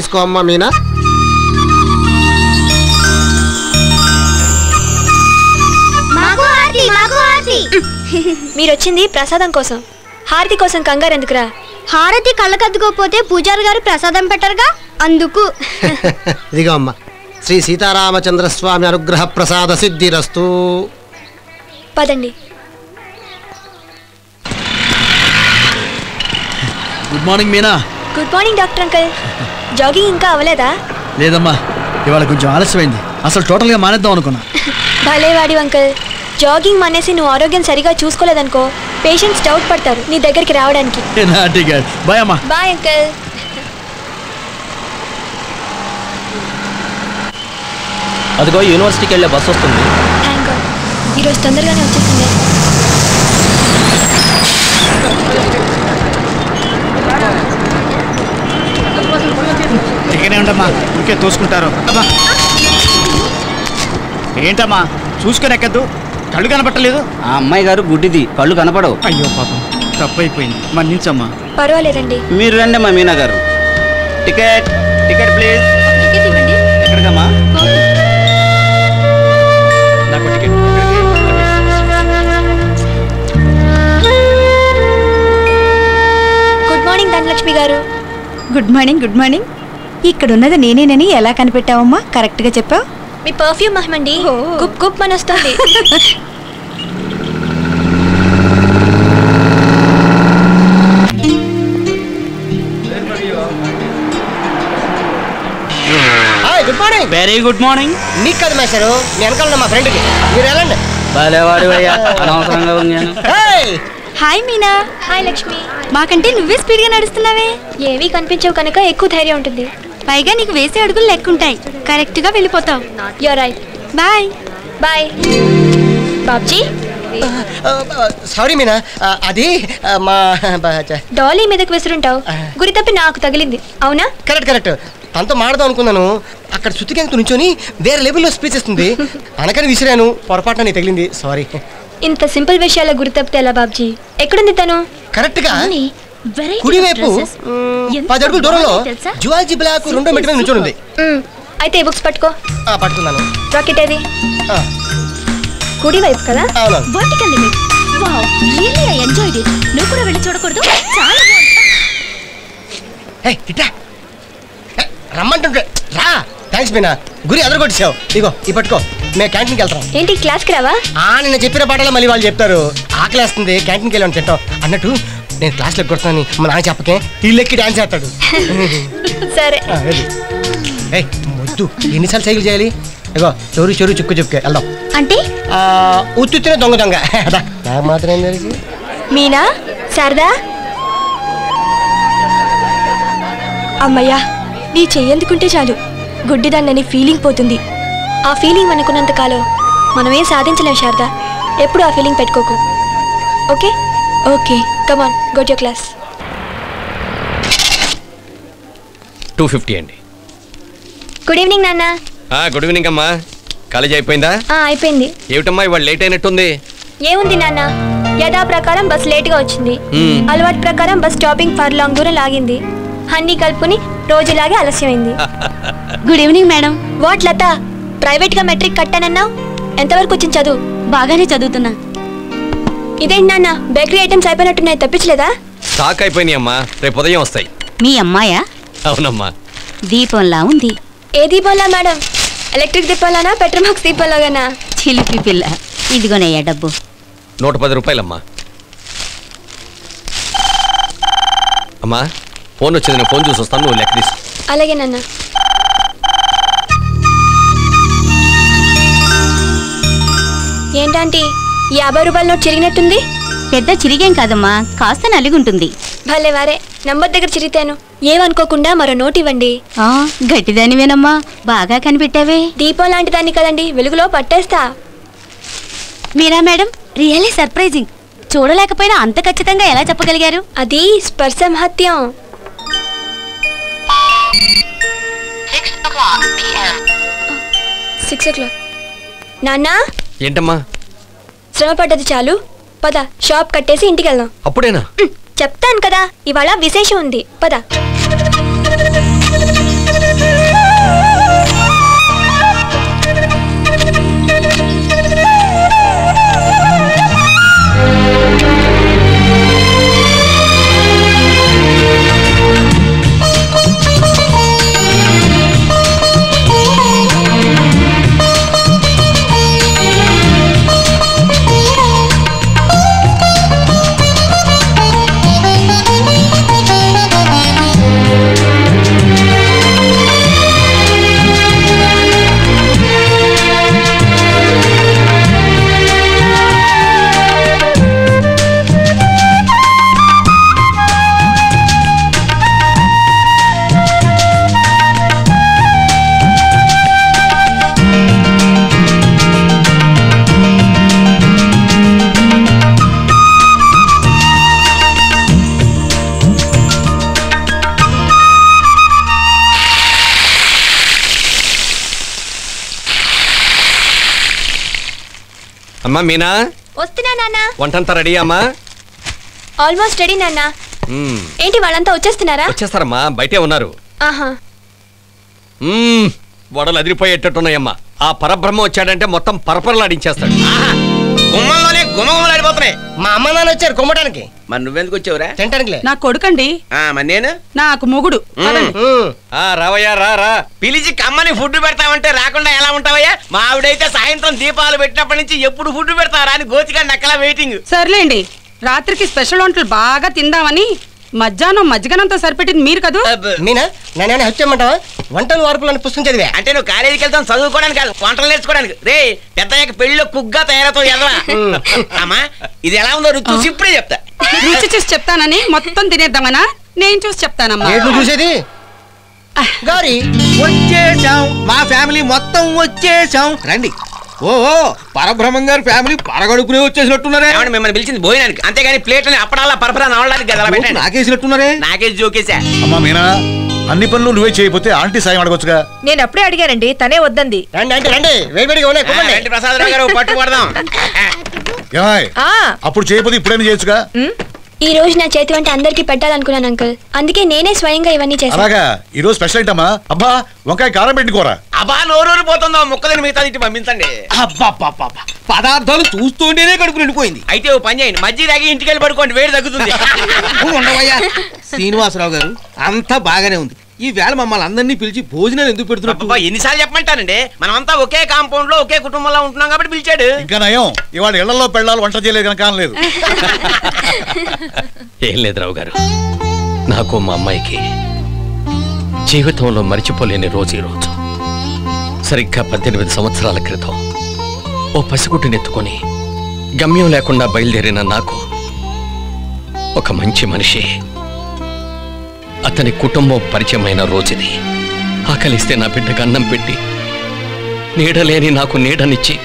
తీసుకో అమ్మ మీనా. మీరు వచ్చింది ప్రసాదం కోసం. హారతి కోసం కంగారు ఎందుకురా? హారతి కళ్ళకద్దుకోపోతే పూజారి గారు ప్రసాదం పెట్టరుగా? అందుకు. ఇదిగో అమ్మ శ్రీ సీతారామచంద్ర స్వామి అనుగ్రహ ప్రసాద సిద్ధిరస్తు. పదండి. Good morning Meena. Good morning doctor uncle. Jogging ఇంకా అవ్వలేదా లేదమ్మా ఇవాళ కొంచెం ఆలస్యమైంది. అసలు టోటల్గా మానేద్దాం అనుకున్నా. భలేవాడి అంకల్. జాగింగ్ మానేసి నువ్వు ఆరోగ్యం సరిగా చూసుకోలేదనుకో పేషెంట్స్ డౌట్ పడతారు నీ దగ్గరికి రావడానికి. బాయ్ అమ్మా. Bye uncle. అదిగో యూనివర్సిటీకి వెళ్ళే బస్ వస్తుంది. ఈరోజు తొందరగానే వచ్చేసింది. ఇక్కడే ఉండమ్మా ఇంకే తోసుకుంటారు. అబ్బా ఏంటమ్మా చూసుకొని ఎక్కద్దు? కళ్ళు కనపట్టలేదు? ఆ అమ్మాయి గారు గుడ్డిది కళ్ళు కనపడవు. అయ్యో పాపం తప్పైపోయింది. మన్నించమ్మా. పర్వాలేదండి. మీరు రండి అమ్మా మీనా గారు. Ticket ticket please. ఎక్కడికమ్మా? నాకు టికెట్ గుడ్ మార్నింగ్ ధనలక్ష్మి గారు. Good morning good morning. ఇక్కడున్నది నేనేనని ఎలా కనిపెట్టావమ్మా? కరెక్ట్గా చెప్పావు. మీ పర్ఫ్యూమ్ మహమండి. గుప్ గుప్ వస్తుంది good morning very good morning నీకు కదా మేస్టారు మీ వెనకాల మా ఫ్రెండ్కి మీరు వెళ్ళండి. బాలేవాడు అనవసరంగా hi hi Meena. Hi Lakshmi. మాకంటే నువ్వే స్పీడ్గా నడుస్తున్నావే. ఏవి కనిపించవు కనుక ఎక్కువ ధైర్యం ఉంటుంది. పైగా నీకు వేసే అడుగులు లెక్కుంటాయి. కరెక్ట్గా వెళ్ళిపోతావు. You're right bye bye Babji? Sorry Meena అది మా డాలీ మీదకి విసురుంటావు. గురి తప్పి నాకు తగిలింది. అవునా? కరెక్ట్ కరెక్ట్ తనతో మాడదాం అనుకున్నాను. అక్కడ శృతికెంత నుంచొని వేరే లెవెల్లో స్పీచ్ ఇస్తుంది. అనకని విసిరాను పొరపాటున నీ తగిలింది. సారీ ఇంత సింపుల్ విషయాల గురి తప్పితే ఎలా బాబ్జీ? ఎక్కడుంది తను? కరెక్ట్గా? కుడివైపు మ్, పది అడుగుల దూరంలో జువాలజీ బ్లాక్ రెండో మెట్టు మీద నుంచొని ఉంది అయితే ఈ బుక్స్ పట్టుకో? ఆ, పట్టుకున్నాను. రాకెట్ ఏది? ఆ, కుడి వైపు కదా? Vertical limit wow really I enjoyed it నువ్వు కూడా వెళ్ళి చూడకూడదు. చాలా హే, రమ్మంటుంటే రా. థ్యాంక్స్ మీనా. గురి అదరగొట్టేసావు. ఇగో ఈ పట్టుకో. మేము క్యాంటీన్కి వెళ్తాం. ఏంటి క్లాస్కి రావా? ఆ నిన్న చెప్పిన పాటలో మళ్ళీ వాళ్ళు చెప్తారు. ఆకలేస్తుంది క్యాంటీన్కి వెళ్ళి తింటాం. అన్నట్టు నేను క్లాస్లో కొడుతున్నాను మా నాన్న చెప్పకే. ఇల్లెక్కి డాన్స్ చేస్తాడు. సరే. ఏయ్ వద్దు. ఎన్నిసార్లు సైకిల్ చేయాలి? ఇగో చోరు చోరు చుక్కు చెప్పుకే వెళ్దాం. అంటే? ఉత్తుత్తిన దొంగ దొంగ. నాకు మాత్రం ఏం తెలిసి? మీనా? శారదా? అమ్మయ్యా నీ చెయ్యందుకుంటే చాలు. గుడ్డిదాన్నని ఫీలింగ్ పోతుంది. ఆ ఫీలింగ్ మనకున్నంత కాలం మనమేం సాధించలేం శారదా. ఎప్పుడు ఆ ఫీలింగ్ పెట్టుకోకు. Okay? Okay come on got your class two fifty అండి. గుడ్ ఈవినింగ్ నాన్న గుడ్ ఈవినింగ్ అమ్మా. కాలేజ్ అయిపోయిందా? ఆ, అయిపోయింది. ఏమిటమ్మా ఇవాళ లేట్ అయినట్టుంది? ఏముంది నాన్న యథా ప్రకారం బస్ లేట్గా వచ్చింది. అలవాటు ప్రకారం బస్ స్టాపింగ్ ఫర్ లాంగ్ దూరం లాగింది. అన్నీ కలుపుకుని రోజులాగే ఆలస్యమైంది. Good evening madam what Latha ప్రైవేట్గా మెట్రిక్ కట్టానన్నావు? ఎంతవరకు వచ్చింది చదువు? బాగానే చదువుతున్నా. ఇదేంటి నాన్న? బేకరీ ఐటమ్స్ అయిపోయినట్టున్నాయి తప్పించలేదా? స్టాక్ అయిపోయినాయి అమ్మా. రేపు ఉదయం వస్తాయి. మీ అమ్మాయా? అవునమ్మా. దీపంలా ఉంది. ఏ దీపంలా మేడం? ఎలక్ట్రిక్ దీపంలానా పెట్రోమాక్స్ దీపంలాగానా? చిలిపి పిల్ల. ఇదిగోనయ్యా డబ్బు. నూట పది రూపాయలమ్మా. అమ్మా ఫోన్ వచ్చింది నేను ఫోన్ చూసి వస్తాను నువ్వు లెక్క తీసు అలాగే నాన్న. ఏంటంటీ యాభై రూపాయల నోట్ చిరిగినట్టుంది? పెద్ద చిరిగేం కాదమ్మా కాస్త నలిగుంటుంది. భలే వారే నంబర్ దగ్గర చిరిగితాను. ఏమనుకోకుండా మరో నోట్ ఇవ్వండి. ఆ, గట్టిదానివేనమ్మా బాగా కనిపెట్టావే. దీపం లాంటి దాన్ని కదండి వెలుగులో పట్టేస్తా. మీరా మేడం? రియల్లీ సర్ప్రైజింగ్ చూడలేకపోయినా అంత ఖచ్చితంగా ఎలా చెప్పగలిగారు? అది స్పర్శ మహత్యం సిక్స్ ఓ క్లాక్ నాన్న? ఏంటమ్మా? శ్రమ పడ్డది చాలు. పద షాప్ కట్టేసి ఇంటికి వెళ్దాం అప్పుడేనా చెప్తాను కదా ఇవాళ విశేషం ఉంది. పద. అమ్మా మీనా? వస్తున్నా నాన్న. వంటంతా రెడీ అమ్మా? ఆల్మోస్ట్ రెడీ నాన్న. ఏంటి వాళ్ళంతా వచ్చేస్తున్నారా? వచ్చేస్తారమ్మా బయటే ఉన్నారు. ఆహా. వడలు అదిరిపోయేటట్టున్నాయమ్మా. ఆ పరబ్రహ్మ వచ్చాడంటే మొత్తం పరపరలాడించేస్తాడు. గుమ్మంలోనే గుమ్మగుమ్మలాడిపోతున్నాయి మా అమ్మ నాన్న వచ్చారు కొమ్మటానికి. మరి నువ్వెందుకు వచ్చావురా? తింటానికిలే నా కొడుకండి. ఆ, మరి నేను? నాకు మొగుడు. పదండి. ఆ రావయ్యా రా రా. పిలిచి కమ్మని ఫుడ్ పెడతామంటే రాకుండా ఎలా ఉంటావయ్యా? మా ఆవిడైతే సాయంత్రం దీపాలు పెట్టినప్పటి నుంచి ఎప్పుడు ఫుడ్ పెడతారా అని గోచిగా నక్కలా వెయిటింగ్ సర్లేండి. రాత్రికి స్పెషల్ వంటలు బాగా తిందామని మధ్యాహ్నం మజ్జిగనంతా సరిపెట్టింది మీరు కదూ? మీనా? నన్ను హెల్ప్ చేయమంటావా? వంటలు వార్పులు అని పుస్తకం చదివా? అంటే నువ్వు కాలేజీకి వెళ్తాం చదువుకోవడానికి కాదు వంటలు నేర్చుకోవడానికి. రే పెద్దయ్యాక పెళ్ళిలో కుగ్గా తయారవుతావు ఎదవా? అమ్మా ఇది ఎలా ఉందో రుచి చూసి ఇప్పుడే చెప్తా. రుచి చూసి చెప్తానని మొత్తం తినేద్దామనా? నేను చూసి చెప్తానమ్మా. చూసేది? గారి వచ్చేసాం మా ఫ్యామిలీ మొత్తం వచ్చేసాం రండి. ఓ ఓ, పరబ్రహ్మం గారి ఫ్యామిలీ పరగడుపునే వచ్చేసినట్టున్నారే. ఏమండి మిమ్మల్ని పిలిచింది భోజనానికి. అంతేగాని ప్లేట్లని అప్పడాలా పరపరా నవడానికి గదలా పెట్టండి. నాకేసినట్టున్నారే. నాకే జోకేసా. అమ్మా మీనా అన్ని పనులు నువ్వే చేయకపోతే ఆంటీ సాయం అడగొచ్చుగా. నేను అప్పుడే అడిగానండి తనే వద్దంది. రండి అంటే రండి. వేడివేడిగా ఉన్నాయి కుమ్మండి. ప్రసాదరావు గారు పట్టు పడదాం ఏమాయ్ ఆ. అప్పుడు చేయకపోతే ఇప్పుడైనా చేయొచ్చుగా? ఈ రోజు నా చేతి వంట అందరికీ పెట్టాలనుకున్నాను అంకుల్. అందుకే నేనే స్వయంగా ఇవన్నీ చేశాను. అలాగా? ఈ రోజు స్పెషల్ ఏంటమ్మా అబ్బా వంకాయ కారం పెట్టుకోరా. అబ్బా నోరూరు పోతుందో ముక్కదని మిగతా ఇటు పంపించండి. అబ్బా పదార్థాలు చూస్తుంటేనే కడుపు నిండిపోయింది. అయితే ఓ పని చేయండి. మజ్జి తాగి ఇంటికి వెళ్ళి పడుకోండి వేడి తగ్గుతుంది. ఉండవయ్యా. శ్రీనివాసరావు గారు అంతా బాగానే ఉంది. ఈ వేళ మమ్మల్ని అందరినీ పిలిచి భోజనాలు ఎందుకు పెడుతున్నట్టు అబ్బా ఎన్నిసార్లు చెప్పమంటానండి? మనమంతా ఒకే కాంపౌండ్లో ఒకే కుటుంబంలో ఉంటున్నాం కాబట్టి పిలిచాడు. ఇంకా నయం. ఇవాళ ఇళ్ళలో పెళ్ళాలు వంట చేయలేదు కనుక అనలేదు ఏం లేదు రావు గారు. నాకు మా అమ్మాయికి జీవితంలో మరిచిపోలేని రోజు ఈ రోజు. సరిగ్గా పద్దెనిమిది సంవత్సరాల క్రితం ఓ పసిగుడ్డుని ఎత్తుకొని గమ్యం లేకుండా బయలుదేరిన నాకు ఒక మంచి మనిషి అతని కుటుంబం పరిచయమైన రోజుది. ఆకలిస్తే నా బిడ్డకు అన్నం పెట్టి నీడలేని నాకు నీడనిచ్చి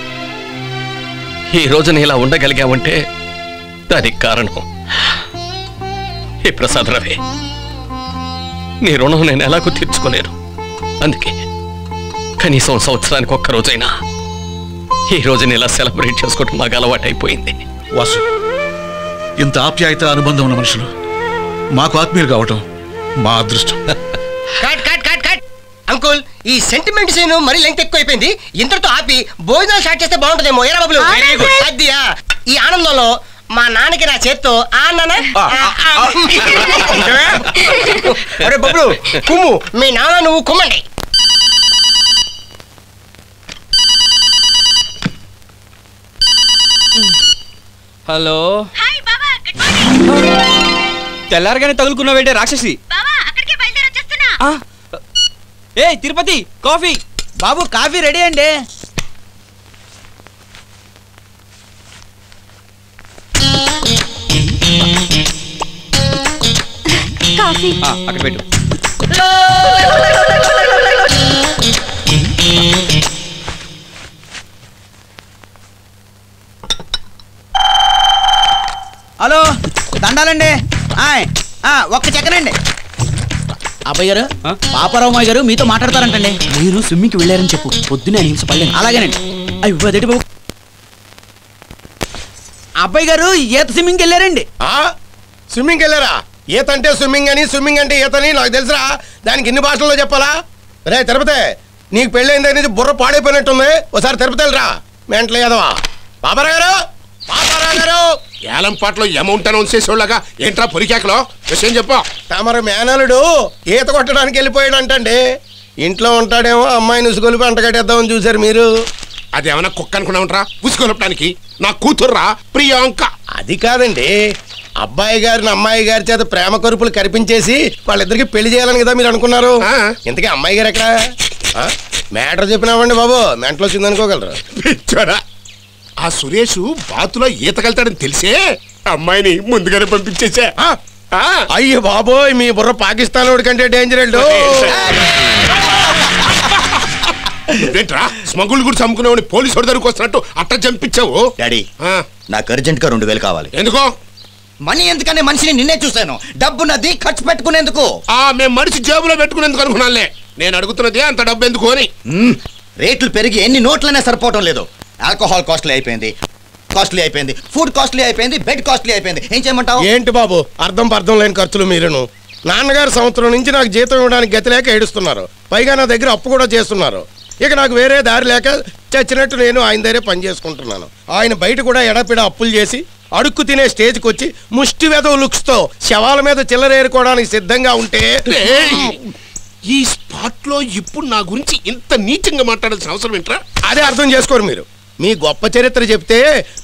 ఈ రోజున ఇలా ఉండగలిగావంటే దానికి కారణం. ఏ ప్రసాద్ రవి నీ రుణం నేను ఎలాగో తీర్చుకోలేను. అందుకే కనీసం సంవత్సరానికి ఒక్క రోజైనా ఈ రోజుని ఇలా సెలబ్రేట్ చేసుకోవటం నాకు అలవాటైపోయింది. వాసు ఇంత ఆప్యాయత అనుబంధం ఉన్న మనుషులు మాకు ఆత్మీయులు కావటం మా అదృష్టం. Cut cut cut cut. Uncle ఈ సెంటిమెంట్ సీన్ మరీ లెంగ్త్ ఎక్కువ అయిపోయింది ఇంతటితో ఆపి భోజనాలు స్టార్ట్ చేస్తే బాగుంటుందేమో. ఏరా బాబులు. అదియా ఈ ఆనందంలో మా నాన్నకి నా చేత్తో ఆ అన్నానా అరే బబ్బులు కుమ్ము. మీ నాన్న నువ్వు కుమ్మండి. హలో. తెల్లారగానే తగులుకున్నావేంటే రాక్షసి? ఏ తిరుపతి కాఫీ. బాబు కాఫీ రెడీ అండి. కాఫీ. అక్కడ పెట్టు. హలో దండాలండి. ఆయ్, ఆ, ఒక్క చెక్కనండి. అబ్బాయి గారు ఆ? పాపారావు గారు మీతో మాట్లాడతారంటండి. మీరు స్విమ్మింగ్కి వెళ్ళారని చెప్పు. పొద్దునే హింస పడలేదు అలాగేనండి. అయ్యో అదేంటి బాబు? అబ్బాయి గారు ఈత స్విమ్మింగ్కి వెళ్ళారండి. స్విమ్మింగ్ వెళ్ళారా? ఈత అంటే స్విమ్మింగ్ అని స్విమ్మింగ్ అంటే ఈతని నాకు తెలుసురా. దానికి ఎన్ని భాషల్లో చెప్పాలా? రే తిరుపతి నీకు పెళ్ళైన దగ్గర నుంచి బుర్ర పాడైపోయినట్టుంది. ఒకసారి తిరుపతి వెళ్ళరా. మెంటలు ఏదవా బాబారా గారు బాబారా గారు. ఏలంపాట్లో అమౌంట్ అనౌన్స్ చేసేవాళ్ళగా? ఏంట్రా పొరికాకలో విషయం చెప్పు. తమరు మేనలుడు ఈత కొట్టడానికి వెళ్ళిపోయాడంటండి. ఇంట్లో ఉంటాడేమో అమ్మాయిని ఉసుగొలిపి అంటగట్టేద్దామని చూశారు మీరు. అదేమన్నా కుక్క అనుకున్నావుంట్రా ఉసుకొలపడానికి నా కూతుర్రా ప్రియాంక. అది కాదండి. అబ్బాయి గారిని అమ్మాయి గారి చేత ప్రేమ కరుపులు కనిపించేసి వాళ్ళిద్దరికి పెళ్ళి చేయాలని కదా మీరు అనుకున్నారు. ఇంతకీ అమ్మాయి గారు ఎక్కడ? మ్యాటర్ చెప్పినామండి బాబు. మెంటలో వచ్చింది అనుకోగలరు ఆ సురేష్ బాతులో ఈతకెళ్తాడని తెలిసే? అమ్మాయిని ముందుగానే పంపించేసా అయ్యో బాబోయ్ మీ బుర్ర పాకిస్తాన్ వాడి కంటే డేంజర్ ఏంట్రా స్మగుల్ గురించి అమ్ముకునేవాడిని పోలీసు వాడి దగ్గరకు వస్తున్నట్టు అట్ట చంపించావు? డాడీ నాకు అర్జెంట్గా రెండు వేలు కావాలి. ఎందుకో? మనీ ఎందుకనే మనిషిని నిన్నే చూశాను. డబ్బు నది ఖర్చు పెట్టుకునేందుకు. ఆ మేము మనిషి జేబులో పెట్టుకునేందుకు అనుకున్నానులే. నేను అడుగుతున్నది అంత డబ్బు ఎందుకు అని. రేట్లు పెరిగి ఎన్ని నోట్లనే సరిపోవటం లేదు. ఆల్కహాల్ కాస్ట్లీ అయిపోయింది. కాస్ట్లీ అయిపోయింది. ఫుడ్ కాస్ట్లీ అయిపోయింది. బెడ్ కాస్ట్లీ అయిపోయింది. ఏం చేయమంటావు? ఏంటి బాబు? అర్థం పర్థం లేని ఖర్చులు మీరును. నాన్నగారు సంవత్సరం నుంచి నాకు జీతం ఇవ్వడానికి గతి లేక ఏడుస్తున్నారు. పైగా నా దగ్గర అప్పు కూడా చేస్తున్నారు. ఇక నాకు వేరే దారి లేక చచ్చినట్టు నేను ఆయన దగ్గరే పని చేసుకుంటున్నాను. ఆయన బయట కూడా ఎడపిడ అప్పులు చేసి అడుక్కు తినే స్టేజ్కి వచ్చి ముష్టి వెదవ లుక్స్తో శవాల మీద చిల్లరేరుకోవడానికి సిద్ధంగా ఉంటే! ఈ స్పాట్లో ఇప్పుడు నా గురించి ఇంత నీచంగా మాట్లాడాల్సిన అవసరం ఏంట్రా? అదే అర్థం చేసుకోరు మీరు. మీ గొప్ప చరిత్ర చెప్తే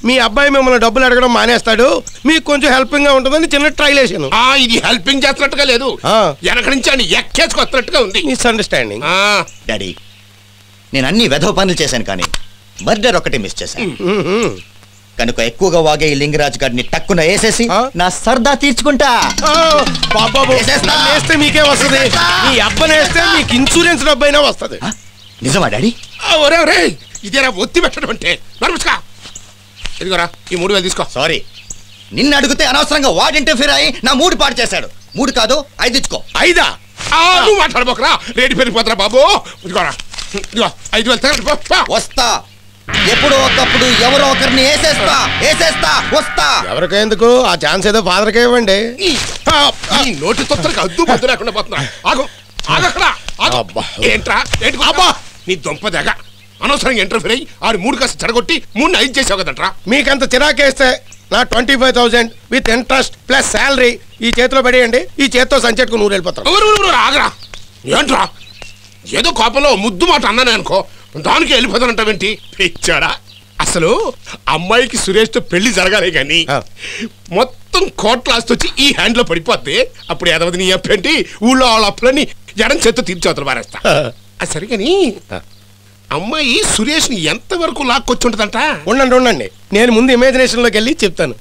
మీ అబ్బాయి మిమ్మల్ని డబ్బులు అడగడం మానేస్తాడు. మీకు కొంచెం హెల్పింగ్గా ఉంటుందని చిన్న ట్రైల్ వేసాను. ఆ ఇది హెల్పింగ్ చేస్తున్నట్టుగా లేదు. వెనక నుంచి అని ఎక్కేసుకొస్తున్నట్టుగా ఉంది. మిస్అండర్స్టాండింగ్ డాడీ నేను అన్ని వెధవ పనులు చేశాను కానీ మర్డర్ ఒకటి మిస్ చేశాను. కనుక ఎక్కువగా వాగే ఈ లింగరాజ్ గారిని టక్కున వేసేసి నా సరదా తీర్చుకుంటా. బాబాబు వేసేస్తా. నన్ను వేస్తే మీకే వస్తుంది. మీ అబ్బని వేస్తే మీకు ఇన్సూరెన్స్ డబ్బు అయినా వస్తుంది నిజమా డాడీ ఆ, ఒరే ఒరే ఇదేరా ఒత్తి పెట్టడం అంటే. నడుపుగా ఇదిగోరా ఈ మూడు వేలు తీసుకో. సారీ. నిన్ను అడిగితే అనవసరంగా వాడు ఇంటర్ఫీర్ అయ్యి నా మూడు పాడు చేశాడు. మూడు కాదు ఐదు ఇచ్చుకో. ఐదా? ఆ, నువ్వు మాట్లాడబోకరా. రేటు పెరిగిపోతారా బాబు. ఇదిగోరా. ఇదిగో ఐదు వేలు. వస్తా. ఎప్పుడో ఒకప్పుడు ఎవరో ఒకరిని వేసేస్తా వేసేస్తా వస్తా. ఎవరికెందుకు ఆ ఛాన్స్ ఏదో ఫాదర్కే ఇవ్వండి. నోటి తొత్తరకు అద్దు పొద్దు లేకుండా పోతున్నా. ఆగు. ఆగక్కడ. ఆగు. ఏంట్రా? ఏంటి అబ్బా. నీ దొంప దగ్గ అనవసరంగా ఇంటర్ఫీర్ అయ్యి ఆడు మూడు కాస్త చెడగొట్టి మూడు ఐదు చేసావు కదంట్రా. మీకంత చిరాకేస్తే నా twenty five thousand with interest plus salary ఈ చేతిలో పడేయండి. ఈ చేతితో సంచెట్టుకు నూరు ఊరు, ఆగరా. ఏంట్రా? ఏదో కోపంలో ముద్దు మాట అన్నానే అనుకో దానికి వెళ్ళిపోతానంటావేంటి? పిచ్చాడా. అసలు అమ్మాయికి సురేష్తో పెళ్ళి జరగాలి కానీ మొత్తం కోట్ల వచ్చి ఈ హ్యాండ్లో పడిపోద్ది అప్పుడు ఏదవది నీ అప్పేంటి ఊళ్ళో వాళ్ళ అప్పులని జడం చేత్తో తీర్చవతలు పారేస్తా. అది సరే కానీ అమ్మాయి సురేష్ని లాక్కొచ్చి ఉంటదంట ఉండండి ఉండండి. నేను ముందు ఇమాజినేషన్లోకి వెళ్ళి చెప్తాను.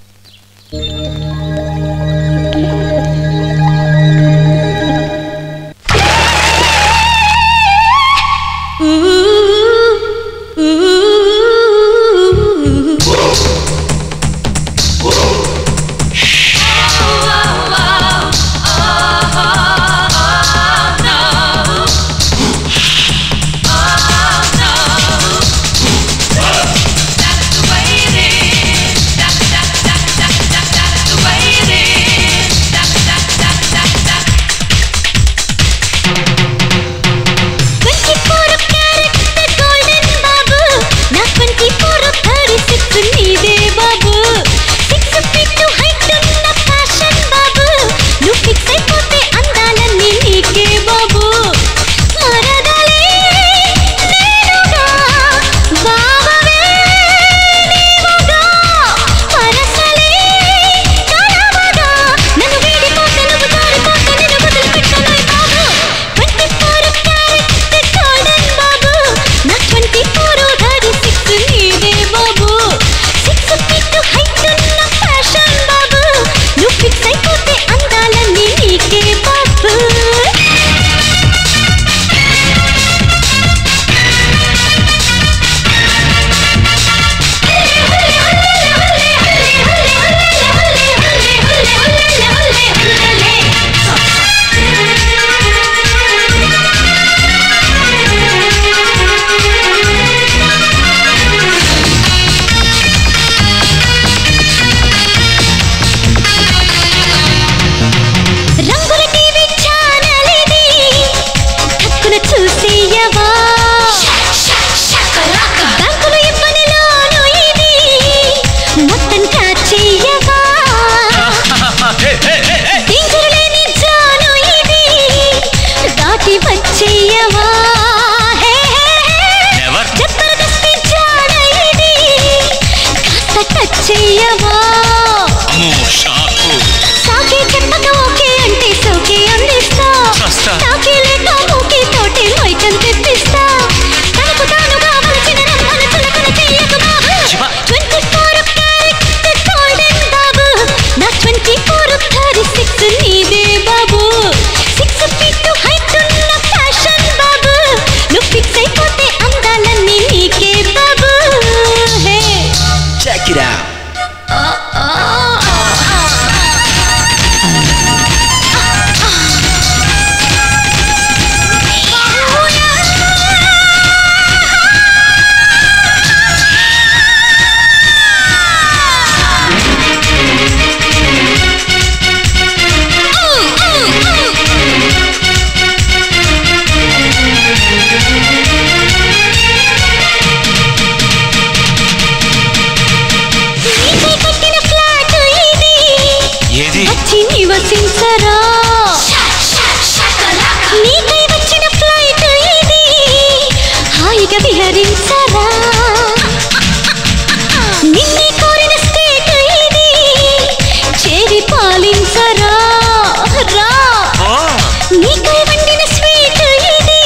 నీకై వండిన స్వీట్ ఇది.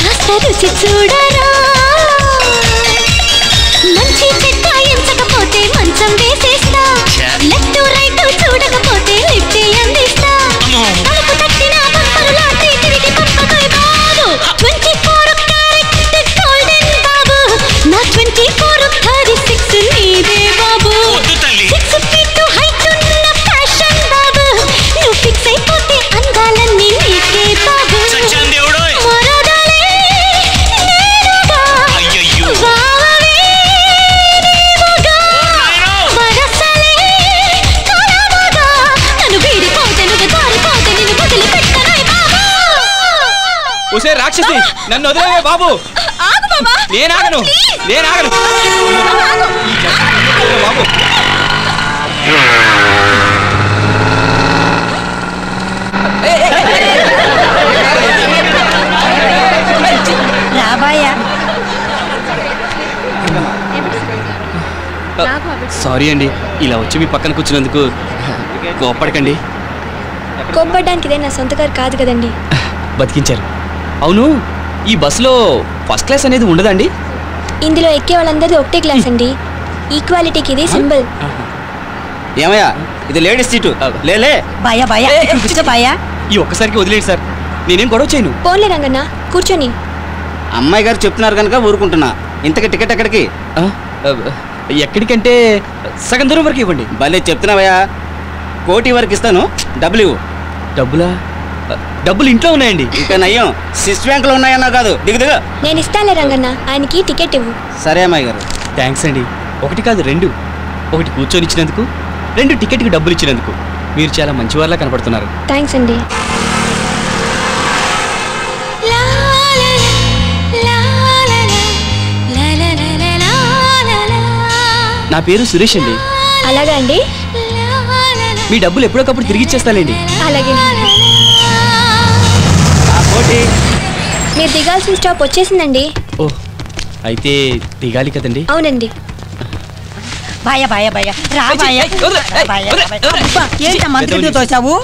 కాస్త రుచి చూడాలి. నన్ను వదిలేవే బాబు. ఆగు బాబా. నేను ఆగను. నేను ఆగను. బాబు. సారీ అండి. ఇలా వచ్చి మీ పక్కన కూర్చున్నందుకు కోప్పడకండి. కోప్పడ్డానికి ఇదే నా సొంత కారు కాదు కదండి. బతికించారు. అవును. ఈ బస్సులో ఫస్ట్ క్లాస్ అనేది ఉండదండి? ఇందులో ఎక్కే వాళ్ళందరిది ఒకటే క్లాస్ అండి. ఈక్వాలిటీకి ఇది సింబల్ ఏమయ్యా? ఇది లేడీస్ సీటు. లేలే భయ భయ. భయ. ఈ ఒక్కసారికి వదిలేండి సార్. నేనేం గొడవ చేయను. పోన్లే రంగన్న. కూర్చొని. అమ్మాయి గారు చెప్తున్నారు కనుక ఊరుకుంటున్నా. ఇంతకి టికెట్ ఎక్కడికి? ఎక్కడికంటే సగం దూరం వరకు ఇవ్వండి. భలే చెప్తున్నావయ్యా. కోటి వరకు ఇస్తాను. డబ్బులు ఇవ్వు డబ్బులా? డబ్బులు ఇంట్లో ఉన్నాయండి ఇంకా నయ్యం స్విస్ బ్యాంకులో ఉన్నాయన్నా కాదు దిగు దిగు నేను ఇస్తానులే రంగన్న ఆయనకి టికెట్ ఇవ్వు సరే అమ్మాయి గారు థ్యాంక్స్ అండి ఒకటి కాదు రెండు ఒకటి కూర్చొని ఇచ్చినందుకు రెండు టికెట్కి డబ్బులు ఇచ్చినందుకు మీరు చాలా మంచివాళ్ళ కనపడుతున్నారు థ్యాంక్స్ అండి నా పేరు సురేష్ అండి అలాగా అండి మీ డబ్బులు ఎప్పుడొకప్పుడు తిరిగి ఇచ్చేస్తానండి అలాగే మీరు దిగాల్సిన స్టాప్ వచ్చేసిందండి. ఓ అయితే దిగాలి కదండి. అవునండి. రా. అబ్బా, ఏంటా మంత్రి తోసావు?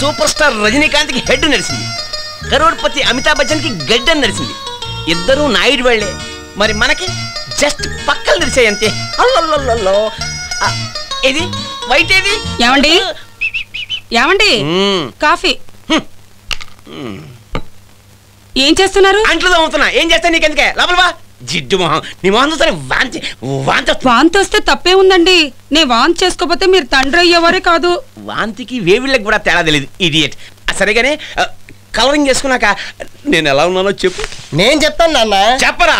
సూపర్ స్టార్ రజనీకాంత్కి హెడ్ నడిచింది. కరోడ్పతి అమితాబ్ బచ్చన్కి గడ్డని నడిచింది. ఇద్దరు నాయుడు వాళ్ళే. మరి మనకి జస్ట్ పక్కలు నడిచాయి అంతే అల్లల్లల్లో ఏది? వైట్ ఏది? ఏమండి? ఏమండి. కాఫీ. ఏం చేస్తున్నారు? అంట్లు తోముతున్నా. ఏం చేస్తా నీకెందుకే? లోపల వా. జిడ్డు మొహం. నీ మొహం చూస్తే వాంతి వాంతి వాంతి వస్తే తప్పే ఉందండి. నే వాంతి చేసుకోపోతే మీరు తండ్రి అయ్యేవారే కాదు. వాంతికి వేవిళ్ళకి కూడా తేడా తెలియదు ఇడియట్. సరిగానే కలరింగ్ చేసుకున్నాక నేను ఎలా ఉన్నానో చెప్పు. నేను చెప్తాను నాన్న. చెప్పరా.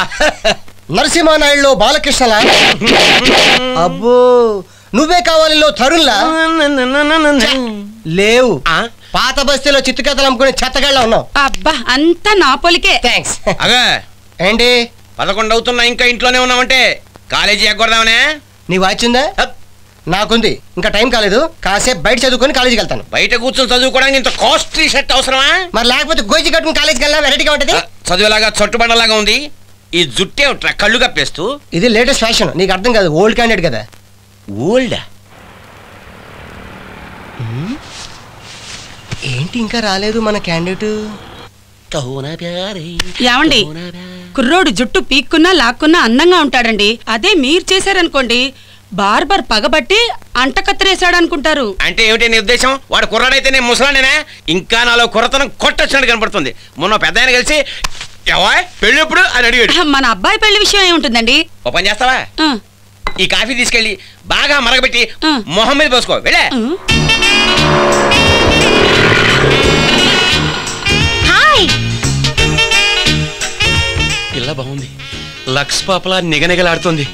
నరసింహానాయుడులో బాలకృష్ణలా? అబ్బో నువ్వే కావాలిలో తరుణ్లా? ఛ, లేవు. పాత బస్తీలో చిత్తు కథలు అమ్ముకునే చెత్తగాళ్ళ ఉన్నావు. అబ్బా అంతా నా పొలికే. థ్యాంక్స్ అగా. ఏంటి? పదకొండు అవుతున్నా ఇంకా ఇంట్లోనే ఉన్నామంటే కాలేజీ ఎగ్గొడదామనే? నీ వాచ్ ఉందా? నాకుంది. ఇంకా టైం కాలేదు. కాసేపు బయట చదువుకొని కాలేజీకి వెళ్తాను. బయట కూర్చొని చదువుకోవడానికి ఇంత కాస్ట్లీ షర్ట్ అవసరమా? మరి లేకపోతే గోజి కట్టుకుని కాలేజీకి వెళ్ళినా వెరైటీగా ఉంటది? చదువులాగా చట్టుబండలాగా ఉంది. ఈ జుట్టే ఉంట్రా కళ్ళు కప్పేస్తూ. ఇది లేటెస్ట్ ఫ్యాషన్. నీకు అర్థం కాదు ఓల్డ్ క్యాండిడేట్ కదా. ఓల్డా? ఏంటి ఇంకా రాలేదు మన క్యాండిడేట్? ఏమండి? కుర్రోడు జుట్టు పీక్కున్నా లాక్కున్నా అందంగా ఉంటాడండి. అదే మీరు చేశారనుకోండి బార్బర్ పగబట్టి అంట కత్తిరేశాడు అనుకుంటారు అంటే ఏమిటి నీ ఉద్దేశం? వాడు కుర్రాడైతే నేను ముసలానేనా ఇంకా నాలో కుర్రతనం కొట్టొచ్చినట్టు కనపడుతుంది. మొన్న పెద్ద ఆయన కలిసి ఎవా పెళ్ళి ఎప్పుడు అని అడిగాడు. మన అబ్బాయి పెళ్ళి విషయం ఏముంటుందండి? ఓ పని చేస్తావా? ఈ కాఫీ తీసుకెళ్ళి బాగా మరగబెట్టి మొహం మీద పోసుకో. వెళ్ళే. హాయ్. పిల్ల బాగుంది. లక్స్ పాపలా నిగనిగలాడుతుంది.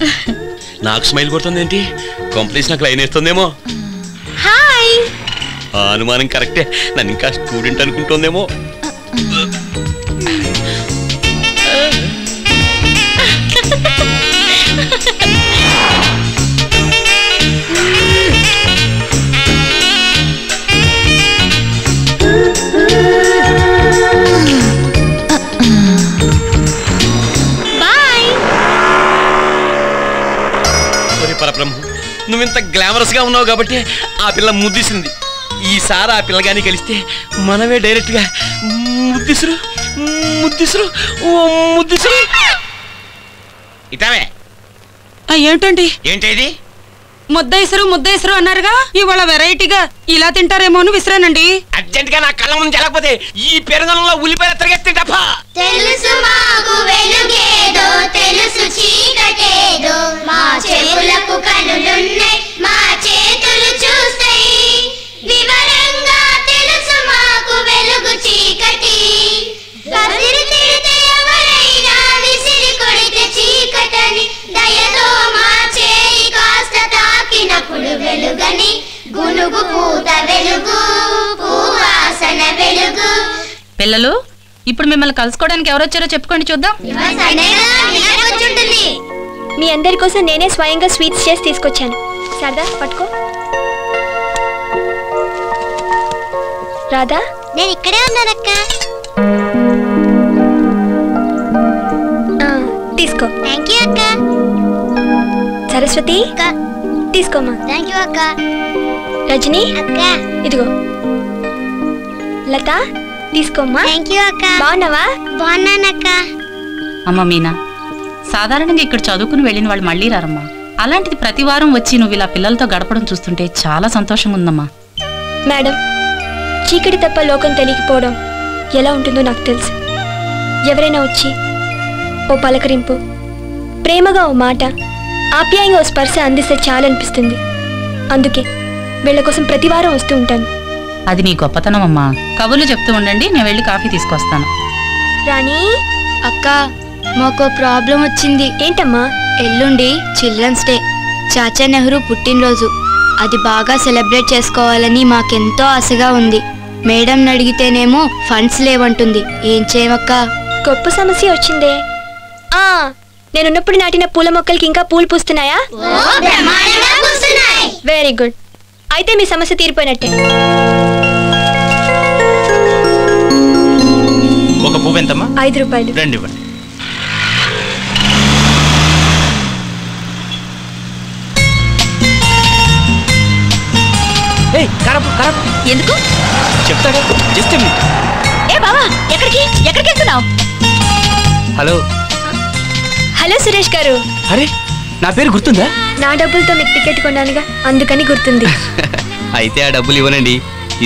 నాకు స్మైల్ కొడుతుంది ఏంటి కంప్లీస్ నాకు లైన్ వేస్తుందేమో. హాయ్ అనుమానం కరెక్టే నన్ను ఇంకా స్టూడెంట్ అనుకుంటుందేమో. నువ్వింత గ్లామరస్గా ఉన్నావు కాబట్టి ఆ పిల్ల ముద్దిసింది ఈసారి ఆ పిల్లగాని కలిస్తే మనమే డైరెక్ట్గా ముద్దిసురు ముద్దిసురు ఓ ముద్దిసురు. ఇటావే ఆ, ఏంటండి ఏంటిది? ముద్దైసరు ముద్దైసరు అన్నారుగా? ఇవాళ వెరైటీగా ఇలా తింటారేమో అని విసిరానండి. అర్జెంట్గా నా కళ్ళ ముందు జరగకపోతే ఈ పెరుగనంలో ఉల్లిపాయలు తిరిగేస్తే తప్ప తెలుసు మాకు వెలుగేదో తెలుసు చీకటేదో. మా చెవులకు కనులున్నాయి మా చేతులు గునుగు పూత వెలుగు పూవాసన వెలుగు. పిల్లలు ఇప్పుడు మిమ్మల్ని కలుసుకోవడానికి ఎవరొచ్చారో చెప్పుకోండి చూద్దాం. మీ అందరి కోసం నేనే స్వయంగా స్వీట్స్ చేసి తీసుకొచ్చాను. సరదా పట్టుకో. రాధా? నేను ఇక్కడే ఉన్నానక్క. ఆ, తీసుకో. థ్యాంక్ యూ అక్క. సరస్వతి? తీసుకోమ్మా థ్యాంక్ యూ అక్క. రజని? అక్క. ఇదిగో. లత తీసుకోమ్మా. థ్యాంక్ యూ అక్క. బాగున్నావా? బాగున్నానక్క. అమ్మ మీనా సాధారణంగా ఇక్కడ చదువుకుని వెళ్ళిన వాళ్ళు మళ్ళీ రారమ్మా. అలాంటిది ప్రతి వారం వచ్చి నువ్వు ఇలా పిల్లలతో గడపడం చూస్తుంటే చాలా సంతోషంగా ఉందమ్మా. మేడం చీకటి తప్ప లోకం తెలియకపోవడం ఎలా ఉంటుందో నాకు తెలుసు. ఎవరైనా వచ్చి ఓ పలకరింపు ప్రేమగా ఓ మాట ఆప్యాయంగా ఓ స్పర్శ అందిస్తే చాలనిపిస్తుంది. అందుకే వీళ్ళ కోసం ప్రతి వారం వస్తూ ఉంటాను. అది నీ గొప్పతనం అమ్మా. కబుర్లు చెప్తూ ఉండండి నేను వెళ్ళి కాఫీ తీసుకొస్తాను. రాణి అక్క మాకు ప్రాబ్లం వచ్చింది. ఏంటమ్మా? ఎల్లుండి చిల్డ్రన్స్ డే. చాచా నెహ్రూ పుట్టినరోజు. అది బాగా సెలబ్రేట్ చేసుకోవాలని మాకెంతో ఆశగా ఉంది. మేడం అడిగితేనేమో ఫండ్స్ లేవంటుంది. ఏం చేయమక్క? గొప్ప సమస్య వచ్చిందే. ఆ నేనున్నప్పుడు నాటిన పూల మొక్కలకి ఇంకా పూలు పూస్తున్నాయా. Very good. అయితే మీ సమస్య తీరిపోయినట్టే. ఒక పువ్వు ఎంతమ్మా? ఐదు రూపాయలు. రెండు ఇవ్వండి. ఏయ్ కరపు కరపు. ఎందుకు? జస్ట్ ఏ బావా ఎక్కడికి? ఎక్కడికి వెళ్తున్నావు? హలో. హలో సురేష్ గారు. అరే నా పేరు గుర్తుందా? నా డబ్బులతో మీకు టికెట్ కొన్నానుగా అందుకని గుర్తుంది. అయితే ఆ డబ్బులు ఇవ్వనండి.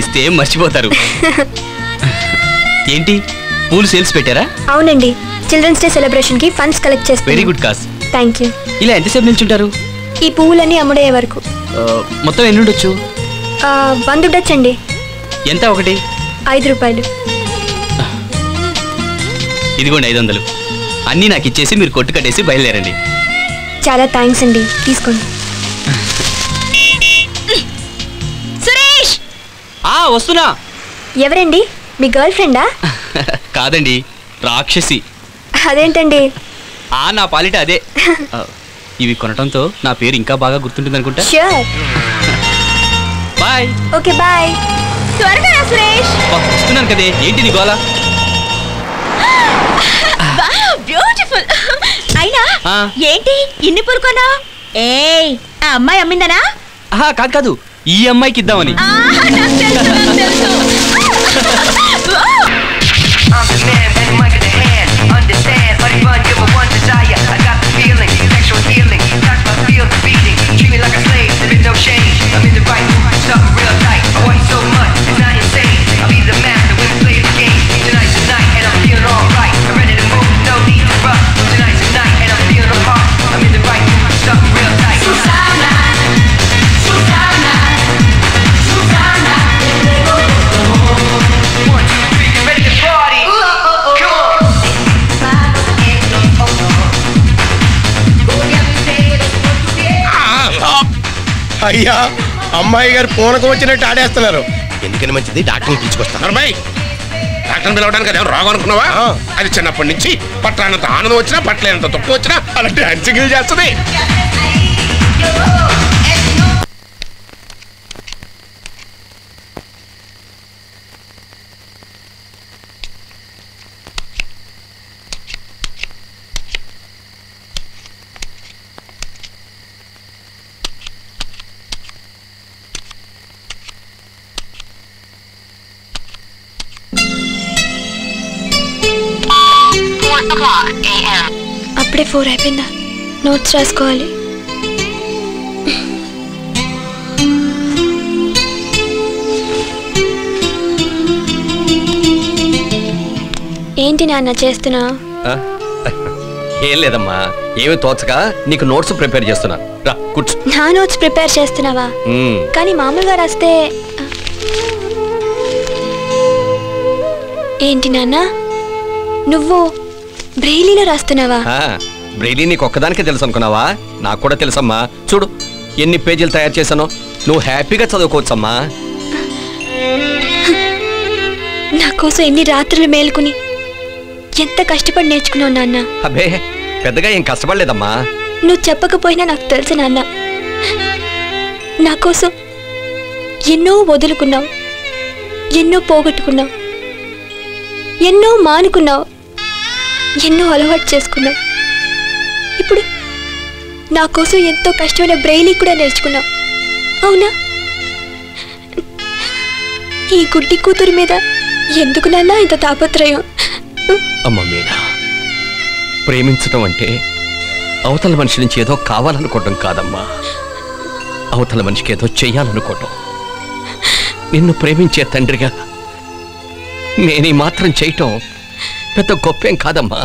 ఇస్తే మర్చిపోతారు. ఏంటి? పూలు సేల్స్ పెట్టారా? అవునండి. చిల్డ్రన్స్ డే సెలబ్రేషన్కి ఫండ్స్ కలెక్ట్ వెరీ చేస్తాను గుడ్ కాస్. థ్యాంక్ యూ ఇలా ఎంతసేపు నిల్చుంటారు? ఈ పువ్వులన్నీ అమ్ముడయ్యే వరకు. మొత్తం ఎన్ని ఉండొచ్చు వంద ఉండొచ్చండి ఎంత ఒకటి? ఐదు రూపాయలు. ఇదిగోండి ఐదు వందలు అన్నీ నాకు ఇచ్చేసి మీరు కొట్టు కట్టేసి బయలుదేరండి. చాలా థ్యాంక్స్ అండి. తీసుకోండి. సురేష్! ఆ వస్తున్నా. ఎవరండి? మీ గర్ల్ ఫ్రెండా? కాదండి రాక్షసి. అదేంటండి? ఆ నా పాలిట అదే. ఇవి కొనటంతో నా పేరు ఇంకా బాగా గుర్తుంటుంది అనుకుంటా షూర్ బాయ్. Okay bye. త్వరగా రా సురేష్. వస్తున్నాను కదే. ఏంటి నీ గోలా బ్యూటిఫుల్ అయినా ఆ. ఏంటి? ఇన్ని పూలు కొన్నావు ఏయ్ ఆ అమ్మాయి అమ్మిందనా? ఆహా కాదు కాదు. ఈ అమ్మాయికి ఇద్దామని. ఆహా, నాకు తెలుసు, నాకు తెలుసు. అయ్యా అమ్మాయి గారు పూనకం వచ్చినట్టు ఆడేస్తున్నారు. ఎందుకని మంచిది? డాక్టర్ని పిలుచుకొస్తాను నర్మయ్ డాక్టర్ పిలవడానికి అదేం రావు అనుకున్నావా? అది చిన్నప్పటి నుంచి పట్టానంత ఆనందం వచ్చినా పట్టలేనంత దుఃఖం వచ్చినా అలా డాన్సింగ్ చేస్తుంది. అప్పుడే ఫోర్ అయిపోయిందా? నోట్స్ రాసుకోవాలి. ఏంటి నాన్న చేస్తున్నా? ఏం లేదమ్మా ఏమి తోచక నీకు నోట్స్ ప్రిపేర్ చేస్తున్నా. రా కూర్చో. నా నోట్స్ ప్రిపేర్ చేస్తున్నావా? మ్మ్. కానీ మామూలుగా రాస్తే ఏంటి నాన్న? నువ్వు బ్రెయిలీలో రాస్తున్నావా? బ్రెయిలీ నీకు ఒక్కదానికే తెలుసు అనుకున్నావా? నాకు కూడా తెలుసమ్మా. చూడు ఎన్ని పేజీలు తయారు చేశానో. నువ్వు హ్యాపీగా చదువుకోవచ్చమ్మా. నా కోసం ఎన్ని రాత్రులు మేలుకుని ఎంత కష్టపడి నేర్చుకున్నావు నాన్న? అబ్బే పెద్దగా ఏం కష్టపడలేదమ్మా. నువ్వు చెప్పకపోయినా నాకు తెలుసు నాన్న. నా కోసం ఎన్నో వదులుకున్నావు ఎన్నో పోగొట్టుకున్నావు ఎన్నో మానుకున్నావు. ఎన్నో అలవాటు చేసుకున్నాం ఇప్పుడు నా కోసం ఎంతో కష్టమైన బ్రెయిలీ కూడా నేర్చుకున్నాం అవునా? ఈ గుడ్డి కూతురు మీద ఎందుకు నాన్న ఇంత తాపత్రయం? అమ్మ మీనా ప్రేమించటం అంటే అవతల మనిషి నుంచి ఏదో కావాలనుకోవటం కాదమ్మా. అవతల మనిషికి ఏదో చెయ్యాలనుకోవటం. నిన్ను ప్రేమించే తండ్రిగా నేను మాత్రం చేయటం పెద్ద గొప్పేం కాదమ్మా.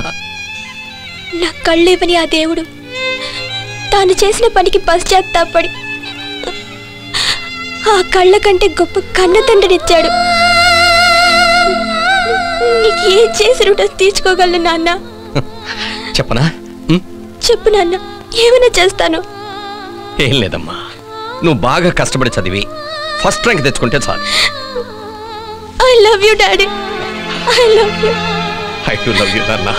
నా కళ్ళేవని ఆ దేవుడు తాను చేసిన పనికి పశ్చాత్తాపడి ఆ కళ్ళ కంటే గొప్ప కన్న తండ్రినిచ్చాడు నీకు ఏం చేసి రుణం తీర్చుకోగలను నాన్న? చెప్పనా? చెప్పు నాన్న ఏమైనా చేస్తాను? ఏం లేదమ్మా. నువ్వు బాగా కష్టపడి చదివి ఫస్ట్ ర్యాంక్ తెచ్చుకుంటే చాలు. I love you daddy I love you I too love you నాన్న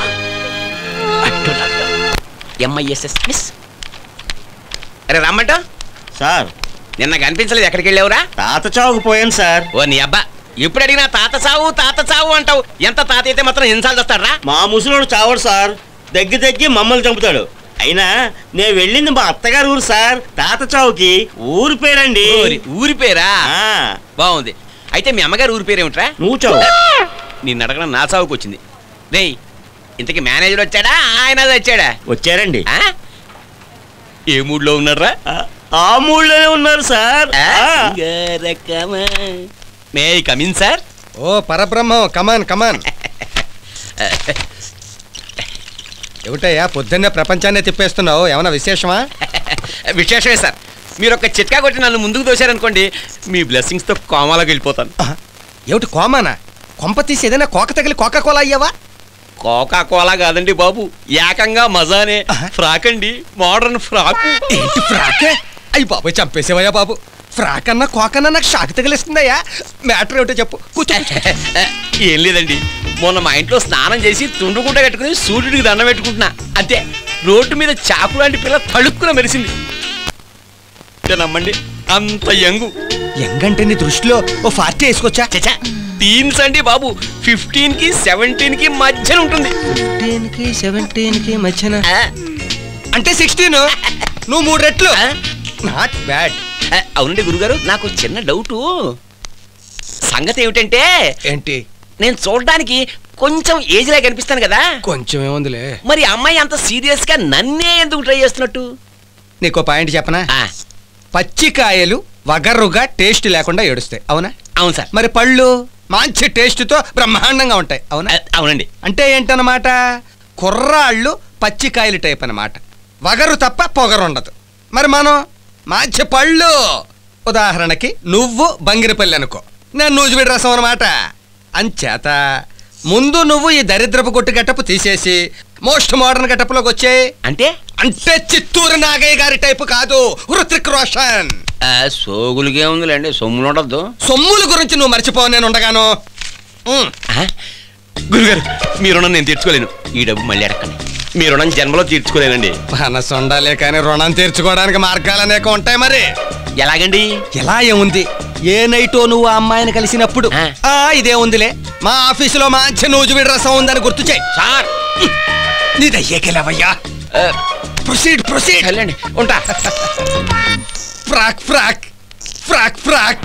M I S S miss అరే రమ్మంట సార్. నిన్న కనిపించలేదు ఎక్కడికి వెళ్ళావురా? తాత చావుకు పోయాను సార్. ఓ నీ అబ్బా. ఇప్పుడు అడిగినా తాత చావు తాత చావు అంటావు. ఎంత తాత అయితే మాత్రం ఎన్నిసార్లు వస్తాడరా? మా ముసలోడు చావడు సార్. దగ్గి దగ్గి మమ్మల్ని చంపుతాడు. అయినా నేను వెళ్ళింది మా అత్తగారు ఊరు సార్. తాత చావుకి ఊరు పేరండి. ఊరి ఊరి పేరా? బాగుంది. అయితే మీ అమ్మగారు ఊరి పేరేమిట్రా? నువ్వు చావు. నిన్ను అడగడం నా చావుకు వచ్చింది రేయ్ ఇంతకి మేనేజర్ వచ్చాడా? ఆయన వచ్చాడా? వచ్చారండి? ఏ మూడ్లో ఉన్నారా ఆ మూడులోనే ఉన్నారు sir. May come in sir oh Parabrahmam come on come on ఏమిటయ్యా పొద్దున్నే ప్రపంచాన్నే తిప్పేస్తున్నావు? ఏమైనా విశేషమా? విశేషమే సార్ మీరు ఒక చిట్కా కొట్టి నన్ను ముందుకు దోశారనుకోండి మీ బ్లెస్సింగ్స్తో కోమాలోకి వెళ్ళిపోతాను. ఏమిటి కోమానా? కొంప తీసి ఏదైనా కోక తగిలి కోకా కోలా అయ్యావా? కోకా కోలా కాదండి బాబు. ఏకంగా మజానే. ఫ్రాక్ అండి. Modern frock. ఏంటి ఫ్రాకే? అయ్యి బాబు చంపేసేవయ్యా బాబు. ఫ్రాక్ అన్నా కోకన్నా నాకు షాక్ తగిలిస్తుందయ్యా. మ్యాటర్ ఏమిటో చెప్పు. కూర్చో ఏం లేదండి. మొన్న మా ఇంట్లో స్నానం చేసి తుండుకుంట కట్టుకుని సూర్యుడికి దండం పెట్టుకుంటున్నా. అంతే. రోడ్డు మీద చాకు లాంటి పిల్ల తడుక్కున మెరిసింది. నమ్మండి. అంత యంగు. ఎంగంటే నీ దృష్టిలో ఓ ఫార్టీ వేసుకొచ్చా చచ్చా టీన్స్ అండి బాబు. ఫిఫ్టీన్కి సెవెంటీన్కి మధ్యన ఉంటుంది. ఫిఫ్టీన్కి సెవెంటీన్కి మధ్యన అంటే సిక్స్టీన్? నువ్వు మూడు రెట్లు. నాట్ బ్యాడ్ అవునండి గురుగారు నాకు చిన్న డౌటు. సంగతి ఏమిటంటే ఏంటి? నేను చూడడానికి కొంచెం ఏజ్ లా కనిపిస్తాను కదా. కొంచెం ఏముందిలే. మరి అమ్మాయి అంత సీరియస్గా నన్నే ఎందుకు ట్రై చేస్తున్నట్టు? నీకో పాయింట్ చెప్పనా? పచ్చికాయలు వగర్రుగా టేస్ట్ లేకుండా ఏడుస్తాయి. అవునా? అవును సార్. మరి పళ్ళు మంచి టేస్ట్తో బ్రహ్మాండంగా ఉంటాయి. అవునా? అవునండి. అంటే ఏంటన్నమాట? కుర్రాళ్ళు పచ్చికాయలు టైప్ అన్నమాట. వగరు తప్ప పొగరు ఉండదు. మరి మనం మంచి పళ్ళు. ఉదాహరణకి నువ్వు బంగిరిపల్లి అనుకో. నేను నూజిబిడి రసం అనమాట అంచేత ముందు నువ్వు ఈ దరిద్రపు కొట్టు గెటపు తీసేసి మోస్ట్ మోడర్న్ గెటప్లోకి వచ్చే అంటే? అంటే చిత్తూరు నాగయ్య గారి టైపు కాదు హృతిక్ రోషన్. ఆ, సోగులుగే ఉందిలేండి సొమ్ములు ఉండద్దు. సొమ్ముల గురించి నువ్వు మర్చిపో నేను ఉండగాను. గురుగారు మీ రుణం నేను తీర్చుకోలేను. ఈ డబ్బు మళ్ళీ అడగండి మీ రుణం జన్మలో తీర్చుకోలేనండి. మనసు ఉండాలి కానీ రుణం తీర్చుకోవడానికి మార్గాలు అనేక ఉంటాయి మరి. ఎలాగండి? ఎలా ఏముంది? ఏ నైటో నువ్వు ఆ అమ్మాయిని కలిసినప్పుడు? ఆ. ఇదే ఉందిలే. మా ఆఫీసులో మంచి నూజువిడి రసం ఉందని గుర్తు చేయి. సార్. నీ దయ్యేకెళ్ళవయ్యా ప్రొసీడ్ ప్రొసీడ్. వెళ్ళండి ఉంటా. Frock frock. Frock frock.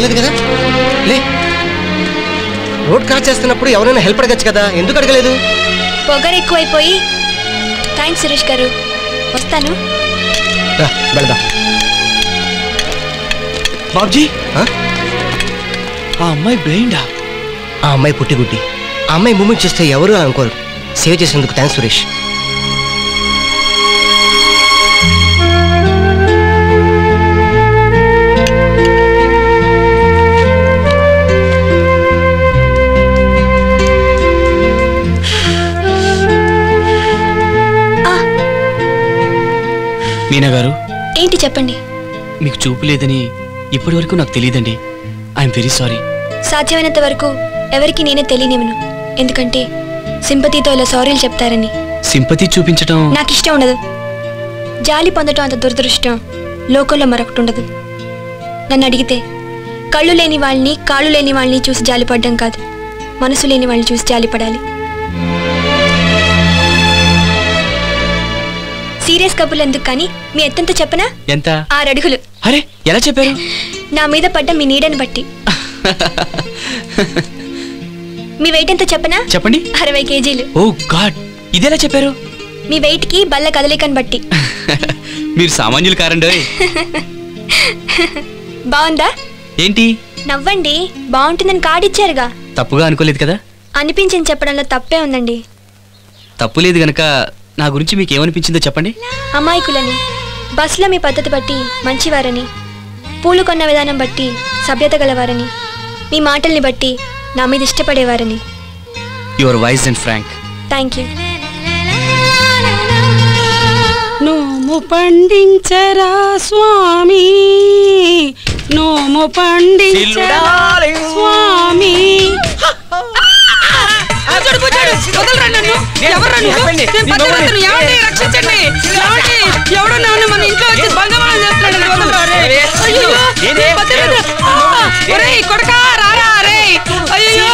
తగలేదు కదా? లే రోడ్ క్రాస్ చేస్తున్నప్పుడు ఎవరైనా హెల్ప్ అడగచ్చు కదా? ఎందుకు అడగలేదు? పొగరు ఎక్కువైపోయి. థ్యాంక్స్ సురేష్ గారు. వస్తాను. వెళదాం. బాబ్జీ? ఆ? అమ్మాయి బ్రెయిన్డా ఆ అమ్మాయి పుట్టిగుడ్డి. ఆ అమ్మాయి మూమెంట్ చేస్తే ఎవరు అనుకోరు. సేవ్ చేసినందుకు థ్యాంక్స్ సురేష్. మీనా గారు? ఏంటి చెప్పండి? మీకు చూపు లేదని ఇప్పటి వరకు నాకు తెలియదండి. I'm very sorry. సాధ్యమైనంత వరకు ఎవరికి నేనే తెలియనివ్వను. ఎందుకంటే సింపతితో ఇలా సారీలు చెప్తారని. సింపతి చూపించటం నాకు ఇష్టం ఉండదు. జాలి పొందటం అంత దురదృష్టం లోకంలో మరొకటి ఉండదు. నన్ను అడిగితే కళ్ళు లేని వాళ్ళని కాళ్ళు లేని వాళ్ళని చూసి జాలిపడడం కాదు. మనసు లేని వాళ్ళని చూసి జాలిపడాలి. సీరియస్ కబుర్లు ఎందుకు కానీ? మీ ఎత్తంతో చెప్పనా? ఎంత? ఆరు అడుగులు అరే ఎలా చెప్పారు? నా మీద పడ్డ మీ నీడని బట్టి. మీ వెయిట్ ఎంతో చెప్పనా? చెప్పండి. అరవై కేజీలు. ఓ గాడ్ ఇదెలా చెప్పారు? మీ వెయిట్కి బల్ల కదలికని బట్టి. మీరు సామాన్యులు కారండి బాగుందా? ఏంటి? నవ్వండి బాగుంటుందని కాడిచ్చారుగా. తప్పుగా అనుకోలేదు కదా? అనిపించింది చెప్పడంలో తప్పే ఉందండి. తప్పు లేదు గనక నా గురించి మీకు ఏమనిపించిందో చెప్పండి. అమాయకులని బస్సులో మీ పద్ధతి బట్టి మంచివారని పూలు కొన్న విధానం బట్టి సభ్యత గలవారని మీ మాటల్ని బట్టి నా మీద ఇష్టపడేవారని. Your wise and frank thank you నోము పండించరా స్వామి? నోము పండించరా స్వామి? కూర్చోడు, కూర్చోడు. వదలరా నన్ను. ఎవర్రా నువ్వు? నేను పతివ్రతను. ఏమండి? రక్షించండి. ఏమండి? ఎవడో నన్ను మన ఇంట్లో వచ్చి భంగమానం చేస్తున్నాడు. వదలరా రే. నేను ఒరేయ్, కొడుకా, రారా రే. అయ్యయ్యో.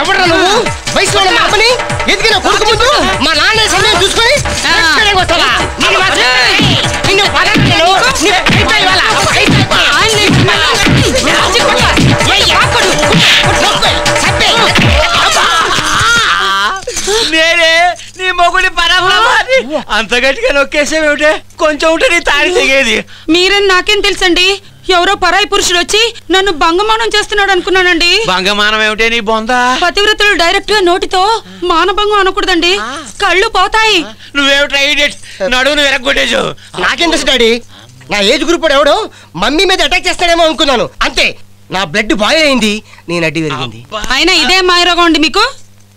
ఎవడ్రా నువ్వు వయసులో ఉన్న మా అమ్మని ఎదిగిన కొడుకు ముందు మా నాన్న సమయం చూసుకొని వస్తావా? నిన్ను మొగుడి పరబ్రహ్మాన్ని అంత గట్టిగా నొక్కేసేమేమిటే కొంచెం ఉంటే నీ తాడి తెగేది. మీరని నాకేం తెలుసండి? ఎవరో పరాయి పురుషుడు వచ్చి నన్ను భంగమానం చేస్తున్నాడు అనుకున్నానండి. భంగమానం ఏమిటే నీ బొంద? పతివ్రతలు డైరెక్ట్గా నోటితో మానభంగం అనకూడదండి. కళ్ళు పోతాయి. నువ్వేమిట్రా వెరగొట్టేసు నాకేం తెలుసు డాడీ? నా ఏజ్ గ్రూప్ వాడు ఎవడో మమ్మీ మీద అటాక్ చేస్తాడేమో అనుకున్నాను. అంతే నా బ్లడ్ బాయ్ అయింది. నేను అడ్డి పెరిగింది అయినా ఇదే మాయరోగం అండి మీకు?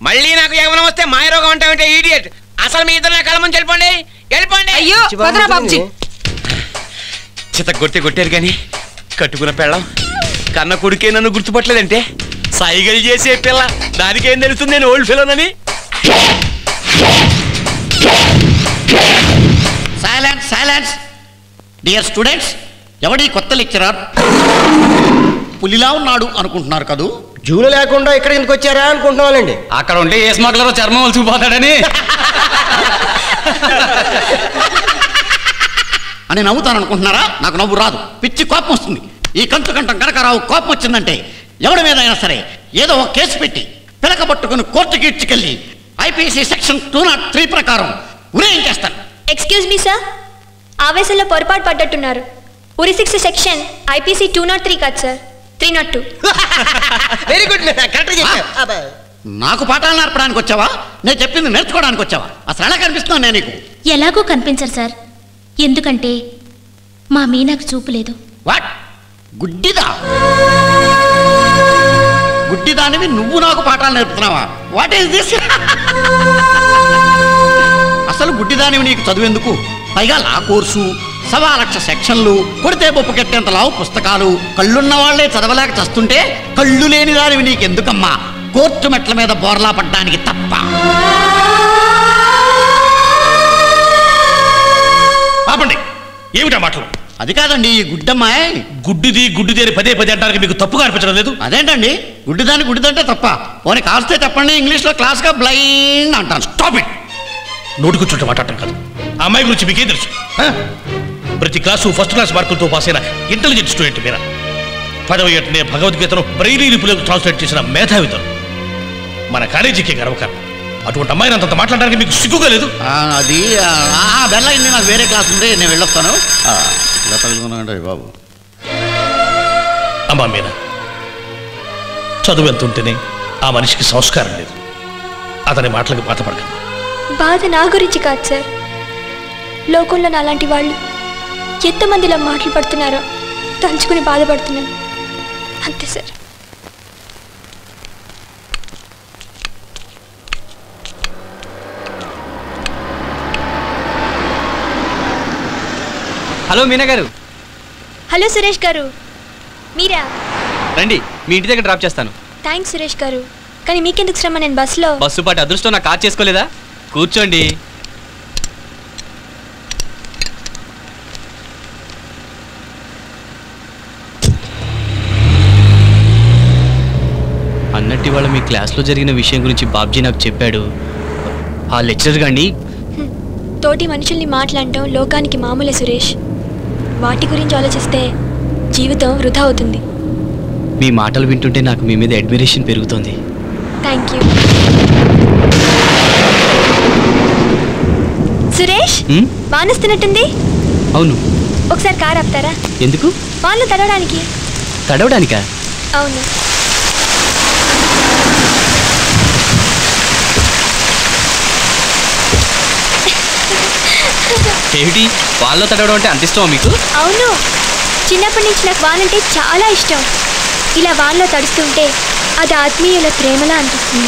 మళ్ళీ నాకు యవనం వస్తే మాయరోగం అంటావంటే ఈడియట్ అసలు మీ ఇద్దరు నా కళ్ళ ముందు వెళ్ళిపోండి. వెళ్ళిపోండి. అయ్యో వదరా బాబుజీ. చిత కొట్టి కొట్టారు కానీ కట్టుకున్న పెళ్ళం. కన్న కొడుకే నన్ను గుర్తుపట్టలేదంటే సైగలు చేసే పిల్ల. దానికేం తెలుస్తుంది నేను ఓల్డ్ ఫిలోనని సైలెన్స్ సైలెన్స్ డియర్ స్టూడెంట్స్ ఎవడి కొత్త లెక్చరర్ పులిలా ఉన్నాడు అనుకుంటున్నారు కదూ? జూలు లేకుండా ఇక్కడ ఎందుకు వచ్చారా అనుకుంటున్నానండి అక్కడ ఉంటే ఏ స్మగ్లర్ చర్మం వలిసిపోతాడని. అని నవ్వుతాను అనుకుంటున్నారా నాకు నవ్వు రాదు. పిచ్చి కోపం వస్తుంది. ఈ కంచు కంఠం కనకరావు కోపం వచ్చిందంటే ఎవడి మీద అయినా సరే ఏదో ఒక కేసు పెట్టి పిలక పట్టుకుని కోర్టుకి ఇచ్చుకెళ్ళి IPC section two nought three ప్రకారం ఉరేం చేస్తాను ఎక్స్క్యూజ్ మీ సార్. ఆవేశంలో పొరపాటు పడ్డట్టున్నారు. ఉరి శిక్ష section IPC two nought three కాదు sir. Three nought two very good correct నాకు పాఠాలు నేర్పడానికి వచ్చావా? నేను చెప్పింది నేర్చుకోవడానికి వచ్చావా? అసలు ఎలా కనిపిస్తున్నాను నేను నీకు? ఎలాగూ కనిపించరు సార్. ఎందుకంటే మా మీనాకు చూపు లేదు. వాట్ గుడ్డిదా? గుడ్డిదానివి నువ్వు నాకు పాఠాలు నేర్పుతున్నావా? వాట్ ఈస్ దిస్ అసలు గుడ్డిదానివి నీకు చదువెందుకు పైగా లా కోర్సు సవా లక్ష సెక్షన్లు కొడితే బొప్పు కట్టేంత లావు పుస్తకాలు. కళ్ళున్న వాళ్ళే చదవలేక చస్తుంటే కళ్ళు లేని దానివి నీకెందుకమ్మా? కోర్టు మెట్ల మీద బోర్లా పడ్డానికి తప్ప. ఆపండి. ఏమిటా మాటలు? అది కాదండి ఈ గుడ్డమ్మాయి. గుడ్డిది గుడ్డిది అని పదే పదే అంటానికి మీకు తప్పుగా అనిపించడం లేదు? అదేంటండి గుడ్డిదాని గుడ్డిదంటే తప్ప. పోనీ కాల్స్తే చెప్పండి ఇంగ్లీష్లో క్లాస్గా బ్లైండ్ అంటాను. Stop it. నోటికొచ్చుంటే మాట్లాడటం కాదు. ఆ అమ్మాయి గురించి మీకేం తెలుసు? ప్రతి క్లాసు ఫస్ట్ క్లాస్ మార్కులతో పాస్ అయిన ఇంటెలిజెంట్ స్టూడెంట్ మీరా. పదవ ఏటనే భగవద్గీతను బ్రెయిలీ లిపులకు ట్రాన్స్లేట్ చేసిన మేధావితను మన కాలేజీకి గర్వకారణం. అటువంటి అమ్మాయిని అంతంత మాట్లాడడానికి మీకు సిగ్గుగా లేదు? ఆ, అది ఆ, ఆ, బెల్ల అయింది నాకు వేరే క్లాస్ ఉంది నేను వెళ్ళొస్తాను. బాబు. అమ్మా మీరా చదువు ఎంత ఉంటేనే ఆ మనిషికి సంస్కారం లేదు. అతని మాటలకు బాధపడకండి బాధ నా గురించి కాదు సార్. లోకంలో నాలాంటి వాళ్ళు ఎంతమంది ఇలా మాటలు పడుతున్నారో తలుచుకుని బాధపడుతున్నాను. అంతే సార్. హలో మీనా గారు. హలో సురేష్ గారు. మీరా? రండి మీ ఇంటి దగ్గర డ్రాప్ చేస్తాను. థ్యాంక్స్ సురేష్ గారు. కానీ మీకెందుకు శ్రమ? నేను బస్సులో. బస్సు పాటు అదృష్టం నాకు కార్ చేసుకోలేదా? కూర్చోండి అన్నట్టు ఇవాళ మీ క్లాస్లో జరిగిన విషయం గురించి బాబ్జీ నాకు చెప్పాడు. ఆ లెక్చరర్ గారిని తోటి మనుషుల్ని మాట్లాడటం లోకానికి మామూలే సురేష్. వాటి గురించి ఆలోచిస్తే జీవితం వృధా అవుతుంది. మీ మాటలు వింటుంటే నాకు మీ మీద అడ్మిరేషన్ పెరుగుతోంది. Thank you. సురేష్? వానొస్తున్నట్టుంది అవును. ఒకసారి కార్ ఆపుతారా? ఎందుకు? వాన్లు తడవడానికి. తడవడానికా? అవును. ఏమిటి? వాళ్ళలో తడవడం అంటే అంత ఇష్టమా మీకు? అవును. చిన్నప్పటి నుంచి నాకు అంటే చాలా ఇష్టం. ఇలా వాన్లో తడుస్తుంటే అది ఆత్మీయుల ప్రేమలా అనిపిస్తుంది.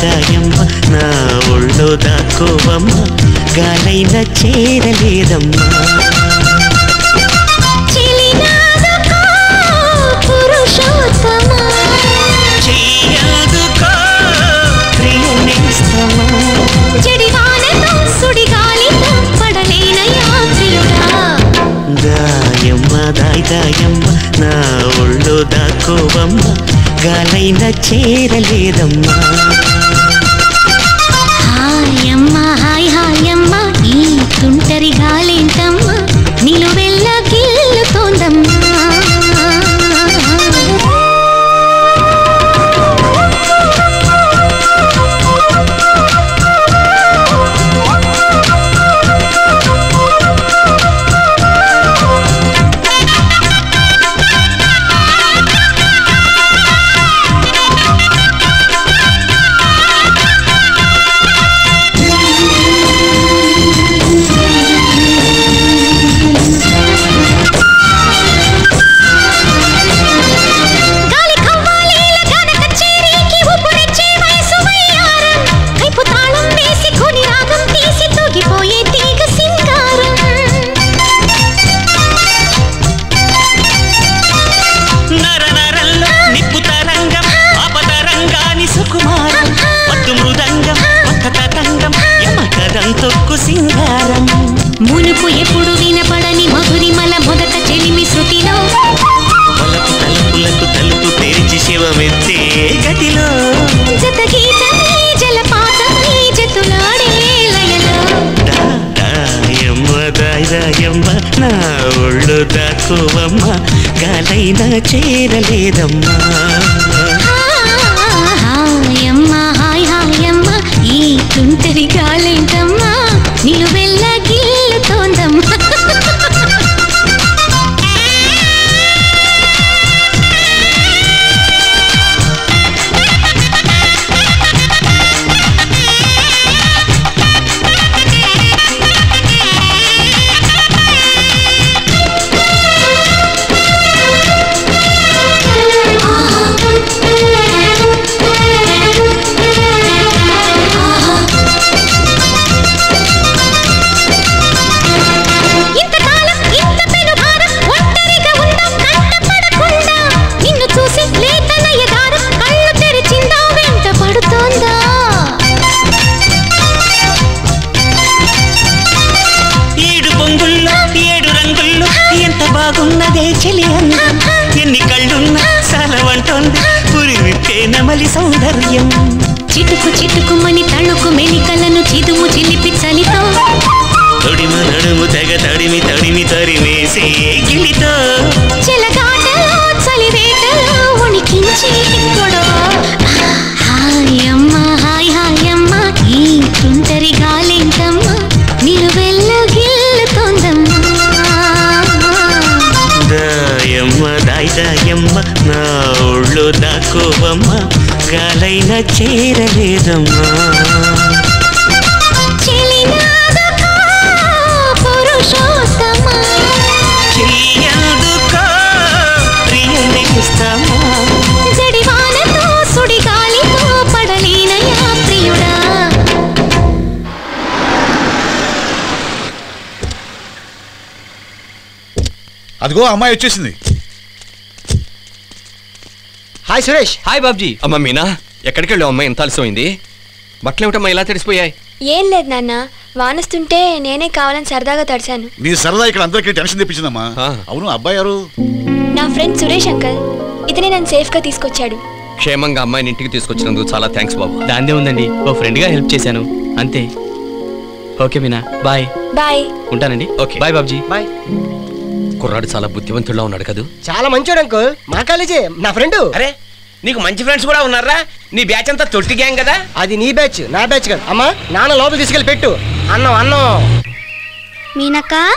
దాయమ్మ దాయ్ దాయమ్మ నా ఒళ్ళో దాక్కోవమ్మ గాలైన చేరలేదమ్మా. దాయమ్మ నా ఒళ్ళో దాక్కోవమ్మ గాలైన చేరలేదమ్మా. హాయమ్మ హాయ్ హాయమ్మ ఈ తుంటరి గాలింట అదిగో అమ్మాయి వచ్చేసింది. హాయ్ సురేష్. హాయ్ బాబ్జీ. అమ్మ మీనా ఎక్కడికి వెళ్ళావు అమ్మ? ఎంత ఆలస్యమైంది బట్టలు ఏమిటమ్మా ఇలా తెరిసిపోయాయి ఏం లేదు నాన్న వానొస్తుంటే నేనే కావాలని సరదాగా తడిశాను. నీ సరదా ఇక్కడ అందరికీ టెన్షన్ తెప్పించిందమ్మా. అవును అబ్బాయి ఎవరు? నా ఫ్రెండ్ సురేష్ అంకల్. ఇతనే నన్ను సేఫ్గా తీసుకొచ్చాడు. క్షేమంగా అమ్మాయిని ఇంటికి తీసుకొచ్చినందుకు చాలా థ్యాంక్స్ బాబు. దాందే ఉందండి. ఓ ఫ్రెండ్గా హెల్ప్ చేశాను. అంతే. Okay Meena bye. బాయ్. ఉంటానండి. ఓకే. బాయ్ బాబ్జీ. బాయ్. కుర్రాడు చాలా బుద్ధివంతుల్లో ఉన్నాడు కదూ? చాలా మంచోడు అంకుల్. మా కాలేజే. నా ఫ్రెండ్. అరే నీకు మంచి ఫ్రెండ్స్ కూడా ఉన్నారా? నీ బ్యాచ్ అంతా తొట్టి గ్యాంగ్ కదా? అది నీ బ్యాచ్ నా బ్యాచ్ కాదు. అమ్మా నాన్న లోపల తీసుకెళ్ళి పెట్టు. అన్నం అన్నం. మీనక్క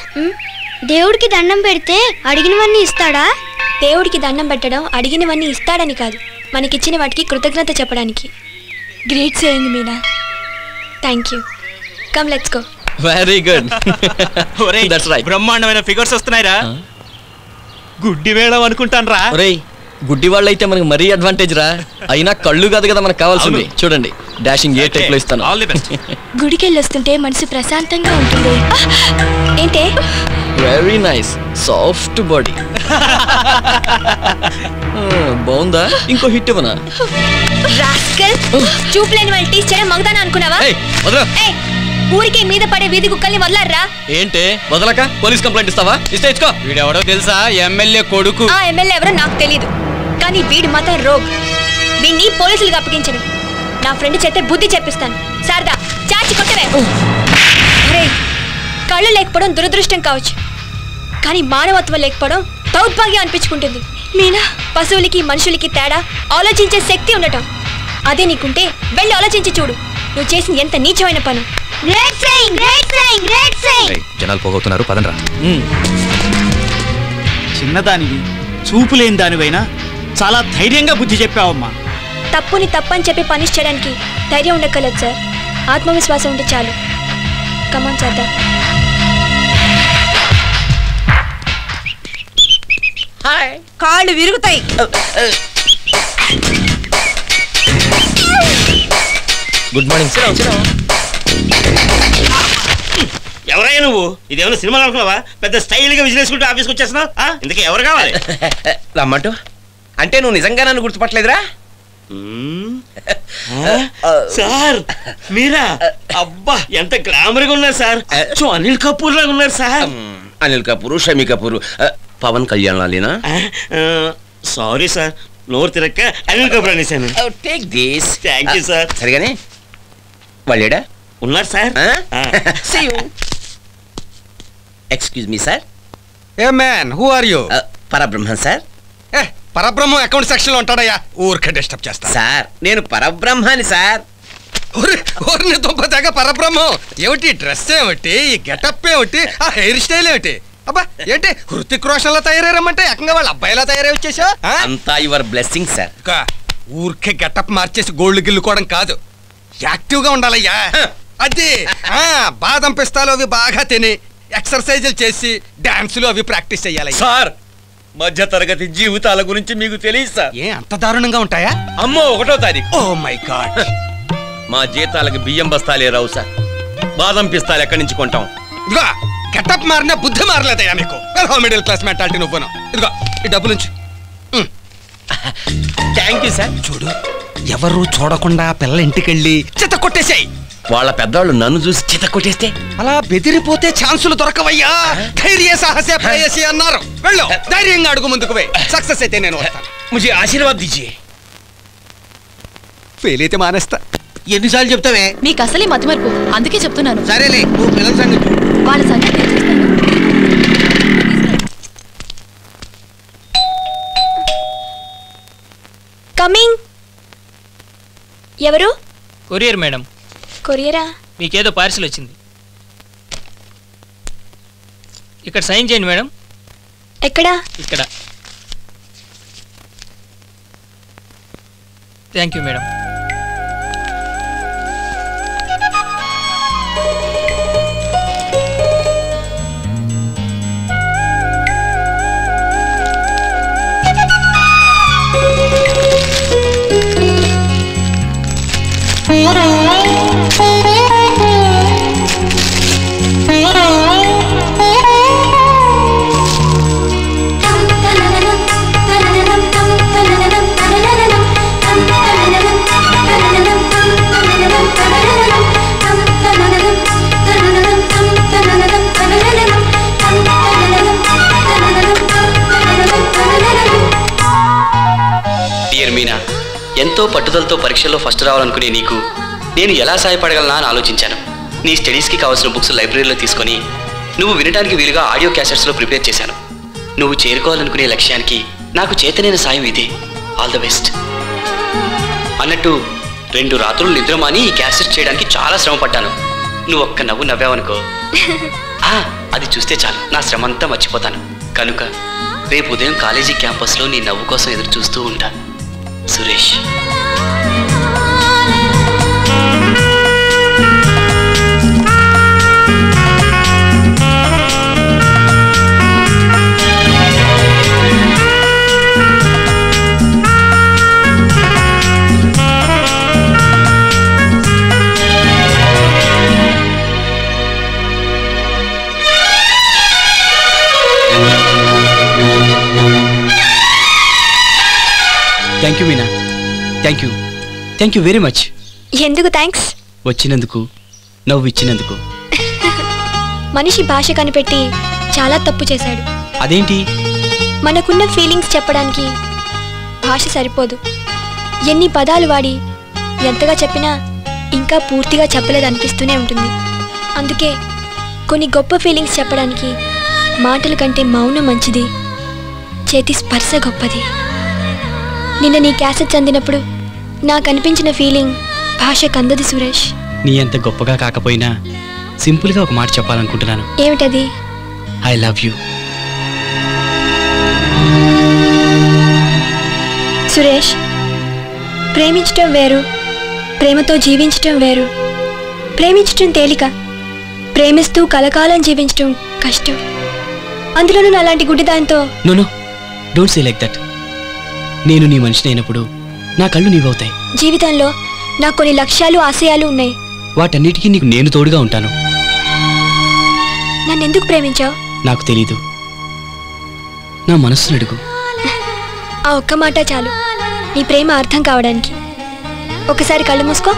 దేవుడికి దండం పెడితే అడిగినవన్నీ ఇస్తాడా? దేవుడికి దండం పెట్టడం అడిగినవన్నీ ఇస్తాడని కాదు మనకిచ్చిన వాటికి కృతజ్ఞత చెప్పడానికి. Great saying Meena. Thank you. Come let's go. Very good that's right బ్రహ్మాండమైన ఫిగర్స్ వస్తున్నాయిరా. గుడ్డి వేళం అనుకుంటాను రా ఒరేయ్ గుడ్డి వాళ్ళు అయితే మనకి మరీ అడ్వాంటేజ్ రా. అయినా కళ్ళు కాదు కదా మనకు కావాల్సింది. చూడండి డాషింగ్ ఏ టైప్లో ఇస్తాను. ఆల్ ది బెస్ట్ గుడికెళ్ళి వస్తుంటే మనసు ప్రశాంతంగా ఉంటుంది! ఏంటే? వెరీ నైస్ సాఫ్ట్ బాడీ బాగుందా? ఇంకో హిట్ ఇవ్వనా? రాస్కల్ చూపులేని వాళ్ళు చేయడం మగదానా అనుకున్నావా? ఏయ్. ఊరికే మీద పడే వీధి కుక్కల్ని వదలర్రా ఏంటే? వదలక? పోలీస్ కంప్లైంట్ ఇస్తావా? ఇస్తే ఇచ్చుకో. వీడెవడో తెలుసా? ఎమ్మెల్యే కొడుకు. ఆ ఎమ్మెల్యే ఎవరో నాకు తెలియదు కానీ వీడు మాత్రం రోగ్. వీడిని పోలీసులకు అప్పగించను నా ఫ్రెండ్ చేతే బుద్ధి చెప్పిస్తాను. శారదా చాచి కొట్టవే. అరే కళ్ళు లేకపోవడం దురదృష్టం కావచ్చు. కానీ మానవత్వం లేకపోవడం దౌర్భాగ్యం అనిపించుకుంటుంది. మీనా? పశువులకి మనుషులకి తేడా? ఆలోచించే శక్తి ఉండటం. అదే నీకుంటే వెళ్ళి ఆలోచించి చూడు. నువ్వు చేసిన ఎంత నీచమైన పను. జనాలు పోగొతున్నారు పదండ్రా. చిన్నదానివి చూపు లేని దానివైనా చాలా ధైర్యంగా బుద్ధి చెప్పావమ్మా. తప్పుని తప్పని చెప్పి పనిష్ చేయడానికి ధైర్యం ఉండక్కర్లేదు సార్ ఆత్మవిశ్వాసం ఉంటే చాలు. కమాన్ చేద్దాం కాళ్ళు విరుగుతాయి. గుడ్ మార్నింగ్ ఎవరయ్యా నువ్వు? ఇదేమైనా సినిమా అనుకున్నావా? పెద్ద స్టైల్గా విజిలేసుకుంటూ ఆఫీస్కి వచ్చేస్తున్నావు? ఆ? ఇంతకీ ఎవరు కావాలి? రమ్మంటూ. అంటే నువ్వు నిజంగా నన్ను గుర్తుపట్టలేదురా? సార్ మీరా? అబ్బా ఎంత గ్లామర్గా ఉన్నారు సార్. అచ్చు అనిల్ కపూర్ లాగా ఉన్నారు సార్. అనిల్ కపూర్ షమి కపూర్ పవన్ కళ్యాణ్ లాలేనా? సారీ సార్ నోరు తిరక్క Anil Kapoor అనేసాను. Take this thank you sir సరిగానే వాళ్ళేడా? ఉన్నారు sir excuse me sir a man who are you Parabrahmam sir A Parabrahmam account సెక్షన్లో ఉంటాడయ్యా. ఊరికే డిస్టర్బ్ చేస్తా సార్ నేను పరబ్రహ్మాని సార్ ఊరిని దుంపదాక పరబ్రహ్మం ఏమిటి డ్రెస్ ఏమిటి ఈ గెటప్ ఏమిటి ఆ హెయిర్ స్టైల్ ఏమిటి? అబ్బా ఏంటి హృతిక్ రోషన్ లా తయారమ్మంటే ఏకంగా వాళ్ళ అబ్బాయిలా తయారై వచ్చేసా అంతా యువర్ బ్లెస్సింగ్ సార్ ఊరికే గెటప్ మార్చేసి గోల్డ్ గిల్లుకోవడం కాదు. యాక్టివ్గా ఉండాలయ్యా అది. బాదం పిస్తాలు అవి బాగా తిని ఎక్సర్సైజులు చేసి డాన్సులు అవి ప్రాక్టీస్ చేయాలి. సార్ మధ్య తరగతి జీవితాల గురించి మీకు తెలియదు సార్. ఏ అంత దారుణంగా ఉంటాయా? అమ్మో ఒకటో తారీఖు. Oh my god. మా జీతాలకు బియ్యం బస్తాలే రావు సార్. బాదం పిస్తాలు ఎక్కడి నుంచి కొంటాం? ఇదిగో గెటప్ మారినా బుద్ధి మారలేదయ్యా మీకు మిడిల్ క్లాస్ మెంటాలిటీ నువ్వును. ఇదిగో ఈ డబ్బు నుంచి థ్యాంక్ యూ సార్. చూడు ఎవరు చూడకుండా పిల్ల ఇంటికెళ్ళి చెత్త కొట్టేసాయి. వాళ్ళ పెద్దవాళ్ళు నన్ను చూసి చిత కొట్టేస్తే అలా బెదిరిపోతే ఛాన్సులు దొరకవయ్యా. ధైర్య సాహసే ప్రయసి అన్నారు. వెళ్ళు ధైర్యంగా అడుగు ముందుకు పోయి సక్సెస్ అయితే నేను ముజే ఆశీర్వాద్ దీజియే ఫెయిల్ అయితే మానేస్తా. ఎన్నిసార్లు చెప్తావే? మీకు అసలే మతిమరుపు అందుకే చెప్తున్నాను. సరేలే నువ్వు పిల్లల సంగతి. వాళ్ళ సంగతి. కమింగ్. ఎవరు? Courier madam. కొరియరా? మీకేదో పార్సిల్ వచ్చింది. ఇక్కడ సైన్ చేయండి మేడం. ఎక్కడా? ఇక్కడ. Thank you madam. డియర్ ఎంతో పట్టుదలతో పరీక్షల్లో ఫస్ట్ రావాలనుకునే నీకు నేను ఎలా సహాయపడగలనా అని ఆలోచించాను. నీ స్టడీస్కి కావాల్సిన బుక్స్ లైబ్రరీలో తీసుకొని నువ్వు వినడానికి వీలుగా ఆడియో క్యాసెట్స్లో ప్రిపేర్ చేశాను. నువ్వు చేరుకోవాలనుకునే లక్ష్యానికి నాకు చేతనైన సాయం ఇదే. All the best. అన్నట్టు రెండు రాత్రులు నిద్రమాని ఈ క్యాసెట్ చేయడానికి చాలా శ్రమ పడ్డాను నువ్వు ఒక్క నవ్వు నవ్వావనుకో. అది చూస్తే చాలు. నా శ్రమంతా మర్చిపోతాను. కనుక రేపు ఉదయం కాలేజీ క్యాంపస్లో నీ నవ్వు కోసం ఎదురు చూస్తూ ఉంటా. Suresh thank you Meena thank you thank you very much ఎందుకు థ్యాంక్స్ వచ్చినందుకు నవ్వు ఇచ్చినందుకు మనిషి భాష కనిపెట్టి చాలా తప్పు చేశాడు. అదేంటి? మనకున్న ఫీలింగ్స్ చెప్పడానికి భాష సరిపోదు. ఎన్ని పదాలు వాడి ఎంతగా చెప్పినా ఇంకా పూర్తిగా చెప్పలేదనిపిస్తూనే ఉంటుంది. అందుకే కొన్ని గొప్ప ఫీలింగ్స్ చెప్పడానికి మాటల కంటే మౌనం మంచిది చేతి స్పర్శ గొప్పది. నిన్న నీ క్యాసెట్స్ అందినప్పుడు నాకు అనిపించిన ఫీలింగ్ భాష కందది సురేష్. నీ అంత గొప్పగా కాకపోయినా సింపుల్గా ఒక మాట చెప్పాలనుకుంటున్నాను. ఏమిటది? I love you. సురేష్ ప్రేమించటం వేరు ప్రేమతో జీవించటం వేరు. ప్రేమించటం తేలిక ప్రేమిస్తూ కలకాలం జీవించటం కష్టం. అందులోనూ అలాంటి గుడ్డిదాంతో no no don't say like that. నేను నీ మనిషిని అయినప్పుడు నా కళ్ళు నీవవుతాయి. జీవితంలో నాకు కొన్ని లక్ష్యాలు ఆశయాలు ఉన్నాయి. వాటన్నిటికీ నీకు నేను తోడుగా ఉంటాను. నన్ను ఎందుకు ప్రేమించావు? నాకు తెలీదు. నా మనస్సును అడుగు. ఆ ఒక్క మాట చాలు. నీ ప్రేమ అర్థం కావడానికి. ఒకసారి కళ్ళు మూసుకో.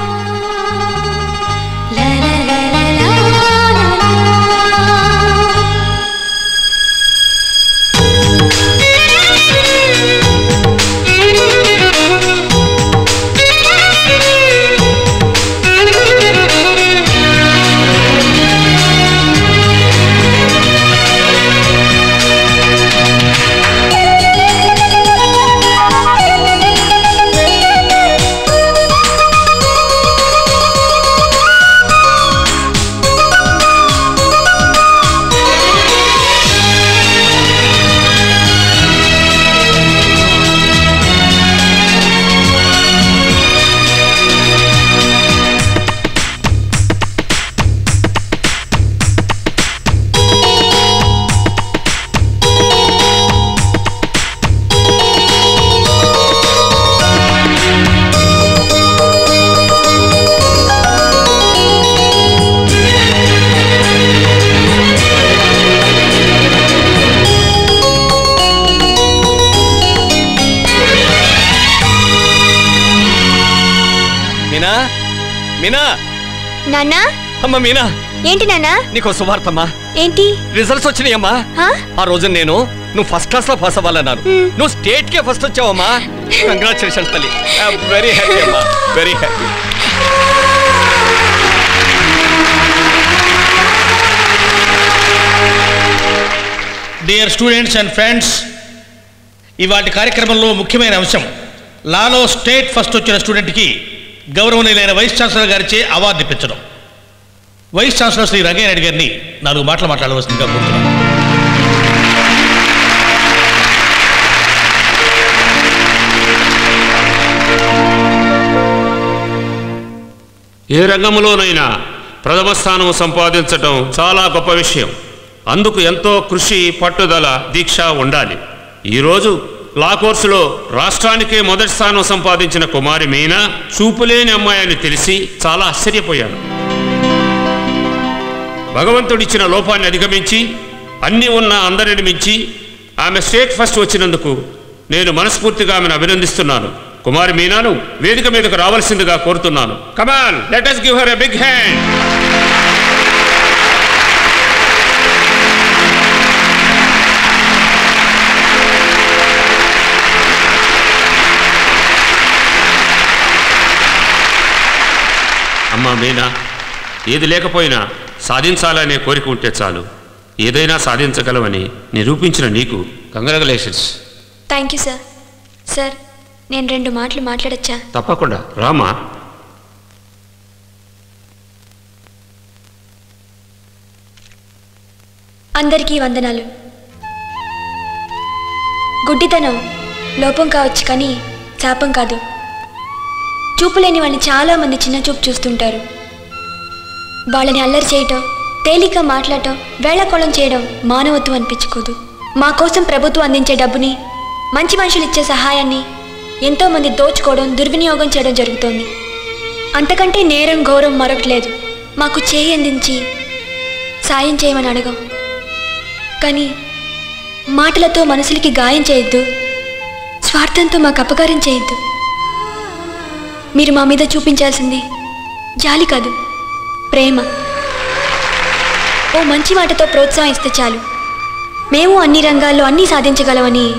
అమ్మ మీనా. ఏంటి నాన్నా? నీకు శుభార్తమ్మా. ఏంటి? రిజల్ట్స్ వచ్చినాయమ్మా. హా? ఆ రోజు నేను నువ్వు ఫస్ట్ క్లాస్లో పాస్ అవ్వాలన్నాను. నువ్వు స్టేట్ కే ఫస్ట్ వచ్చావమ్మా. కంగ్రాచులేషన్స్ తల్లి. వెరీ హ్యాపీ అమ్మా. Very happy dear students and friends ఇవాటి కార్యక్రమంలో ముఖ్యమైన అంశం లాలో స్టేట్ ఫస్ట్ వచ్చిన స్టూడెంట్కి గౌరవనీయులైన వైస్ ఛాన్సలర్ గారిచే అవార్డు ఇప్పించడం వైస్ ఛాన్సలర్ శ్రీ రంగయ్య గారిని నాలుగు మాటలు మాట్లాడవలసిందిగా కోరుతున్నాను. ఏ రంగంలోనైనా ప్రథమ స్థానం సంపాదించటం చాలా గొప్ప విషయం. అందుకు ఎంతో కృషి పట్టుదల దీక్ష ఉండాలి. ఈరోజు లా కోర్సులో రాష్ట్రానికే మొదటి స్థానం సంపాదించిన కుమారి మీనా చూపులేని అమ్మాయి అని తెలిసి చాలా ఆశ్చర్యపోయాను. భగవంతుడిచ్చిన లోపాన్ని అధిగమించి అన్నీ ఉన్న అందరిని మించి ఆమె స్టేట్ ఫస్ట్ వచ్చినందుకు నేను మనస్ఫూర్తిగా ఆమెను అభినందిస్తున్నాను. కుమారి మీనాను వేదిక మీదకు రావాల్సిందిగా కోరుతున్నాను. Come on let us give her a big hand అమ్మా మీనా ఏది లేకపోయినా సాధించాలనే కోరిక ఉంటే చాలు. ఏదైనా సాధించగలవని నిరూపించిన నీకు congratulations. Thank you sir. Sir నేను రెండు మాటలు మాట్లాడచ్చా? తప్పకుండా. రామా? అందరికీ వందనాలు. గుడ్డితనం లోపం కావచ్చు కానీ శాపం కాదు. చూపు లేని వాళ్ళని చాలామంది చిన్న చూపు చూస్తుంటారు. వాళ్ళని అల్లరి చేయటం తేలిక మాట్లాడటం వేళకోళం చేయడం మానవత్వం అనిపించుకోదు. మా కోసం ప్రభుత్వం అందించే డబ్బుని మంచి మనుషులు ఇచ్చే సహాయాన్ని ఎంతోమంది దోచుకోవడం దుర్వినియోగం చేయడం జరుగుతోంది. అంతకంటే నేరం గౌరవం మరొకటి లేదు. మాకు చేయి అందించి సాయం చేయమని అడగం. కానీ మాటలతో మనసులకి గాయం చేయొద్దు స్వార్థంతో మాకు అపకారం చేయొద్దు. మీరు మా మీద చూపించాల్సింది జాలి కాదు. ప్రేమ. ఓ మంచి మాటతో ప్రోత్సహిస్తే చాలు. మేము అన్ని రంగాల్లో అన్నీ సాధించగలమని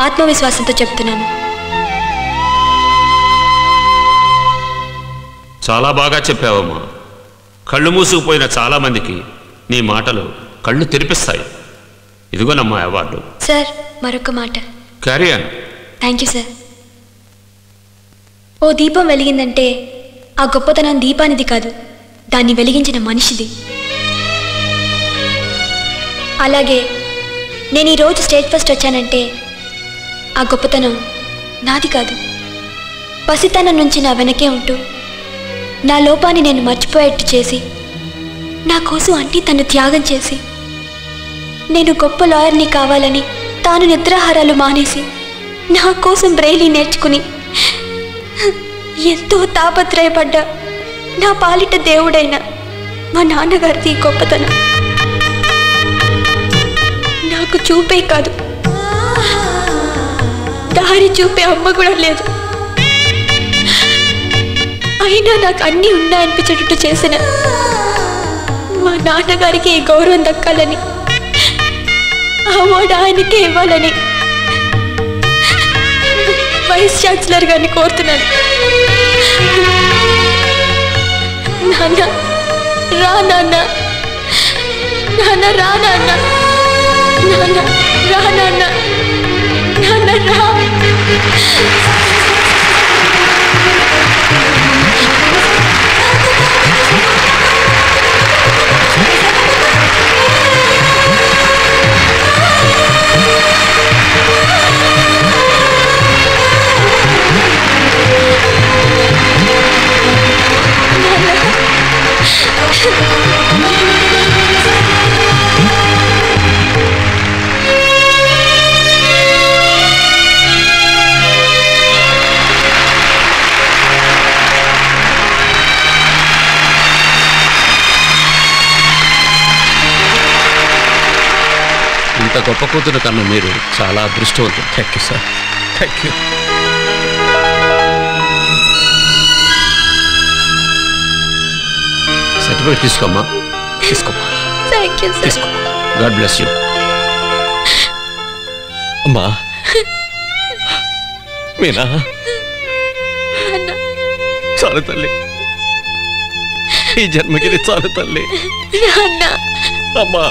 ఆత్మవిశ్వాసంతో చెప్తున్నాను. చాలా బాగా చెప్పావమ్మా. కళ్ళు మూసుకుపోయిన చాలామందికి నీ మాటలు కళ్ళు తెరిపిస్తాయి. ఇదిగోనమ్మా అవార్డు. సార్ మరొక మాట. Carry on thank you sir ఓ దీపం వెలిగిందంటే ఆ గొప్పతనం దీపానిది కాదు. దాన్ని వెలిగించిన మనిషిది. అలాగే నేను ఈరోజు స్టేట్ ఫస్ట్ వచ్చానంటే ఆ గొప్పతనం నాది కాదు. పసితనం నుంచి నా వెనకే ఉంటూ నా లోపాన్ని నేను మర్చిపోయేట్టు చేసి నా కోసం అన్నీ తను త్యాగం చేసి నేను గొప్ప లాయర్ని కావాలని తాను నిద్రాహారాలు మానేసి నా కోసం బ్రెయిలీ నేర్చుకుని ఎంతో తాపత్రయపడ్డా. నా పాలిట దేవుడైన మా నాన్నగారిది గొప్పతనం. నాకు చూపే కాదు. దారి చూపే అమ్మ కూడా లేదు. అయినా నాకు అన్నీ ఉన్నాయనిపించేటట్టు చేసిన మా నాన్నగారికి ఈ గౌరవం దక్కాలని అవార్డు ఆయనకే ఇవ్వాలని వైస్ ఛాన్సలర్ గారిని కోరుతున్నాను. నాన్న రా నాన్న నాన్న రా నాన్న నాన్న రా ఇంత గొప్ప కూతురు కన్నా మీరు చాలా అదృష్టవంతులు. Thank you sir thank you certificate తీసుకోమ్మా తీసుకోమ్మా తీసుకో గాడ్ బ్లెస్ యూ అమ్మా మీనా చాలా తల్లి ఈ జన్మకి చాలు తల్లి అమ్మా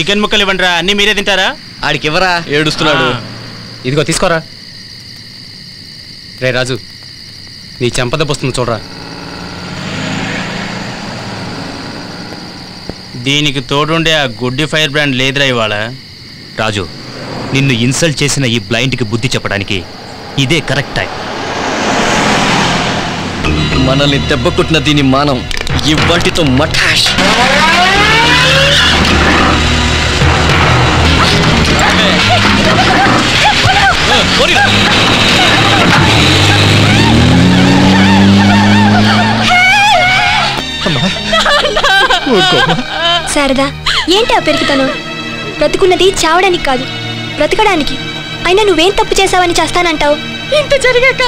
చికెన్ ముక్కలు ఇవ్వండి రా అన్ని మీరే తింటారా? ఆడికి ఇవ్వరా? ఏడుస్తున్నాడు. ఇదిగో తీసుకోరా. రే రాజు నీ చెంపదెబ్బ వస్తుంది చూడరా. దీనికి తోడుండే ఆ గుడ్డి ఫైర్ బ్రాండ్ లేదురా ఇవాళ. రాజు నిన్ను ఇన్సల్ట్ చేసిన ఈ బ్లైండ్కి బుద్ధి చెప్పడానికి ఇదే కరెక్ట్ టైం. మనల్ని దెబ్బ కొట్టిన దీని మానం ఇవ్వాటితో మఠాష్. శారదా ఏంటి ఆ పెరుగుతాను? బ్రతుకున్నది చావడానికి కాదు బ్రతకడానికి. అయినా నువ్వేం తప్పు చేసావని చేస్తానంటావు? ఇంత జరిగాక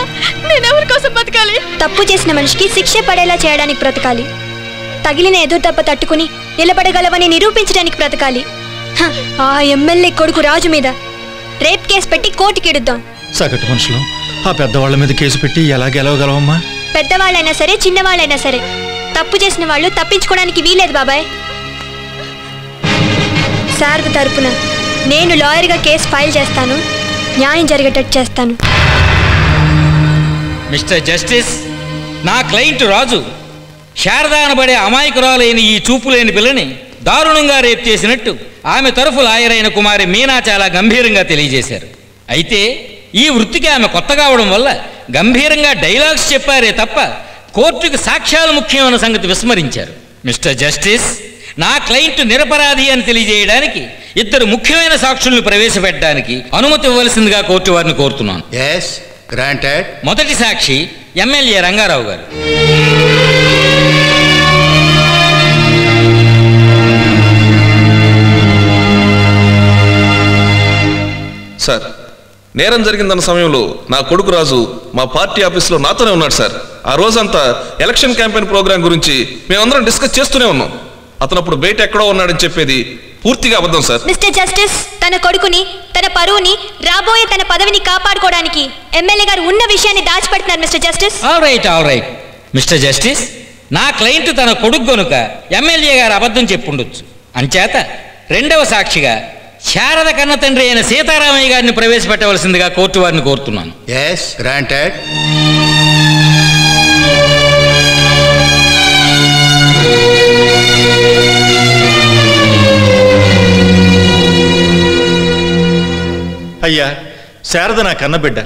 నేను ఎవరి కోసం బతకాలి? తప్పు చేసిన మనిషికి శిక్ష పడేలా చేయడానికి బ్రతకాలి. తగిలిన ఎదురు దెబ్బ తట్టుకుని నిలబడగలవని నిరూపించడానికి బ్రతకాలి. ఆ ఎమ్మెల్యే కొడుకు రాజు మీద రేప్ కేసు పెట్టి కోర్టుకిడుద్దాం. సగటు మనుషులు ఆ పెద్దవాళ్ళ మీద కేసు పెట్టి ఎలా గెలవగలవమ్మా పెద్దవాళ్ళైనా సరే చిన్నవాళ్ళైనా సరే తప్పు చేసిన వాళ్ళు తప్పించుకోవడానికి వీలేదు బాబాయ్. శారద తరపున నేను లాయర్గా కేసు ఫైల్ చేస్తాను న్యాయం జరిగేటట్టు చేస్తాను. మిస్టర్ జస్టిస్ నా క్లయింట్ రాజు శారద అనబడే అమాయకురాలైన ఈ చూపు లేని పిల్లని దారుణంగా రేప్ చేసినట్టు. ఆమె తరఫు లాయరైన కుమారి మీనా చాలా గంభీరంగా తెలియజేశారు. అయితే ఈ వృత్తికి ఆమె కొత్త కావడం వల్ల గంభీరంగా డైలాగ్స్ చెప్పారే తప్ప కోర్టుకు సాక్ష్యాలు ముఖ్యమైన సంగతి విస్మరించారు. మిస్టర్ జస్టిస్ నా క్లయింట్ నిరపరాధి అని తెలియజేయడానికి ఇద్దరు ముఖ్యమైన సాక్షుల్ని ప్రవేశపెట్టడానికి అనుమతి ఇవ్వవలసిందిగా కోర్టు వారిని కోరుతున్నాను. మొదటి సాక్షి ఎమ్మెల్యే రంగారావు గారు. సార్ నేరం జరిగిందన్న సమయంలో నా కొడుకు రాజు మా పార్టీ ఆఫీస్లో నాతోనే ఉన్నాడు సార్. ఆ రోజంతా ఎలక్షన్ క్యాంపెయిన్ ప్రోగ్రాం గురించి మేమందరం డిస్కస్ చేస్తూనే ఉన్నాం. అతను అప్పుడు బయట ఎక్కడో ఉన్నాడని చెప్పేది పూర్తిగా అబద్ధం సార్. మిస్టర్ జస్టిస్ తన కొడుకుని తన పరువుని రాబోయే తన పదవిని కాపాడుకోవడానికి ఎమ్మెల్యే గారు ఉన్న విషయాన్ని దాచిపెడుతున్నారు mister justice. All right all right mister justice నా క్లయింట్ తన కొడుకు గనుక ఎమ్మెల్యే గారు అబద్ధం చెప్పుండొచ్చు. అంచేత రెండవ సాక్షిగా శారద కన్న తండ్రి అయిన సీతారామయ్య గారిని ప్రవేశపెట్టవలసిందిగా కోర్టు వారిని కోరుతున్నాను. ఎస్ గ్రాంటెడ్ అయ్యా శారద నా కన్నబిడ్డ.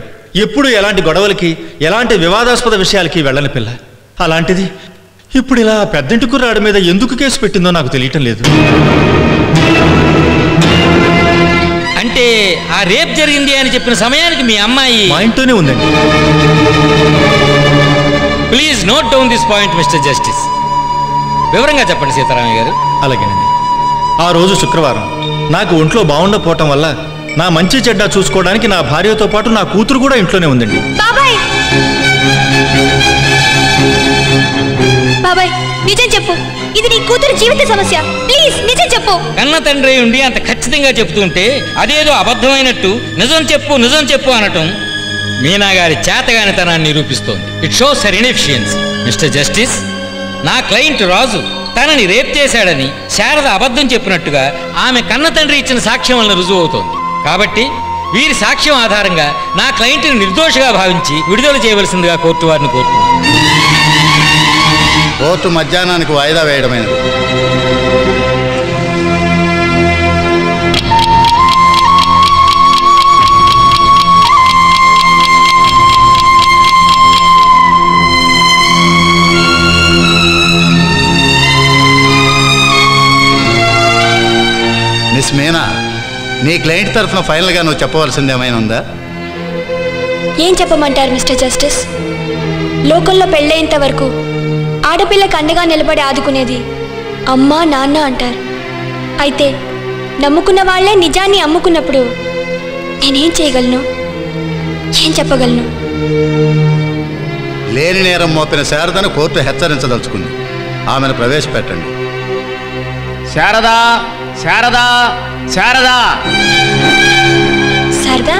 ఎప్పుడు ఎలాంటి గొడవలకి ఎలాంటి వివాదాస్పద విషయాలకి వెళ్ళని పిల్ల. అలాంటిది ఇప్పుడు ఇలా పెద్దంటి కుర్రాడి మీద ఎందుకు కేసు పెట్టిందో నాకు తెలియటం లేదు. అంటే ఆ రేప్ జరిగింది అని చెప్పిన సమయానికి మీ అమ్మాయి మా ఇంట్లోనే ఉందండి. Please note down this point mister justice వివరంగా చెప్పండి సీతారామయ్య గారు. అలాగేనండి. ఆ రోజు శుక్రవారం నాకు ఒంట్లో బాగుండపోవటం వల్ల నా మంచి చెడ్డ చూసుకోవడానికి నా భార్యతో పాటు నా కూతురు కూడా ఇంట్లోనే ఉందండి. బాబాయ్! బాబాయ్! నిజం చెప్పు. ఇది నీ కూతురు జీవిత సమస్య. ప్లీజ్ నిజం చెప్పు. కన్న తండ్రి ఉండి అంత ఖచ్చితంగా చెప్తుంటే అదేదో అబద్ధమైనట్టు నిజం చెప్పు నిజం చెప్పు అనటం మీనా గారి చేతగానితనాన్ని నిరూపిస్తోంది. It shows her inefficiency mister justice నా క్లయింట్ రాజు తనని రేప్ చేశాడని శారద అబద్ధం చెప్పినట్టుగా ఆమె కన్న తండ్రి ఇచ్చిన సాక్ష్యం వలన రుజువు అవుతోంది కాబట్టి వీరి సాక్ష్యం ఆధారంగా నా క్లయింట్ని నిర్దోషిగా భావించి విడుదల చేయవలసిందిగా కోర్టు వారిని కోరుతున్నాను. కోర్టు మధ్యాహ్నానికి వాయిదా వేయడమైనది. మిస్ మీనా నీ క్లయింట్ తరఫున ఫైనల్గా నువ్వు చెప్పవలసింది ఏమైనా ఉందా? ఏం చెప్పమంటారు మిస్టర్ జస్టిస్? లోకల్లో పెళ్ళేంత వరకు ఆడపిల్లకి అండగా నిలబడి ఆదుకునేది. అమ్మ నాన్న అంటారు. అయితే నమ్ముకున్న వాళ్ళే నిజాన్ని అమ్ముకున్నప్పుడు నేనేం చేయగలను? ఏం చెప్పగలను? లేని నేరం మోపిన శారదను కోర్టు హెచ్చరించదలుచుకుంది. ఆమెను ప్రవేశపెట్టండి. శారదా శారదా శారదా! శారదా?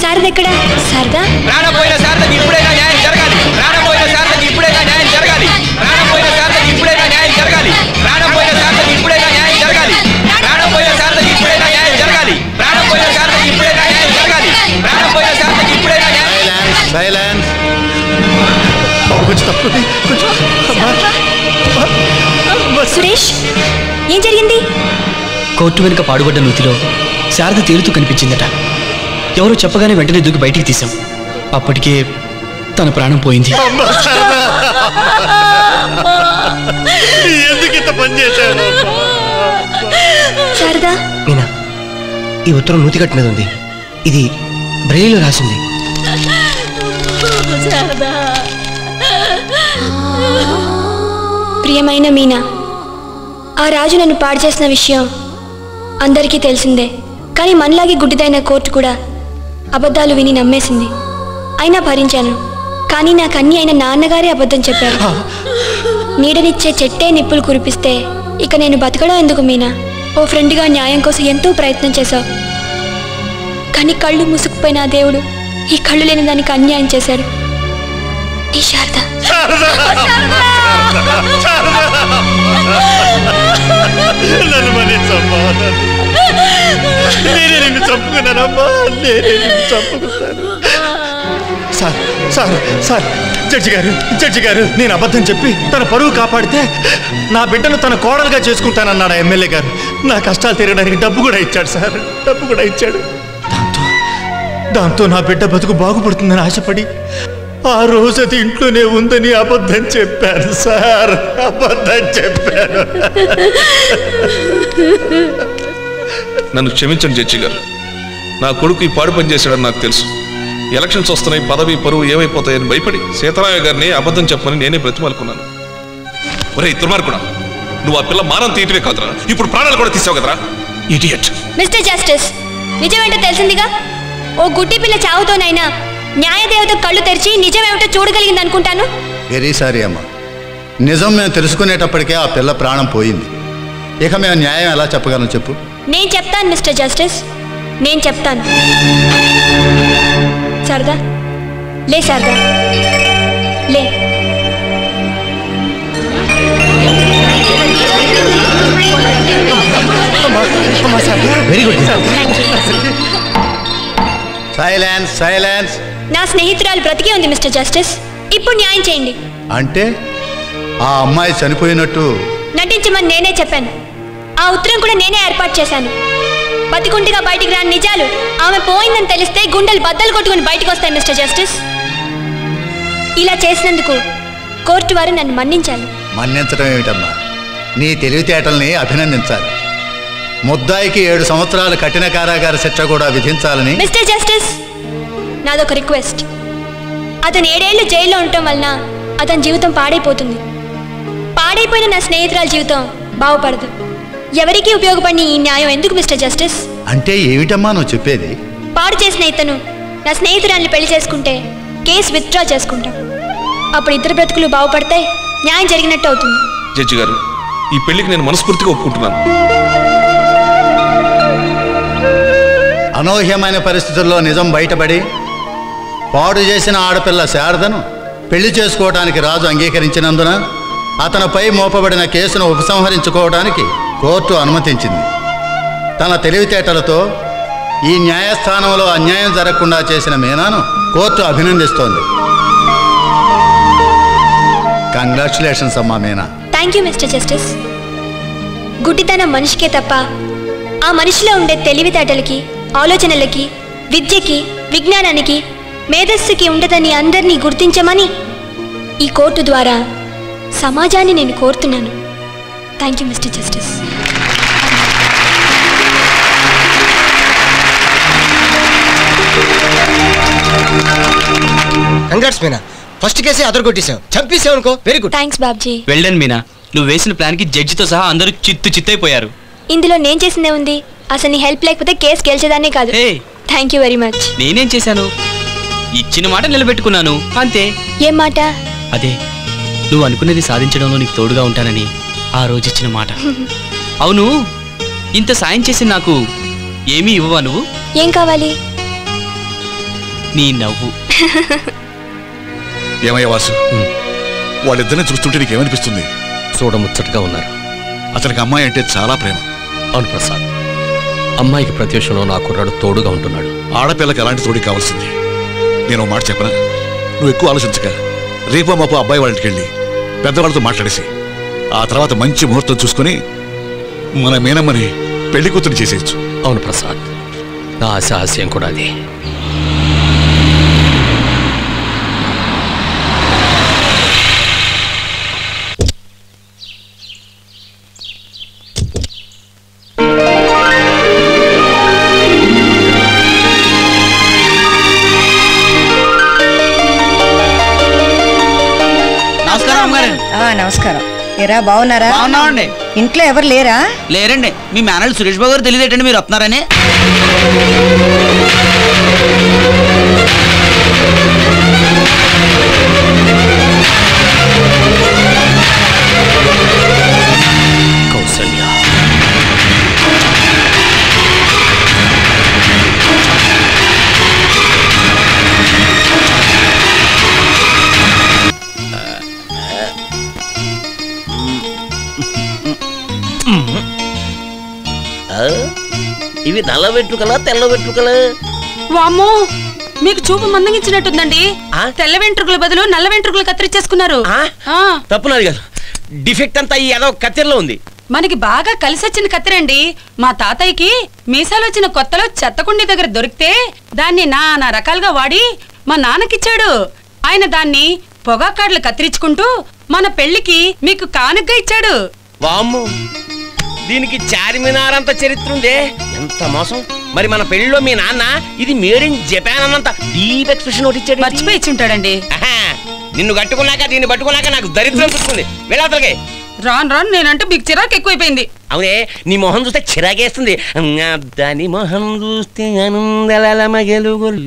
శారద ఎక్కడ? శారదా? ప్రాణపోయిన శారదకి ఇప్పుడైనా సురేష్ ఏం జరిగింది? కోర్టు వెనుక పాడుబడ్డ నూతిలో శారద తేలుతూ కనిపించిందట. ఎవరో చెప్పగానే వెంటనే దూకి బయటికి తీసాం అప్పటికే తన ప్రాణం పోయింది. ఈ ఉత్తరం నూతి కట్టినది మీద ఉంది. ఇది బ్రెయిలో రాసింది. శారదా! ప్రియమైన మీనా ఆ రాజు నన్ను పాడు చేసిన విషయం అందరికీ తెలిసిందే. కానీ మనలాగే గుడ్డిదైన కోర్టు కూడా అబద్ధాలు విని నమ్మేసింది. అయినా భరించాను. కానీ నాకు అన్ని అయిన నాన్నగారే అబద్ధం చెప్పారు. నీడనిచ్చే చెట్టే నిప్పులు కురిపిస్తే ఇక నేను బతకడం ఎందుకు మీనా? ఓ ఫ్రెండ్గా న్యాయం కోసం ఎంతో ప్రయత్నం చేశావు. కానీ కళ్ళు ముసుకుపోయిన ఆ దేవుడు ఈ కళ్ళు లేని దానికి అన్యాయం చేశాడు. నీ శారద నన్ను మన్నించమ్మా నేనే నిన్ను చంపుకున్నానమ్మా నేనే నిన్ను చంపుకున్నాను sir sir sir judge garu judge garu నేను అబద్ధం చెప్పి తన పరువు కాపాడితే నా బిడ్డను తన కోడలుగా చేసుకుంటానన్నాడు ఎమ్మెల్యే గారు. నా కష్టాలు తీరడానికి డబ్బు కూడా ఇచ్చాడు సార్. డబ్బు కూడా ఇచ్చాడు. దాంతో దాంతో నా బిడ్డ బతుకు బాగుపడుతుందని ఆశపడి ఆ రోజు అది ఇంట్లోనే ఉందని అబద్ధం చెప్పాను సార్. అబద్ధం చెప్పాను. నన్ను క్షమించండి జడ్జి గారు. నా కొడుకు ఈ పాడు పని చేశాడని నాకు తెలుసు. ఎలక్షన్స్ వస్తున్నాయి పదవి పరువు ఏమైపోతాయని భయపడి సీతారాయ గారిని అబద్ధం చెప్పమని నేనే బ్రతిమాలుకున్నాను. ఒరే దుర్మార్గుడా నువ్వు ఆ పిల్ల మానం తీయటమే కాదురా. ఇప్పుడు ప్రాణాలు కూడా తీసావు కదరా. ఇడియట్ మిస్టర్ జస్టిస్ నిజమేంటో తెలిసిందిగా? ఓ గుడ్డి పిల్ల చావుతోనైనా న్యాయదేవత కళ్ళు తెరిచి నిజమేమిటో చూడగలిగింది అనుకుంటాను? వెరీ సారీ అమ్మ. నిజం మేము తెలుసుకునేటప్పటికే ఆ పిల్ల ప్రాణం పోయింది. ఇక మేము న్యాయం ఎలా చెప్పగలం చెప్పు? నేను చెప్తాను మిస్టర్ జస్టిస్. నేను చెప్తాను. సరదా? లే సరదా. లే. వెరీ గుడ్ సైలెన్స్ సైలెన్స్ నా స్నేహితురాలు బ్రతికే ఉంది మిస్టర్ జస్టిస్. ఇప్పుడు న్యాయం చేయండి. అంటే ఆ అమ్మాయి చనిపోయినట్టు నటించమని నేనే చెప్పాను. ఆ ఉత్తరం కూడా నేనే ఏర్పాటు చేశాను. బతికుంటిగా బయటికి రాని నిజాలు ఆమె పోయిందని తెలిస్తే గుండెలు బద్దలు కొట్టుకుని బయటకు వస్తాయి మిస్టర్ జస్టిస్. ఇలా చేసినందుకు కోర్టు వారు నన్ను మన్నించాలి. మన్నించడం ఏమిటమ్మా? నీ తెలివితేటల్ని అభినందించాలి. ముద్దాయికి ఏడు సంవత్సరాల కఠిన కారాగార శిక్ష కూడా విధించాలని మిస్టర్ జస్టిస్ నాదొక రిక్వెస్ట్. అతను ఏడేళ్ళు జైల్లో ఉండటం వలన అతని జీవితం పాడైపోతుంది. పాడైపోయిన నా స్నేహితురాల జీవితం బాగుపడదు. ఎవరికీ ఉపయోగపడిన ఈ న్యాయం ఎందుకు మిస్టర్ జస్టిస్? అంటే ఏమిటమ్మా నువ్వు చెప్పేది? పాడు చేసిన ఇతను నా స్నేహితురాల్ని పెళ్ళి చేసుకుంటే కేసు విత్డ్రా చేసుకుంటాం. అప్పుడు ఇద్దరు బ్రతుకులు బాగుపడితే న్యాయం జరిగినట్టు అవుతుంది. జడ్జి గారు ఈ పెళ్ళికి నేను మనస్ఫూర్తిగా ఒప్పుకుంటున్నాను. అనూహ్యమైన పరిస్థితుల్లో నిజం బయటపడి పాడు చేసిన ఆడపిల్ల శారదను పెళ్ళి చేసుకోవడానికి రాజు అంగీకరించినందున అతనిపై మోపబడిన కేసును ఉపసంహరించుకోవడానికి కోర్టు అనుమతించింది. తన తెలివితేటలతో ఈ న్యాయస్థానంలో అన్యాయం జరగకుండా చేసిన మీనాను కోర్టు అభినందిస్తోంది. కంగ్రాచులేషన్స్ అమ్మా Meena. Thank you mister justice గుడ్డితనం మనిషికే తప్ప ఆ మనిషిలో ఉండే తెలివితేటలకి ఆలోచనలకి విద్యకి విజ్ఞానానికి మేధస్సుకి ఉండదని అందరినీ గుర్తించమని ఈ కోర్టు ద్వారా సమాజాన్ని నేను కోరుతున్నాను. Thank you mister justice congrats Meena first కేసే అదర్ కొట్టేసావు చంపేసావు అనుకో వెరీ గుడ్ థ్యాంక్స్ బాబ్జీ వెళ్ళండి మీనా నువ్వు వేసిన ప్లాన్కి జడ్జితో సహా అందరూ చిత్తు చిత్తైపోయారు. ఇందులో నేను చేసిందే ఉంది. అసలు నీ హెల్ప్ లేకపోతే కేసు గెలిచేదాన్నే కాదు. థ్యాంక్ యూ వెరీ మచ్ నేనేం చేశాను? ఇచ్చిన మాట నిలబెట్టుకున్నాను. అంతే. ఏం మాట? అదే నువ్వు అనుకున్నది సాధించడంలో నీకు తోడుగా ఉంటానని ఆ రోజు ఇచ్చిన మాట. అవును ఇంత సాయం చేసి నాకు ఏమీ ఇవ్వవా నువ్వు? ఏం కావాలి? నీ నవ్వు. ఏమయ్య వాసు? వాళ్ళిద్దరిని చూస్తుంటే నీకేమనిపిస్తుంది? చూడముచ్చటగా ఉన్నారు. అతనికి అమ్మాయి అంటే చాలా ప్రేమ. అవును ప్రసాద్. అమ్మాయికి ప్రత్యూషంలో నా కుర్రాడు తోడుగా ఉంటున్నాడు. ఆడపిల్లకి అలాంటి తోడి కావాల్సింది? నేను మాట చెప్పనా? నువ్వు ఎక్కువ ఆలోచించక రేపో మాపో అబ్బాయి వాళ్ళకి వెళ్ళి పెద్దవాళ్ళతో మాట్లాడేసి ఆ తర్వాత మంచి ముహూర్తం చూసుకొని మన మీనమ్మని పెళ్ళి కూతురు చేసేయచ్చు. అవును ప్రసాద్ నా ఆశ ఆశయం కూడా అది. ఎరా బాగున్నారా? బాగున్నామండి. ఇంట్లో ఎవరు లేరా? లేరండి. మీ మేనల్ సురేష్ బాబు గారు తెలియదేటండి మీరు వస్తున్నారని. ఇవి నల్ల వెంట్రుకలా తెల్ల వెంట్రుకలా? వామ్మో మీకు చూపు మందగించినట్టుందండి. తెల్ల వెంట్రుకల బదులు నల్ల వెంట్రుకలు కత్తిరించేసుకున్నారు తప్పునది కాదు డిఫెక్ట్ అంతా ఈ ఏదో కత్తెరలో ఉంది. మనకి బాగా కలిసొచ్చిన కత్తిరండి. మా తాతయ్యకి మీసాలు వచ్చిన కొత్తలో చెత్తకుండి దగ్గర దొరికితే దాన్ని నానా రకాలుగా వాడి మా నాన్నకిచ్చాడు. ఆయన దాన్ని పొగాకాడ్లు కత్తిరించుకుంటూ మన పెళ్ళికి మీకు కానుగ్గా ఇచ్చాడు. వామ్ము. దీనికి చార్మినార్ అంత చరిత్ర ఉందే. ఎంత మోసం? మరి మన పెళ్ళిలో మీ నాన్న ఇది మేడ్ ఇన్ జపాన్ అన్నంత డీప్ ఎక్స్ప్రెషన్ ఒకటి ఇచ్చాడు మర్చిపోయి ఇచ్చుంటాడండి నిన్ను కట్టుకున్నాక దీన్ని పట్టుకున్నాక నాకు దరిద్రం చుట్టుకుంది వెళ్ళాతలకే రాను రాను నేనంటే మీకు చిరాకు ఎక్కువైపోయింది. అవునే నీ మొహం చూస్తే చిరాకేస్తుంది. దాని మొహం చూస్తే ఆనందల మగలుగులు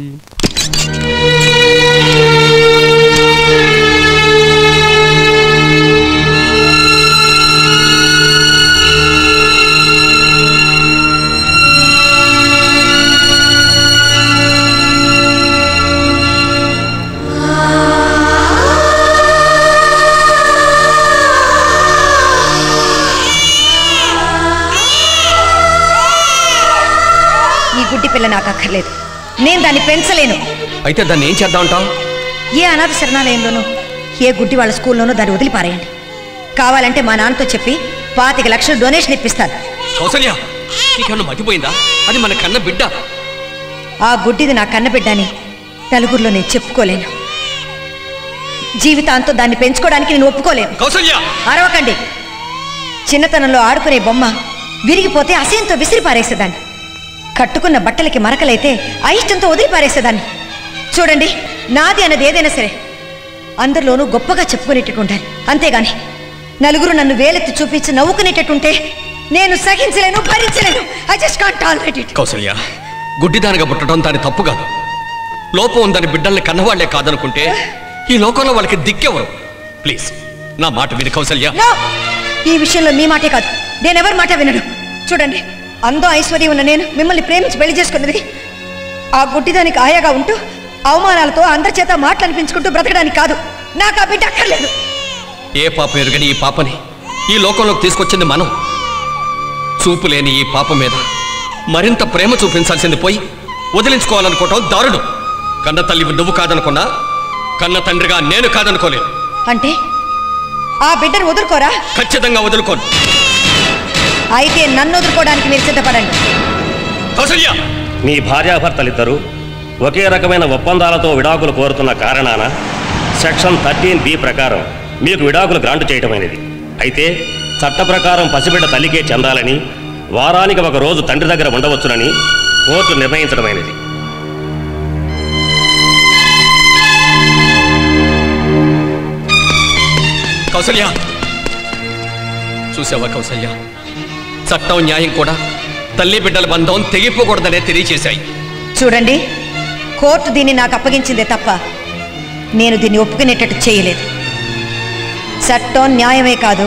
గుడ్డి పిల్ల నాకు అక్కర్లేదు. నేను దాన్ని పెంచలేను. అయితే దాన్ని ఏం చేద్దాం అంటావు? ఏ అనాథ శరణాలయంలోనూ ఏ గుడ్డి వాళ్ళ స్కూల్లోనూ దాన్ని వదిలిపారేయండి. కావాలంటే మా నాన్నతో చెప్పి పాతిక లక్షలు డొనేషన్ ఇప్పిస్తాను. కౌసల్య మతిపోయిందా? అది మన కన్న బిడ్డ. ఆ గుడ్డిది నా కన్నబిడ్డని నలుగురిలో నేను చెప్పుకోలేను. జీవితాంతం దాన్ని పెంచుకోవడానికి నేను ఒప్పుకోలేను. కౌసల్య! అరవకండి. చిన్నతనంలో ఆడుకునే బొమ్మ విరిగిపోతే అసహ్యంతో విసిరి పారేసేదాన్ని కట్టుకున్న బట్టలకి మరకలైతే అయిష్టంతో వదిలి పారేసేదాన్ని చూడండి నాది అన్నది ఏదైనా సరే. అందరిలోనూ గొప్పగా చెప్పుకునేటట్టు ఉండాలి. అంతేగాని నలుగురు నన్ను వేలెత్తి చూపించి నవ్వుకునేటట్టుంటే నేను సహించలేను భరించలేను. I just can't tolerate it Kausalya గుడ్డిదానిగా పుట్టడం దాని తప్పు కాదు. లోపం ఉందని బిడ్డల్ని కన్నవాళ్ళే కాదనుకుంటే ఈ లోకంలో వాళ్ళకి దిక్కెవరు? ప్లీజ్ నా మాట విని కౌసల్య. ఈ విషయంలో మీ మాటే కాదు. నేనెవరి మాట వినను? చూడండి. అందం ఐశ్వర్యం ఉన్న నేను మిమ్మల్ని ప్రేమించి పెళ్ళి చేసుకున్నది. ఆ గుడ్డిదానికి ఆయాగా ఉంటూ అవమానాలతో అందరి చేత మాటలు అనిపించుకుంటూ బ్రతకడానికి కాదు. నాకు ఆ బిడ్డ అక్కర్లేదు. ఏ పాపం ఎరుగని ఈ పాపని ఈ లోకంలోకి తీసుకొచ్చింది మనం? చూపు లేని ఈ పాప మీద మరింత ప్రేమ చూపించాల్సింది పోయి వదిలించుకోవాలనుకోవటం దారుణం. కన్న తల్లి నువ్వు కాదనుకున్నా కన్న తండ్రిగా నేను కాదనుకోలేను. అంటే ఆ బిడ్డను వదులుకోరా? ఖచ్చితంగా వదులుకోను. అయితే నన్ను వదులుకోవడానికి మీరు సిద్ధపడండి. కౌసల్య! మీ భార్యాభర్తలిద్దరూ ఒకే రకమైన ఒప్పందాలతో విడాకులు కోరుతున్న కారణాన సెక్షన్ థర్టీన్ బి ప్రకారం మీకు విడాకులు గ్రాంట్ చేయటమైనది. అయితే చట్ట ప్రకారం పసిబిడ్డ తల్లికే చెందాలని వారానికి ఒక రోజు తండ్రి దగ్గర ఉండవచ్చునని కోర్టు నిర్ణయించడమైనది కౌసల్య! చూసావా కౌసల్య? చట్టం న్యాయం కూడా. తల్లి బిడ్డల బంధం తెగిపోకూడదనే తెలియచేశాయి. చూడండి కోర్టు దీన్ని నాకు అప్పగించిందే తప్ప నేను దీన్ని ఒప్పుకునేటట్టు చేయలేదు. చట్టం న్యాయమే కాదు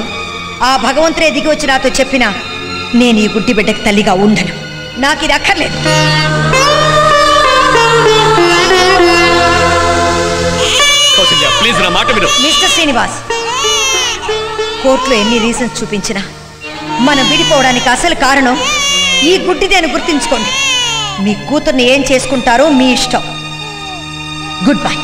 ఆ భగవంతుడే దిగి వచ్చి నాతో చెప్పినా నేను ఈ గుడ్డి బిడ్డకి తల్లిగా ఉండను. నాకు ఇది అక్కర్లేదు. ప్లీజ్ నా మాట విను. మిస్టర్ శ్రీనివాస్ కోర్టులో ఎన్ని రీజన్స్ చూపించినా మనం విడిపోవడానికి అసలు కారణం ఈ గుడ్డిది అని గుర్తుంచుకోండి. మీ కూతుర్ని ఏం చేసుకుంటారో మీ ఇష్టం. గుడ్ బై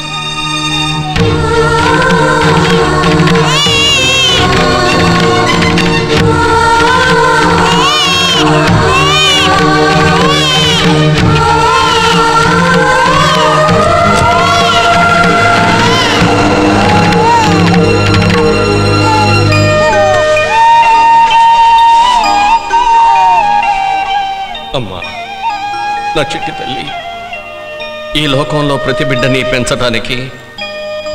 నా చిట్టి తల్లి. ఈ లోకంలో ప్రతి బిడ్డని పెంచడానికి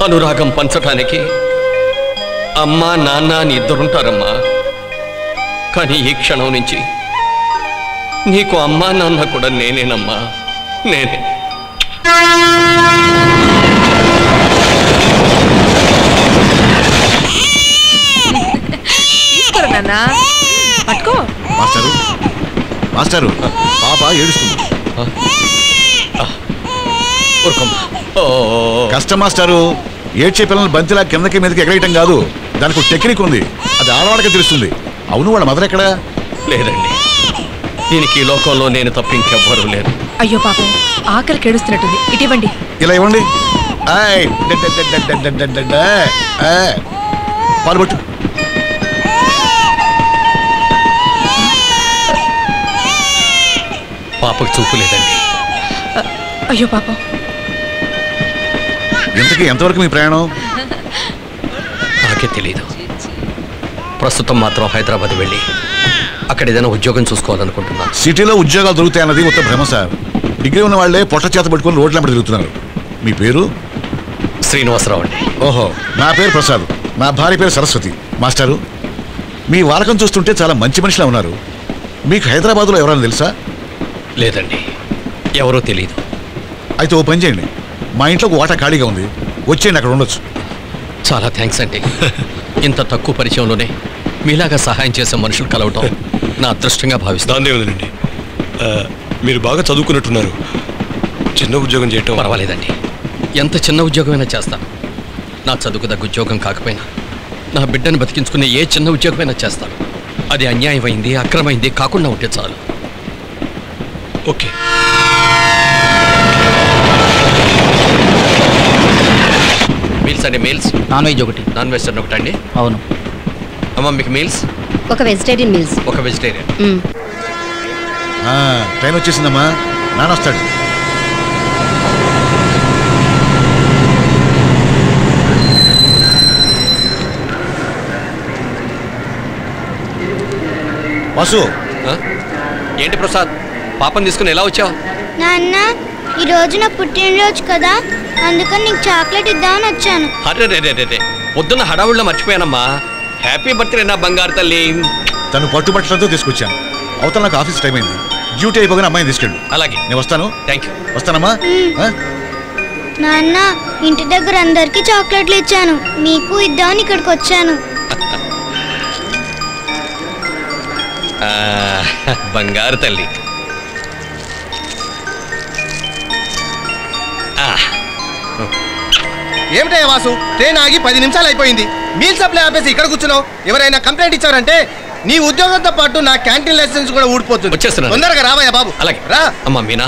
అనురాగం పంచటానికి అమ్మ నాన్న అని ఇద్దరుంటారమ్మా. కానీ ఈ క్షణం నుంచి నీకు అమ్మా నాన్న కూడా నేనేనమ్మా. నేనే. పట్టుకో. మాస్టారు? మాస్టారు పాప ఏడుస్తుంది. కష్టం మాస్టారు. ఏడ్చే పిల్లల్ని బంతిలా కిందకి మీదకి ఎగరేయటం కాదు. దానికి ఒక టెక్నిక్ ఉంది. అది ఆడవాళ్ళకి తెలుస్తుంది. అవును వాళ్ళ మదర్ ఎక్కడా? లేదండి. దీనికి ఈ లోకంలో నేను తప్ప ఇంకెవ్వరూ లేరు. అయ్యో పాపం ఆకలి కేడుస్తున్నట్టుంది ఇటివ్వండి. ఇలా ఇవ్వండి. ఆయ్, డ- డ- డ- డ- డ- డ- డ- డ. ఆ, పాలు పట్టు పాపకు చూపు లేదండి. అయ్యో పాపం. ఇంతకీ ఎంతవరకు మీ ప్రయాణం? నాకే తెలియదు ప్రస్తుతం మాత్రం హైదరాబాద్ వెళ్ళి అక్కడ ఏదైనా ఉద్యోగం చూసుకోవాలనుకుంటున్నాను సిటీలో ఉద్యోగాలు దొరుకుతాయన్నది మొత్తం భ్రమ సార్. డిగ్రీ ఉన్న వాళ్ళే పొట్ట చేత పట్టుకొని రోడ్ల వెంబడి తిరుగుతున్నారు. మీ పేరు? శ్రీనివాసరావు అండి. ఓహో నా పేరు ప్రసాద్. నా భార్య పేరు సరస్వతి. మాస్టారు మీ వాలకం చూస్తుంటే చాలా మంచి మనిషిలా ఉన్నారు. మీకు హైదరాబాద్లో ఎవరైనా తెలుసా? లేదండి. ఎవరో తెలియదు అయితే ఓ పని చేయండి. మా ఇంట్లో వాటా ఖాళీగా ఉంది. వచ్చేయండి అక్కడ ఉండొచ్చు. చాలా థ్యాంక్స్ అండి. ఇంత తక్కువ పరిచయంలోనే మీలాగా సహాయం చేసే మనుషులు కలవటం నా అదృష్టంగా భావిస్తాను. ఉందండి మీరు బాగా చదువుకున్నట్టున్నారు. చిన్న ఉద్యోగం చేయటం పర్వాలేదండి. ఎంత చిన్న ఉద్యోగమైనా చేస్తాను. నా చదువుకు దగ్గర ఉద్యోగం కాకపోయినా నా బిడ్డను బతికించుకునే ఏ చిన్న ఉద్యోగమైనా చేస్తాను. అది అన్యాయమైంది అక్రమైంది కాకుండా ఉంటే చాలు. ఓకే. మీల్స్ అండి మీల్స్ నాన్ వెజ్ ఒకటి. నాన్ వెజ్ అండి ఒకటి అండి? అవును. అమ్మ మీకు మీల్స్ ఒక వెజిటేరియన్ మీల్స్ ఒక వెజిటేరియన్ ఆ, ట్రైన్ వచ్చేసిందమ్మా. నాన్న వస్తాడు. వాసు. ఏంటి ప్రసాద్? పాపం తీసుకుని ఎలా వచ్చావు? నాన్న ఈ రోజు నా పుట్టినరోజు కదా అందుకని నీకు చాక్లెట్ ఇద్దామని వచ్చాను. అరే రే రే పొద్దున్న హడావుల్లో మర్చిపోయానమ్మా. హ్యాపీ బర్త్డే నా బంగారు తల్లి. తను పట్టుబట్టలతో తీసుకొచ్చాను. అవతల నాకు ఆఫీస్ టైం అయింది. డ్యూటీ అయిపోగానే అమ్మాయిని తీసుకెళ్ళు. అలాగే. నేను వస్తాను. థ్యాంక్ యూ వస్తానమ్మా? నాన్న ఇంటి దగ్గర అందరికీ చాక్లెట్లు ఇచ్చాను. మీకు ఇద్దామని ఇక్కడికి వచ్చాను. ఆ, బంగారు తల్లి. ఏమిటయ్యా వాసు? ట్రైన్ ఆగి పది నిమిషాలు అయిపోయింది. మీల్ సప్లై ఆపేసి ఇక్కడ కూర్చున్నావు. ఎవరైనా కంప్లైంట్ ఇచ్చారంటే నీ ఉద్యోగంతో పాటు నా క్యాంటీన్ లైసెన్స్ కూడా ఊడిపోతుంది. వచ్చేస్తున్నాను. తొందరగా రావయ్యా బాబు. అలాగే. రా. అమ్మా మీనా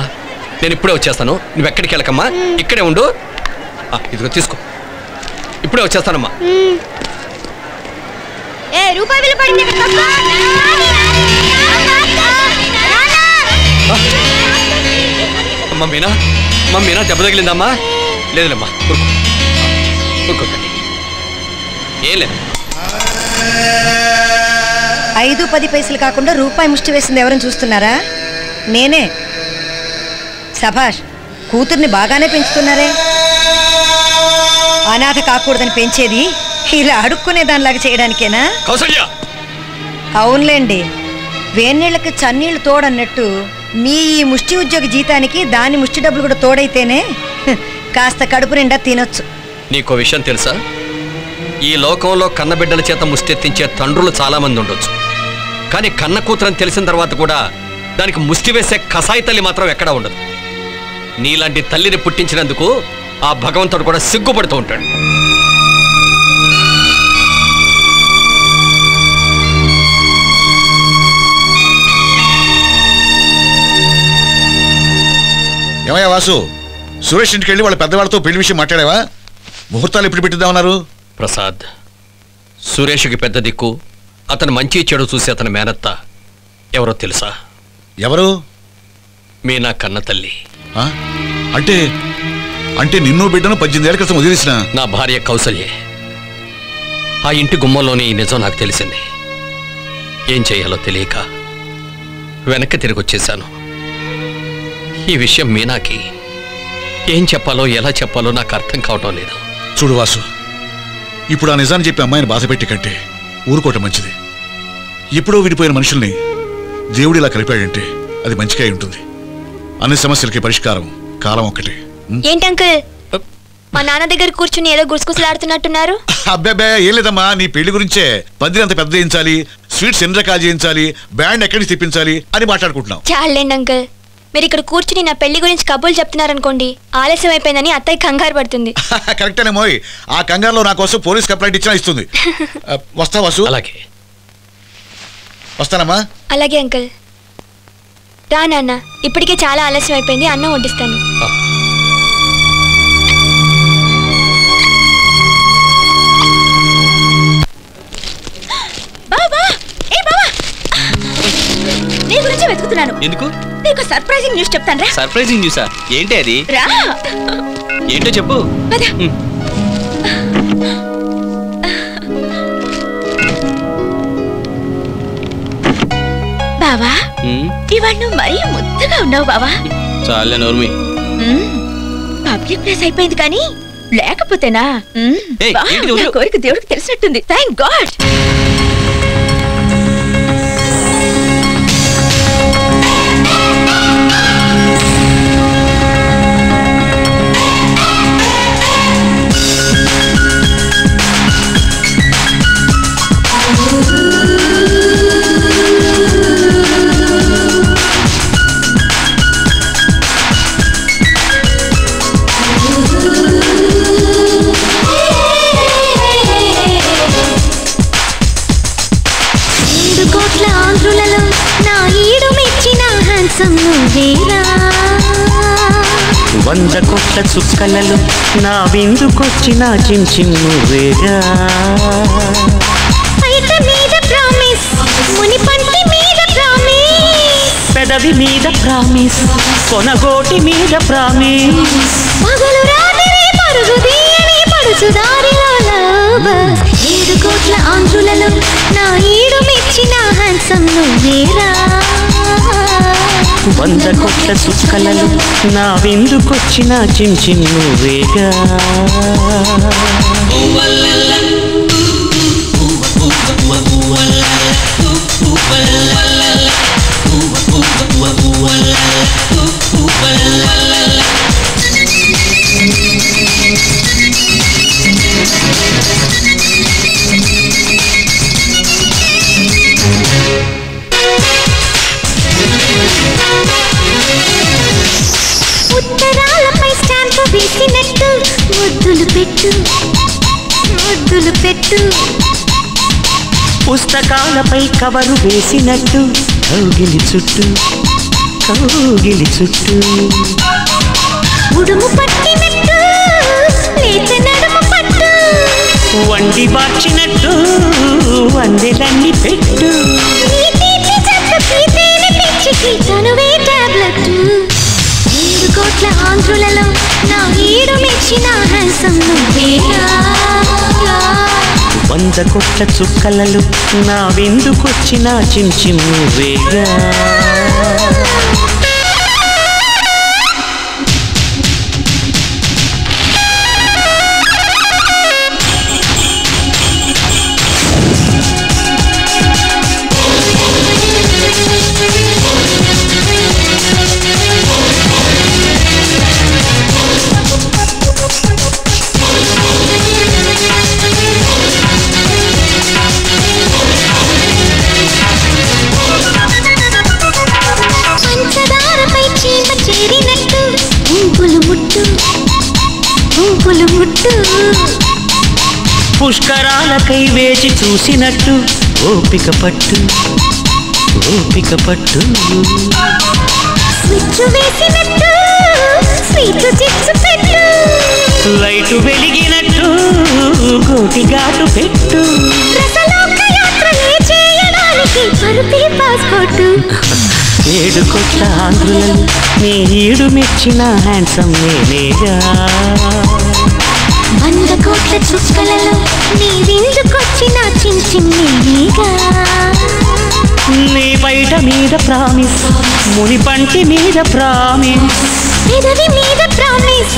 నేను ఇప్పుడే వచ్చేస్తాను. నువ్వు ఎక్కడికి వెళ్ళకమ్మా? ఇక్కడే ఉండు. ఇదిగో తీసుకో. ఇప్పుడే వచ్చేస్తానమ్మా. ఏ రూపాయి విలువ పడింది. అమ్మా మీనా అమ్మా మీనా దెబ్బ తగిలిందమ్మా. లేదులేమ్మా ఏం లేదు ఐదు పది పైసలు కాకుండా రూపాయి ముష్టి వేసింది ఎవరని చూస్తున్నారా? నేనే. సభాష్ కూతుర్ని బాగానే పెంచుతున్నారే? అనాథ కాకూడదని పెంచేది ఇలా అడుక్కునే దానిలాగా చేయడానికేనా? అవునులేండి. వేన్నీళ్ళకి చన్నీళ్ళు తోడన్నట్టు మీ ఈ ముష్టి ఉద్యోగ జీతానికి దాని ముష్టి డబ్బులు కూడా తోడైతేనే కాస్త కడుపు నిండా తినొచ్చు. నీకో విషయం తెలుసా? ఈ లోకంలో కన్నబిడ్డల చేత ముష్టెత్తించే తండ్రులు చాలామంది ఉండొచ్చు. కానీ కన్న కూతురని తెలిసిన తర్వాత కూడా దానికి ముష్టి వేసే కసాయి తల్లి మాత్రం ఎక్కడా ఉండదు. నీలాంటి తల్లిని పుట్టించినందుకు ఆ భగవంతుడు కూడా సిగ్గుపడుతూ ఉంటాడు. ఏమయ్యా వాసు? సురేష్ ఇంటికి వెళ్ళి వాళ్ళ పెద్దవాళ్ళతో పెళ్ళి విషయం మాట్లాడావా? ముహూర్తాలు ఎప్పుడు పెట్టిద్దామన్నారు? ప్రసాద్ సురేష్కి పెద్ద దిక్కు. అతను మంచి చెడు చూసి అతని మేనత్త ఎవరో తెలుసా? ఎవరు? మీనా కన్న తల్లి ఆ? అంటే అంటే నిన్ను బిడ్డను పద్దెనిమిది ఏళ్ళ క్రితం వదిలేసిన? నా భార్య కౌసల్యే. ఆ ఇంటి గుమ్మంలోనే ఈ నిజం నాకు తెలిసింది. ఏం చేయాలో తెలియక వెనక్కి తిరిగి వచ్చేశాను. ఈ విషయం మీనాకి ఏం చెప్పాలో ఎలా చెప్పాలో నాకు అర్థం కావటం లేదు. చూడు వాసు ఇప్పుడు ఆ నిజాన్ని చెప్పి అమ్మాయిని బాధ పెట్టి కంటే ఊరుకోవటం మంచిది. ఎప్పుడో విడిపోయిన మనుషుల్ని దేవుడు ఇలా కలిపాడంటే అది మంచిగా ఉంటుంది. అన్ని సమస్యలకి పరిష్కారం కాలం ఒక్కటే. ఏంటి అంకుల్? మా నాన్న దగ్గర కూర్చుని ఏదో గుసగుసలాడుతున్నట్టున్నారు. అబ్బాబే ఏం లేదమ్మా నీ పెళ్ళి గురించే పందిరి అంత పెద్ద చేయించాలి స్వీట్స్ ఎన్ని రకాలు చేయించాలి బ్యాండ్ ఎక్కడి నుంచి తెప్పించాలి అని మాట్లాడుకుంటున్నాం. చాలండి అంకుల్. మీరు ఇక్కడ కూర్చుని నా పెళ్ళి గురించి కబుర్లు చెప్తున్నారనుకోండి ఆలస్యం అయిపోయిందని అత్తయ్య కంగారు పడుతుంది. కరెక్టేనే మోయ్. ఆ కంగారులో నా కోసం పోలీస్ కంప్లైంట్ ఇచ్చినా ఇస్తుంది. ఆ, వస్తా వాసు. అలాగే. వస్తానమ్మా. అలాగే అంకుల్. రా నాన్న ఇప్పటికే చాలా ఆలస్యం అయిపోయింది అన్నం వడ్డిస్తాను. బాబా ఏ బాబా నీ గురించి వెతుకుతున్నాను. ఎందుకు? నీకు సర్ప్రైజింగ్ న్యూస్ చెప్తాను రా. సర్ప్రైజింగ్ న్యూసా? ఏంటి అది? రా. ఏంటో చెప్పు. పద. బావా ఉమ్, ఇవాళ నువ్వు మరీ ముద్దగా ఉన్నావు బావా. చాలే నోర్మి. పబ్లిక్ ప్లేస్ అయిపోయింది కానీ లేకపోతేనా? మ్మ్. ఏయ్, బా, ఏంటిది నా వదిలు? కోరిక దేవుడికి తెలిసినట్టుంది. థ్యాంక్ గాడ్ వంద కోట్ల చుక్కలలో నా విందుకొచ్చిన చిమ్ నువ్వేగా పైట మీద ప్రామిస్ ముని పంటి మీద ప్రామిస్ పెదవి మీద ప్రామిస్ కొనగోటి మీద ప్రామిస్ పగలు రాత్రి పరుగు తీయని పడుచు దారిలో లవర్స్ ఏడు కోట్ల ఆంధ్రులలో నా ఈడు మెచ్చిన హ్యాండ్సమ్ నువ్వేరా? వంద కొత్త చుక్కలలో నా విందుకొచ్చిన చిమ్ నువ్వేగా పెట్టు ముద్దులు పెట్టు. పుస్తకాలపై కవరు వేసినట్టు కౌగిలి చుట్టూ కౌగిలి చుట్టూ. ఉడుము పట్టినట్టు లేచ నడుము పట్టు. వండి వార్చినట్టు వందెలన్నీ పెట్టు. తనువే టాబ్లెట్ కోట్ల ఆంధ్రులలో నా ఈడు మెచ్చిన హ్యాండ్సమ్ నువ్వేరా వంద కొట్ల చుక్కలలో నా విందుకొచ్చిన చిమ్ నువ్వేగా పుష్కరాలకై వేచి చూసినట్టు ఓపిక పట్టు ఓపిక పట్టు. లైటు వెలిగినట్టు ఘాటు పెట్టు. ఏడు కొట్ల ఆంధ్రులను నీ ఈడు మెచ్చిన హ్యాండ్సమ్ నేనేగా. వంద కోట్ల చుక్కలలో నీ విందుకొచ్చిన చిన్ చిన్నిగా నీ బయట మీద ప్రామిస్ ముని పంటి మీద ప్రామిస్. పెదవి మీద ప్రామిస్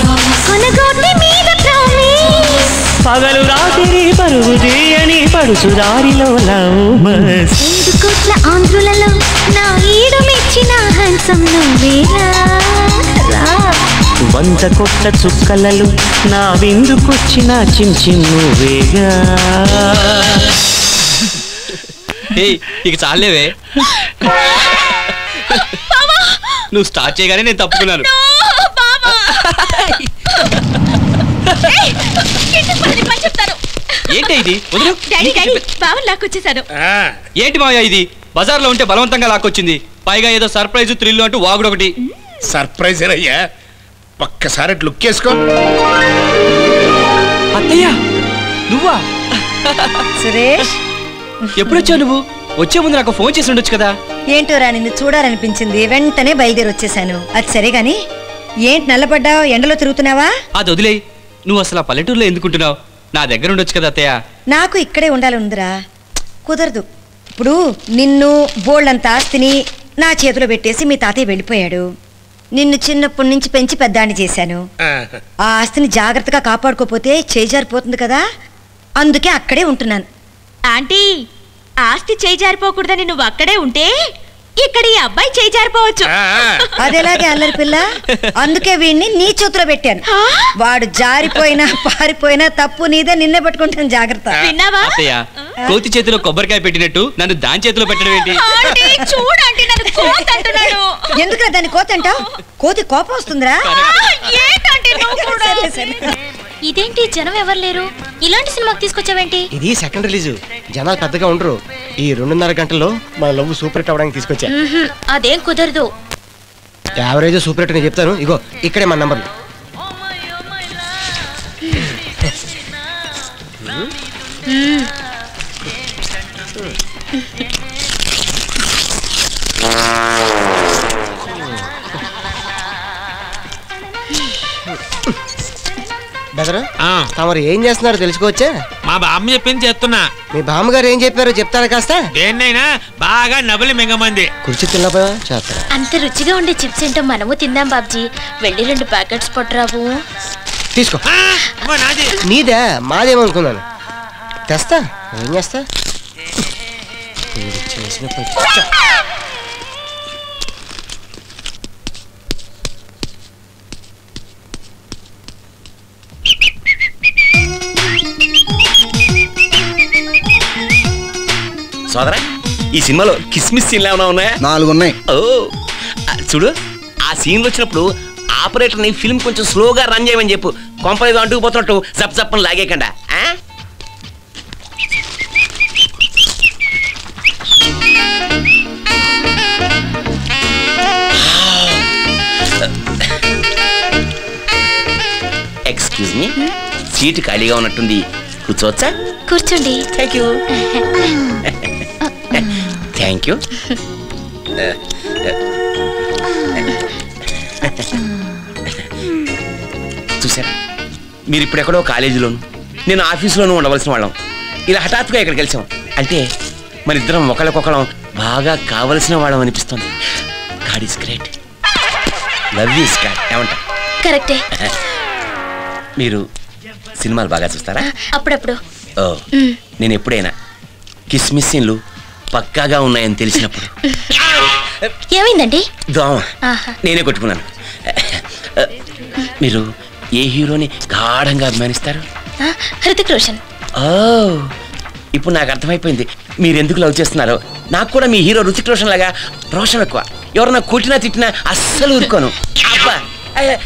కొనగోటి మీద ప్రామిస్. పగలు రాత్రి పరుగు తీయని పడుచు దారిలో లవ్ బస్ ఐదు కోట్ల ఆంధ్రులలో నా ఈడు మెచ్చిన హ్యాండ్సమ్ నువ్వేరా. వంద కొట్ల చుక్కలలో నా విందుకొచ్చిన చిమ్ చిమ్ నువ్వేగా ఏయ్ ఇక చాలేవే. నువ్వు స్టార్ట్ చేయగానే నేను తప్పుకున్నాను. ఏంటి ఇది? లాక్కొచ్చేసాను. ఏంటి మావయ్య ఇది? బజార్లో ఉంటే బలవంతంగా లాక్కొచ్చింది. పైగా ఏదో సర్ప్రైజ్ థ్రిల్ అంటూ వాగుడు ఒకటి. సర్ప్రైజ్ అయ్యా ఒక్కసారి అటు లుక్ వేసుకో అత్తయ్య నువ్వా? సురేష్. ఎప్పుడొచ్చావు నువ్వు? వచ్చే ముందు నాకు ఫోన్ చేసి ఉండొచ్చు కదా. ఏంటోరా నిన్ను చూడాలనిపించింది. వెంటనే బయలుదేరి వచ్చేసాను అది సరే గాని ఏంటి నల్లబడ్డావు? ఎండలో తిరుగుతున్నావా? అది వదిలేయ్. నువ్వు అసలు ఆ పల్లెటూరులో ఎందుకుంటున్నావు? నా దగ్గర ఉండొచ్చు కదా అత్తయ్య. నాకు ఇక్కడే ఉండాలి ఉందిరా కుదరదు. ఇప్పుడు నిన్ను బోళ్ళంత ఆస్తిని నా చేతిలో పెట్టేసి మీ తాతయ్య వెళ్ళిపోయాడు. నిన్ను చిన్నప్పటి నుంచి పెంచి పెద్దాన్ని చేశాను. ఆ. ఆస్తిని జాగ్రత్తగా కాపాడుకోపోతే చేజారిపోతుంది కదా? అందుకే అక్కడే ఉంటున్నాను. ఆంటీ ఆస్తి చేయి జారిపోకూడదని నువ్వు అక్కడే ఉంటే ఇక్కడ ఈ అబ్బాయి చేయి జారిపోవచ్చు అదేలాగే అల్లరి పిల్ల? అందుకే వీడిని నీ చేతిలో పెట్టాను. వాడు జారిపోయినా పారిపోయినా తప్పు నీదే నిన్నే పట్టుకుంటాను జాగ్రత్త. అత్తయ్య కోతి చేతిలో కొబ్బరికాయ పెట్టినట్టు నన్ను దాని చేతిలో పెట్టడం ఏంటి? చూడండి ఎందుకురా దాన్ని కోత అంటావు కోతి కోపం వస్తుందిరా. ఇదేంటి జనం ఎవరు లేరు? ఇలాంటి సినిమాకి తీసుకొచ్చావేంటి? ఇది సెకండ్ రిలీజ్. జనాలు పెద్దగా ఉండరు. ఈ రెండున్నర గంటల్లో మన లవ్ సూపర్ హిట్ అవడానికి తీసుకొచ్చా. అదేం కుదరదు. యావరేజ్ సూపర్ హిట్ నేను చెప్తాను. ఇగో ఇక్కడే మన నంబర్లు. మ్మ్. బెదరు తమరు ఏం చేస్తున్నారో తెలుసుకోవచ్చా? మా బామ్మ చెప్పింది చేస్తున్నా. మీ బామ్మగారు ఏం చెప్పారో చెప్తారా కాస్త? దేన్నైనా బాగా నవ్వులు మింగమంది. కుర్చీ తిన్నపోయా చేస్తారా? అంత రుచిగా ఉండే చిప్స్ ఏంటో మనము తిందాం బాబ్జీ. వెళ్ళి రెండు ప్యాకెట్స్ పట్టురావు. తీసుకో. నీదే. మాదేమనుకున్నాను. తెస్తా. ఏం చేస్తా? చేసిన సోదరా ఈ సినిమాలో కిస్మిస్ సీన్లు ఏమైనా ఉన్నాయా? నాలుగు ఉన్నాయి ఓ ఆ, చూడు ఆ సీన్లు వచ్చినప్పుడు ఆపరేటర్ని ఫిల్మ్ కొంచెం స్లోగా రన్ చేయమని చెప్పు. కొంప ఏదో అంటుకుపోతున్నట్టు జప్ జప్పని లాగేకండా ఆ? ఎక్స్క్యూజ్ మీ సీటు ఖాళీగా ఉన్నట్టుంది. కూర్చోవచ్చా? కూర్చోండి. థ్యాంక్ యూ థ్యాంక్ యూ చూసారా మీరు ఇప్పుడెక్కడో కాలేజీలోను. నేను ఆఫీసులోనూ ఉండవలసిన వాళ్ళం. ఇలా హఠాత్తుగా ఇక్కడ కలిసాం అంటే మన ఇద్దరం ఒకళ్ళకొకళ్ళం బాగా కావలసిన వాళ్ళం అనిపిస్తుంది. God is great love is god ఏమంటా కరెక్టే. మీరు సినిమాలు బాగా చూస్తారా? అప్పుడప్పుడు. ఓ. నేను ఎప్పుడైనా కిస్మిస్ సీన్లు పక్కాగా ఉన్నాయని తెలిసినప్పుడు. ఏమైందండి? దోమ. నేనే కొట్టుకున్నాను. మీరు ఏ హీరోని గాఢంగా అభిమానిస్తారు? హృతిక్ రోషన్. ఓ ఇప్పుడు నాకు అర్థమైపోయింది. మీరు ఎందుకు లవ్ చేస్తున్నారో? నాకు కూడా మీ హీరో రుచిక్ రోషన్ లాగా రోషన్ ఎక్కువ. ఎవరన్నా కొట్టినా తిట్టినా అస్సలు ఊరుకోను. అబ్బా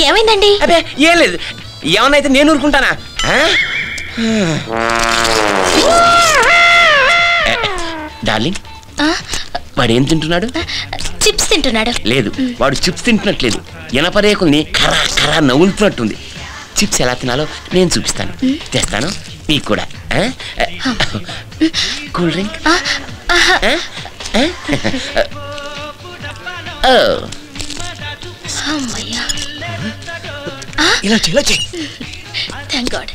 ఏమైందండి? అబ్బే ఏం లేదు. ఏమన్నైతే నేను ఊరుకుంటానా? డార్లింగ్ వాడు ఏం తింటున్నాడు? చిప్స్ తింటున్నాడు. లేదు వాడు చిప్స్ తింటున్నట్లేదు. ఎనపరేకుల్ని ఖరా ఖరా నవ్వులుతున్నట్టుంది. చిప్స్ ఎలా తినాలో నేను చూపిస్తాను. తెస్తాను మీకు కూడా? Cool drink? ఇలా చెయ్యి థ్యాంక్ గాడ్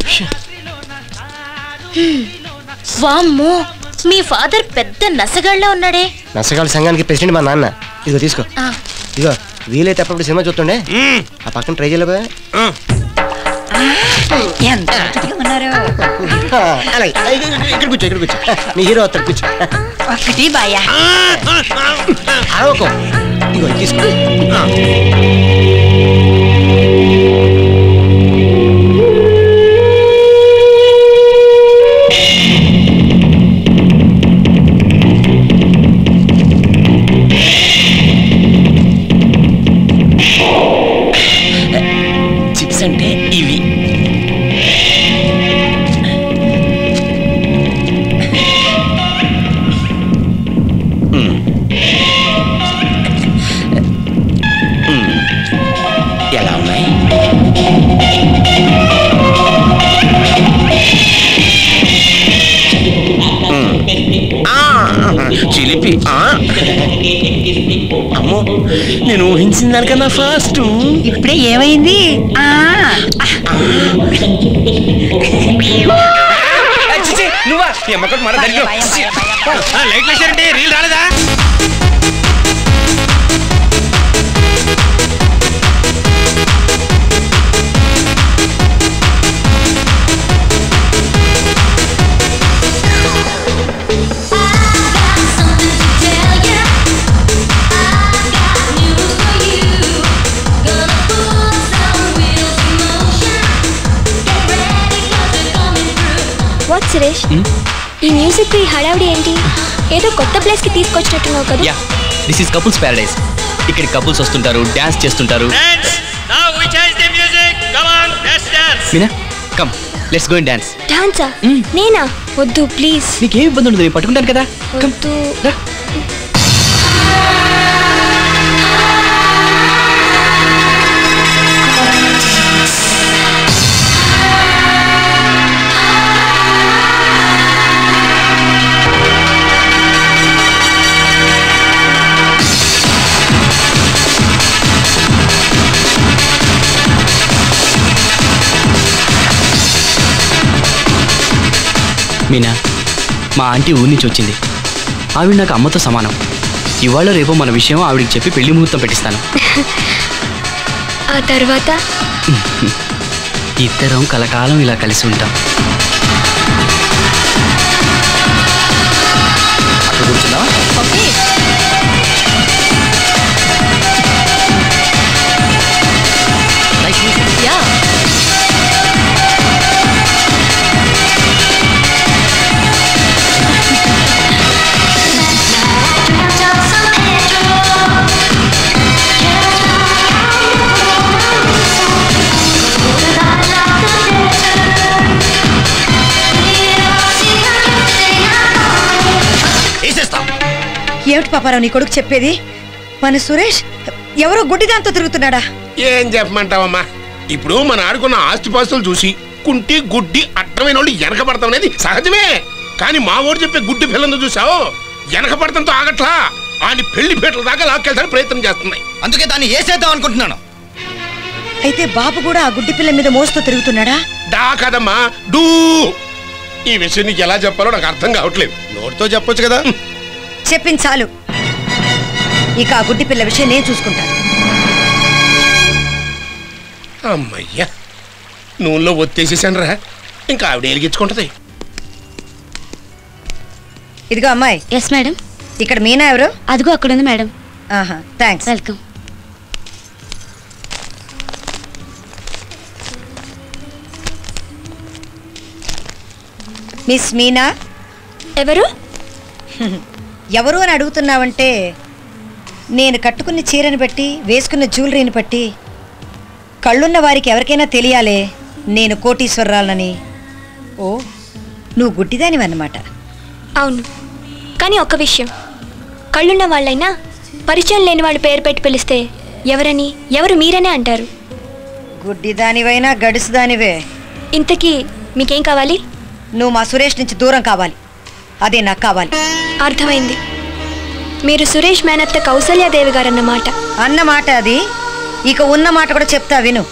వామ్మో మీ ఫాదర్ పెద్ద నసగాళ్ళ ఉన్నాడే. నసగాల సంఘానికి ప్రెసిడెంట్ మా నాన్న. ఇదిగో తీసుకో. ఇదిగో వీలైతే అప్పుడు సినిమా చూస్తుండే. ఆ పక్కన ట్రై చేయలేదా ఎంత ఉన్నారు. అలాగే. ఇక్కడ కూర్చో ఇక్కడ కూర్చో. నీ హీరో వస్తాడు కూర్చో. ఒకటి బాయా. అరవకో ఇదిగో తీసుకో. ఫాస్ట్. ఇప్పుడే ఏమైంది? ఆ. నువ్వా? ఎమ్మకం లైట్ వేసారంటే రీల్ రాలేదా? వాట్ సురేష్ ఈ మ్యూజిక్ ఈ హడావిడి ఏంటి? ఏదో కొత్త ప్లేస్కి తీసుకొచ్చినట్టున్నావు కదా. Yeah this is couples paradise ఇక్కడ కపుల్స్ వస్తుంటారు డాన్స్ చేస్తుంటారు. Meena come let's go in dance డాన్సా నేనా? వద్దు ప్లీజ్ నీకేం ఇబ్బంది ఉండదు నేను పట్టుకుంటాను కదా. వద్దు. మీనా? మా ఆంటీ ఊరి నుంచి వచ్చింది. ఆవిడ నాకు అమ్మతో సమానం. ఇవాళ రేపు మన విషయం ఆవిడకి చెప్పి పెళ్ళి ముహూర్తం పెట్టిస్తాను. ఆ తర్వాత? ఇద్దరం కలకాలం ఇలా కలిసి ఉంటాం. అక్కడ కూర్చున్నావా? ఏమిటి పాపారావు నీ కొడుకు చెప్పేది? మన సురేష్ ఎవరో గుడ్డిదాంతో తిరుగుతున్నాడా? ఏం చెప్పమంటావమ్మా? ఇప్పుడు మన ఆడుకున్న ఆస్తిపాస్తులు చూసి కుంటి గుడ్డి అడ్డమైన వాళ్ళు వెనకబడతాం అనేది సహజమే. కానీ మా ఊరు చెప్పే గుడ్డి పిల్లలు చూసావు వెనకబడతంతో ఆగట్లా? ఆయన పెళ్ళి పీటల దాకా లాక్కెళ్తానికి ప్రయత్నం చేస్తున్నాయి. అందుకే దాన్ని వేసేద్దాం అనుకుంటున్నాను. అయితే బాబు కూడా ఆ గుడ్డి పిల్ల మీద మోస్తూ తిరుగుతున్నాడా? డా కదమ్మా డూ! ఈ విషయం నీకు ఎలా చెప్పాలో నాకు అర్థం కావట్లేదు. నోటితో చెప్పొచ్చు కదా. చెప్పింది చాలు. ఇక ఆ గుడ్డి పిల్ల విషయం నేను చూసుకుంటాను. అమ్మయ్యా నూనెలో ఒత్తేసేసాను రా ఇంకా ఆవిడ ఎలిగించుకుంటది. ఇదిగో అమ్మాయి. ఎస్ మేడం ఇక్కడ మీనా ఎవరు? అదిగో అక్కడ ఉంది మేడం ఆహా థ్యాంక్స్ వెల్కమ్ మిస్ మీనా? ఎవరు? ఎవరు అని అడుగుతున్నావంటే నేను కట్టుకున్న చీరని బట్టి వేసుకున్న జ్యువెలరీని బట్టి కళ్ళున్న వారికి ఎవరికైనా తెలియాలే నేను కోటీశ్వరరాలని ఓ నువ్వు గుడ్డిదానివన్నమాట. అవును కానీ ఒక విషయం. కళ్ళున్న వాళ్ళైనా పరిచయం లేని వాళ్ళు పేరు పెట్టి పిలిస్తే ఎవరని ఎవరు మీరనే అంటారు. గుడ్డిదానివైనా గడుసుదానివే. ఇంతకీ మీకేం కావాలి? నువ్వు మా సురేష్ నుంచి దూరం కావాలి. అదే నాకు కావాలి. అర్థమైంది. మీరు సురేష్ మేనత్త కౌసల్యాదేవి గారన్నమాట అన్న మాట అది. ఇక ఉన్న మాట కూడా చెప్తా విను.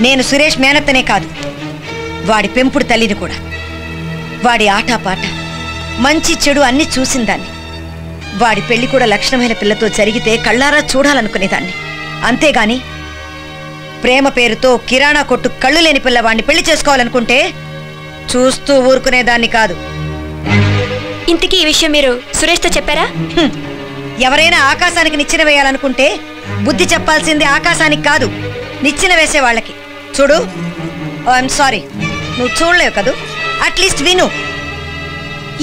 నేను సురేష్ మేనత్తనే కాదు. వాడి పెంపుడు తల్లిని కూడా. వాడి ఆటపాట మంచి చెడు అన్ని చూసిందాన్ని వాడి పెళ్ళి కూడా లక్షణమైన పిల్లతో జరిగితే కళ్ళారా చూడాలనుకునేదాన్ని. అంతేగాని ప్రేమ పేరుతో కిరాణా కొట్టు కళ్ళు లేని పిల్లవాడిని పెళ్ళి చేసుకోవాలనుకుంటే చూస్తూ ఊరుకునేదాన్ని కాదు. ఇంతకీ ఈ విషయం మీరు సురేష్తో చెప్పారా? ఎవరైనా ఆకాశానికి నిచ్చెన వేయాలనుకుంటే బుద్ధి చెప్పాల్సింది ఆకాశానికి కాదు నిచ్చెన వేసే వాళ్ళకి. చూడు. ఐఎమ్ సారీ నువ్వు చూడలేవు కదూ? అట్లీస్ట్ విను.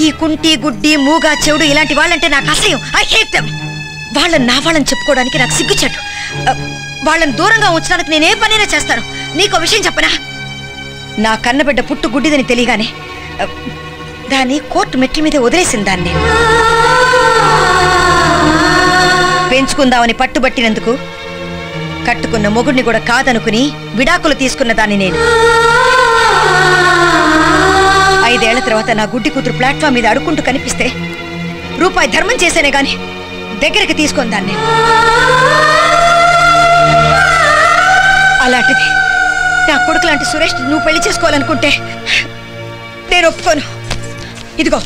ఈ కుంటి గుడ్డి మూగా చెవుడు ఇలాంటి వాళ్ళంటే నాకు అసహ్యం. ఐ హేట్ దెమ్ వాళ్ళని నా వాళ్ళని చెప్పుకోవడానికి నాకు సిగ్గుచెట్టు uh, వాళ్ళని దూరంగా ఉంచడానికి నేనే పనైనా చేస్తాను? నీకు విషయం చెప్పనా? నా కన్నబిడ్డ పుట్టు గుడ్డిదని తెలియగానే uh, దాన్ని కోర్టు మెట్ల మీద వదిలేసింది దాన్ని. పెంచుకుందామని పట్టుబట్టినందుకు కట్టుకున్న మొగుడిని కూడా కాదనుకుని విడాకులు తీసుకున్న దాన్ని నేను. ఐదేళ్ళ తర్వాత నా గుడ్డి కూతురు ప్లాట్ఫామ్ మీద అడుక్కుంటూ కనిపిస్తే రూపాయి ధర్మం చేసేనే గాని దగ్గరికి తీసుకొని దాన్ని. అలాంటిది నా కొడుకు లాంటి సురేష్ నువ్వు పెళ్ళి చేసుకోవాలనుకుంటే నేను ఒప్పుకోను. ఇదిగో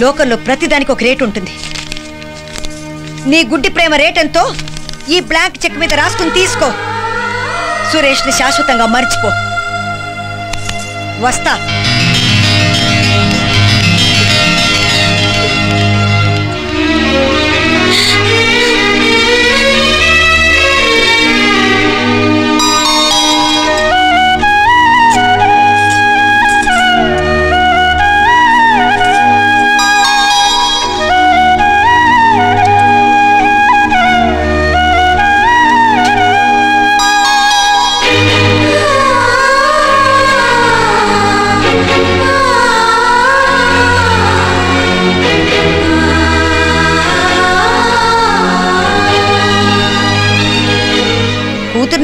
లోకంలో ప్రతిదానికి ఒక రేటు ఉంటుంది. నీ గుడ్డి ప్రేమ రేట్ ఎంతో ఈ బ్లాంక్ చెక్ మీద రాసుకుని తీసుకో. సురేష్ని శాశ్వతంగా మర్చిపో. వస్తా.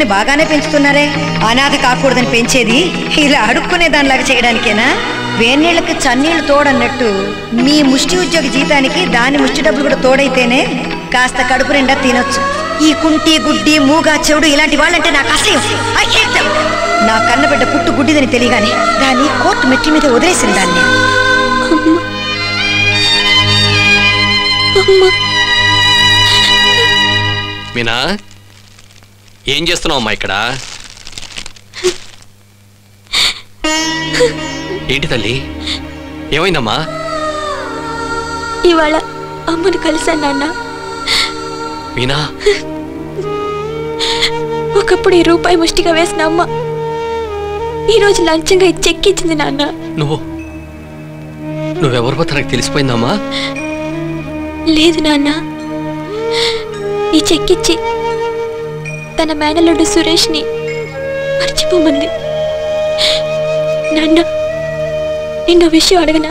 కూతుర్ని బాగానే పెంచుతున్నారే? అనాథ కాకూడదని పెంచేది ఇలా అడుక్కునే దానిలాగా చేయడానికేనా? వేన్నీళ్ళకి చన్నీళ్ళు తోడన్నట్టు మీ ముష్టి ఉద్యోగ జీతానికి దాని ముష్టి డబ్బులు కూడా తోడైతేనే కాస్త కడుపు నిండా తినొచ్చు. ఈ కుంటి గుడ్డి మూగా చెవుడు ఇలాంటి వాళ్ళంటే నాకు అసహ్యం. Them. నా కన్నబిడ్డ పుట్టు గుడ్డిదని తెలియగానే దాన్ని కోర్టు మెట్ల మీద వదిలేసింది దాన్ని. మీనా ఏం చేస్తున్నావు అమ్మా ఇక్కడ? ఏంటి తల్లి? ఏమైందమ్మా? ఇవాళ అమ్మని కలిశాను నాన్న. మీనా? ఒకప్పుడు ఈ రూపాయి ముష్టిగా వేసిన అమ్మ ఈ రోజు లంచంగా ఈ చెక్ ఇచ్చింది నాన్న. నువ్వు? నువ్వెవరిపో తనకు తెలిసిపోయిందమ్మా? లేదు నాన్న. ఈ చెక్ ఇచ్చి తన మేనల్లుడు సురేష్ని మర్చిపోమంది. నాన్న నిన్న విషయం అడగనా?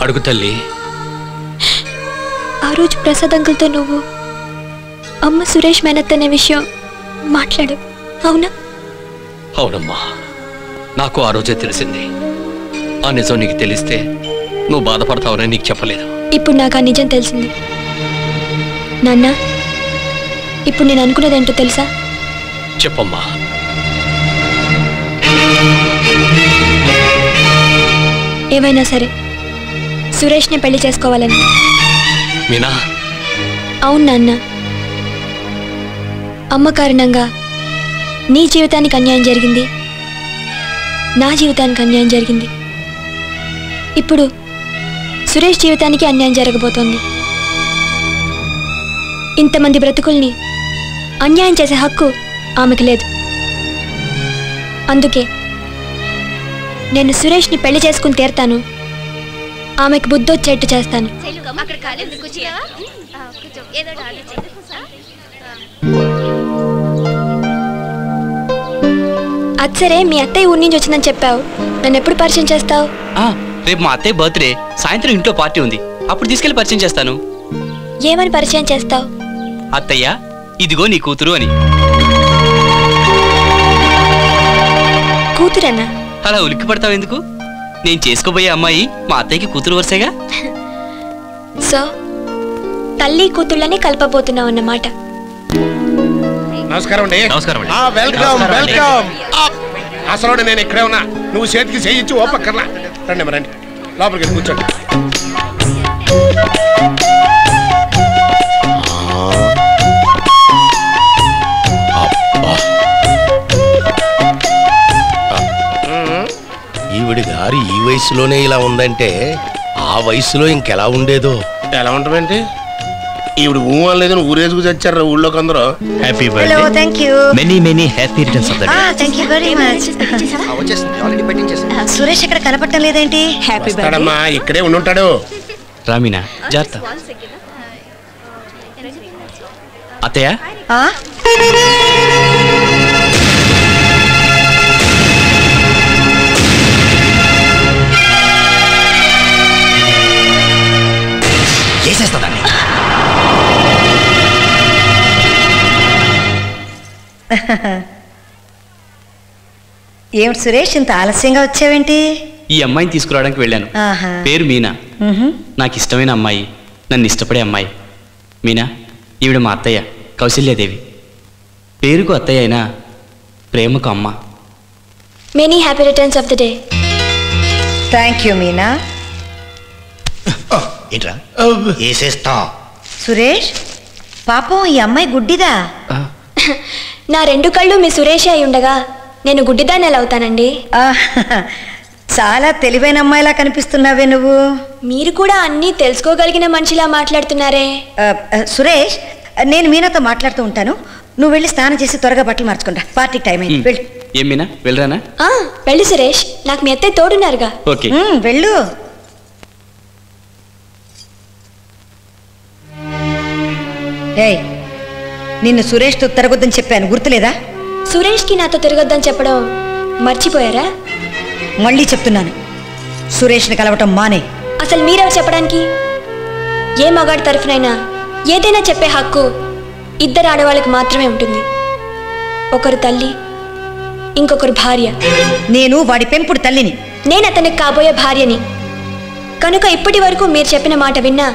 అడుగు తల్లి. ఆ రోజు ప్రసాద్ అంకుల్తో నువ్వు అమ్మ సురేష్ మేనత్ అనే విషయం మాట్లాడు అవునా? అవునమ్మా. నాకు ఆ రోజే తెలిసింది. ఆ నిజం నీకు తెలిస్తే నువ్వు బాధపడతావని నీకు చెప్పలేదు. ఇప్పుడు నాకు ఆ నిజం తెలిసింది. నాన్న ఇప్పుడు నేను అనుకున్నది ఏంటో తెలుసా? చెప్పమ్మా. ఏమైనా సరే సురేష్ని పెళ్ళి చేసుకోవాలని. మీనా? అవును నాన్న. అమ్మ కారణంగా నీ జీవితానికి అన్యాయం జరిగింది నా జీవితానికి అన్యాయం జరిగింది. ఇప్పుడు సురేష్ జీవితానికి అన్యాయం జరగబోతోంది. ఇంతమంది బ్రతుకుల్ని అన్యాయం చేసే హక్కు ఆమెకు లేదు. అందుకే నేను సురేష్ని పెళ్ళి చేసుకుని తీరతాను. ఆమెకు బుద్ధొచ్చేట్టు చేస్తాను. అది సరే మీ అత్తయ్య ఊరి నుంచి వచ్చిందని చెప్పావు. నన్ను ఎప్పుడు పరిచయం చేస్తావు? ఆ, రేపు మా అత్తయ్య బర్త్డే. సాయంత్రం ఇంట్లో పార్టీ ఉంది. అప్పుడు తీసుకెళ్ళి పరిచయం చేస్తాను. ఏమని పరిచయం చేస్తావు? అత్తయ్య ఇదిగో నీ కూతురు అని. కూతురన్నా? అలా ఉలిక్కి పడతావు ఎందుకు? నేను చేసుకోబోయే అమ్మాయి మా అత్తయ్యకి కూతురు వరుసగా? సో తల్లి కూతుళ్ళని కలపబోతున్నావు అన్నమాట. నమస్కారం అండి. నమస్కారం ఆ, వెల్కమ్ వెల్కమ్. అసలు నేను ఇక్కడే ఉన్నా. నువ్వు చేతికి చేయించి ఓపక్కర్లా రండి రండి. లోపలికి వెళ్ళి కూర్చోండి. వయసులోనే ఇలా ఉందంటే ఆ వయసులో ఇంకెలా ఉండేదో? ఎలా ఉంటామంటే ఇప్పుడు ఊ ఊరేసుకు చచ్చారు ఊళ్ళోకి అందరూ happy hello thank you many many happy returns of the day thank you very much Suresh ఇక్కడ కనపడటం లేదేంటి? హ్యాపీ వస్తాడమ్మా ఇక్కడే ఉండుంటాడు. రామీనా జాగ్రత్త. అత్తయ్య? ఏమిటి సురేష్ ఇంత ఆలస్యంగా వచ్చావేంటి? ఈ అమ్మాయిని తీసుకురావడానికి వెళ్ళాను. పేరు మీనా. నాకు ఇష్టమైన అమ్మాయి నన్ను ఇష్టపడే అమ్మాయి. మీనా ఈవిడ మా అత్తయ్య కౌశల్యాదేవి. పేరుకు అత్తయ్య అయినా ప్రేమకు అమ్మ. Many happy returns of the day thank you Meena. ఏంట్రా? వేసేస్తా సురేష్ పాపం ఈ అమ్మాయి గుడ్డిదా? నా రెండు కళ్ళు మీ సురేషే అయి ఉండగా నేను గుడ్డిదాన్ని ఎలా అవుతానండి? చాలా తెలివైన అమ్మాయిలా కనిపిస్తున్నావే నువ్వు. మీరు కూడా అన్నీ తెలుసుకోగలిగిన మనిషిలా మాట్లాడుతున్నారే. సురేష్ నేను మీనాతో మాట్లాడుతూ ఉంటాను. నువ్వు వెళ్ళి స్నానం చేసి త్వరగా బట్టలు మార్చుకుంటా. పార్టీకి టైం అయింది. వెళ్ళు. ఏం మీనా? వెళ్ళరానా? ఆ, వెళ్ళి సురేష్. నాకు మీ అత్తయ్య తోడున్నారుగా. ఓకే. వెళ్ళు. ఏయ్ నిన్ను సురేష్తో తిరగొద్దని చెప్పాను. గుర్తులేదా? సురేష్కి నాతో తిరగొద్దని చెప్పడం మర్చిపోయారా? మళ్ళీ చెప్తున్నాను. సురేష్ని కలవటం మానే. అసలు మీరెవరు చెప్పడానికి? ఏ మగాడి తరఫునైనా ఏదైనా చెప్పే హక్కు ఇద్దరు ఆడవాళ్ళకి మాత్రమే ఉంటుంది. ఒకరు తల్లి ఇంకొకరు భార్య. నేను వాడి పెంపుడు తల్లిని. నేను అతనికి కాబోయే భార్యని. కనుక ఇప్పటి వరకు మీరు చెప్పిన మాట విన్నా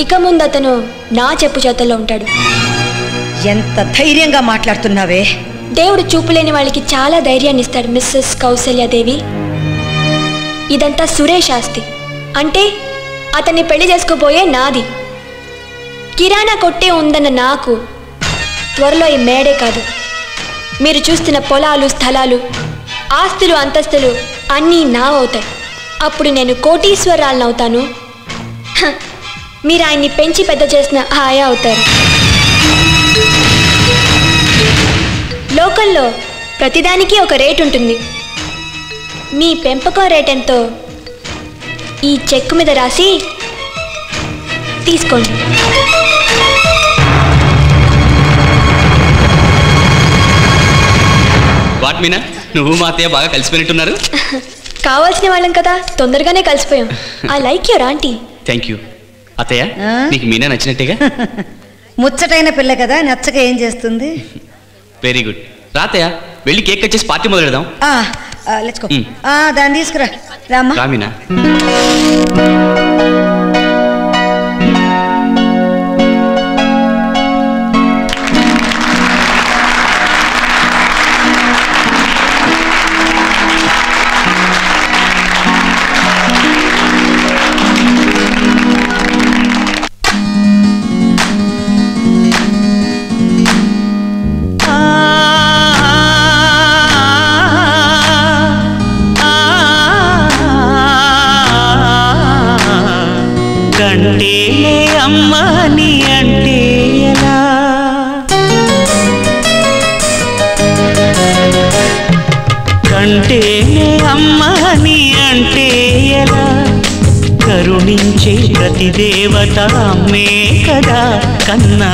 ఇక ముందు అతను నా చెప్పు చేతల్లో ఉంటాడు. ఎంత ధైర్యంగా మాట్లాడుతున్నావే? దేవుడు చూపులేని వాళ్ళకి చాలా ధైర్యాన్ని ఇస్తాడు మిస్సెస్ కౌశల్యాదేవి ఇదంతా సురేష్ ఆస్తి. అంటే అతన్ని పెళ్ళి చేసుకోబోయే నాది. కిరాణా కొట్టే ఉందన్న నాకు త్వరలో ఈ మేడే కాదు. మీరు చూస్తున్న పొలాలు స్థలాలు ఆస్తులు అంతస్తులు అన్నీ నా అవుతాయి. అప్పుడు నేను కోటీశ్వరాలను అవుతాను. మీరు ఆయన్ని పెంచి పెద్ద చేసిన ఆయా అవుతారు. లోకల్లో ప్రతిదానికి ఒక రేట్ ఉంటుంది. మీ పెంపకం రేట్ ఎంతో? ఈ చెక్కు మీద రాసి తీసుకోండి. వాట్ మీనా? నువ్వు మా అత్తయ్య బాగా కలిసిపోయినట్టున్నారు. కావాల్సిన వాళ్ళం కదా తొందరగానే కలిసిపోయాం. I like your aunty thank you అత్తయ్య నీకు మీనా నచ్చినట్టేగా? ముచ్చటైన పిల్ల కదా నచ్చక ఏం చేస్తుంది? వెరీ గుడ్ రాతయ్య వెళ్ళి కేక్ కట్ చేసి పార్టీ మొదలు పెడదాం ఆ లెట్స్ గో మ్. ఆ దాన్ని తీసుకురా. రామీనా. దేవత కదా? కన్నా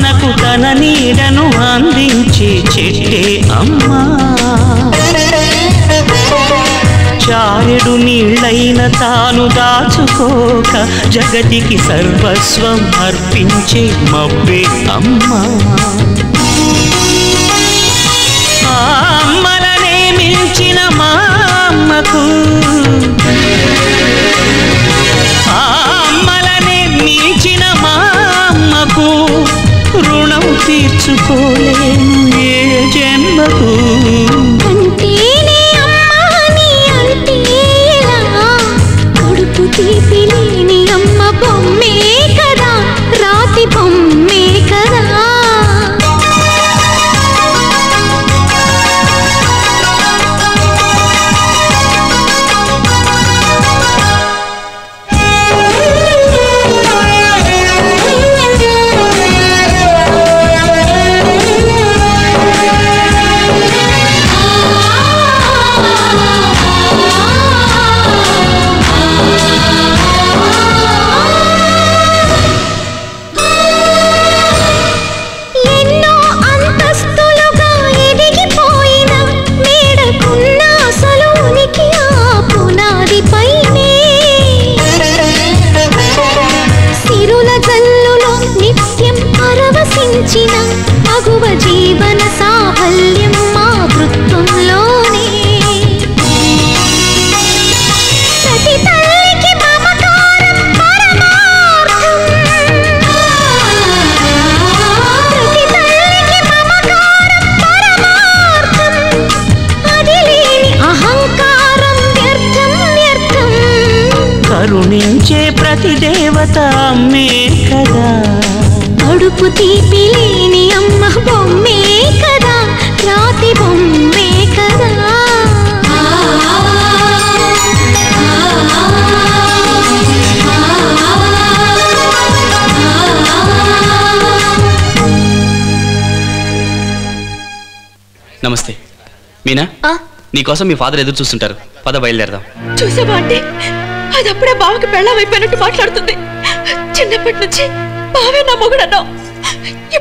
మనకు తన నీడను అందించి చెట్టే అమ్మా. చారెడు నీళ్ళైన తాను దాచుకోక జగతికి సర్వస్వం అర్పించే మబ్బే అమ్మా. ఆ అమ్మలనే మించిన మా అమ్మకు. ఆ అమ్మలనే మించిన మా అమ్మకు. రుణం తీర్చుకోలేను ఏ జన్మకు? తీపి లేని అమ్మ బొమ్మే కదా రాతి బొమ్మే కదా. నమస్తే. మీనా? నీకోసం మీ ఫాదర్ ఎదురు చూస్తుంటారు. పద బయలుదేరదాం. చూసావా అంటే అది అప్పుడే బావకి పెళ్ళం అయిపోయినట్టు మాట్లాడుతుంది. చిన్నప్పటి నుంచి బావే నా మొగుడు అన్నావు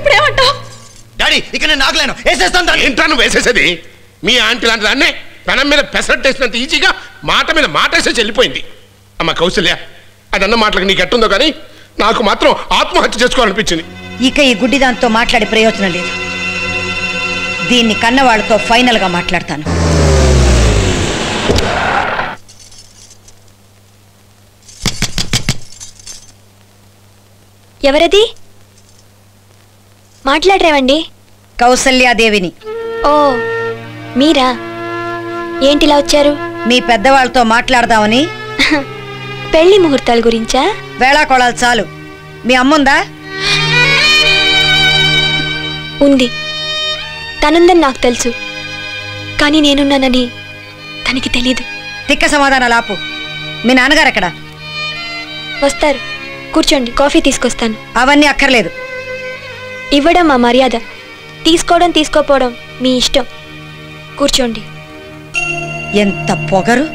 ఇప్పుడేమంటావు? డాడీ ఇక నేను వేసేస్తాను ఏంట్రా నువ్వు వేసేసేది? మీ ఆంటీ లాంటి దాన్నే పెనం మీద పెసరట్టేసినంత ఈజీగా మాట మీద మాట వేసేసి వెళ్ళిపోయింది అమ్మ కౌశల్య అదన్న మాటలకు నీకు ఎట్టుందో కానీ నాకు మాత్రం ఆత్మహత్య చేసుకోవాలనిపించింది. ఇక ఈ గుడ్డిదాంతో మాట్లాడే ప్రయోజనం లేదు. దీన్ని కన్నవాళ్ళతో ఫైనల్గా మాట్లాడతాను. ఎవరది? మాట్లాడరేవండి? కౌసల్యాదేవిని. ఓ మీరా? ఏంటిలా వచ్చారు? మీ పెద్దవాళ్ళతో మాట్లాడదామని. పెళ్ళి ముహూర్తాల గురించా? వేళాకోళాలు చాలు. మీ అమ్ముందా? ఉంది. తనుందని నాకు తెలుసు. కానీ నేనున్నానని తనకి తెలీదు. తిక్క సమాధానాలు ఆపు. మీ నాన్నగారు ఎక్కడ వస్తారు. కూర్చోండి కాఫీ తీసుకొస్తాను. అవన్నీ అక్కర్లేదు. ఇవ్వడం మా మర్యాద. తీసుకోవడం తీసుకోపోవడం మీ ఇష్టం. కూర్చోండి. ఎంత పొగరు?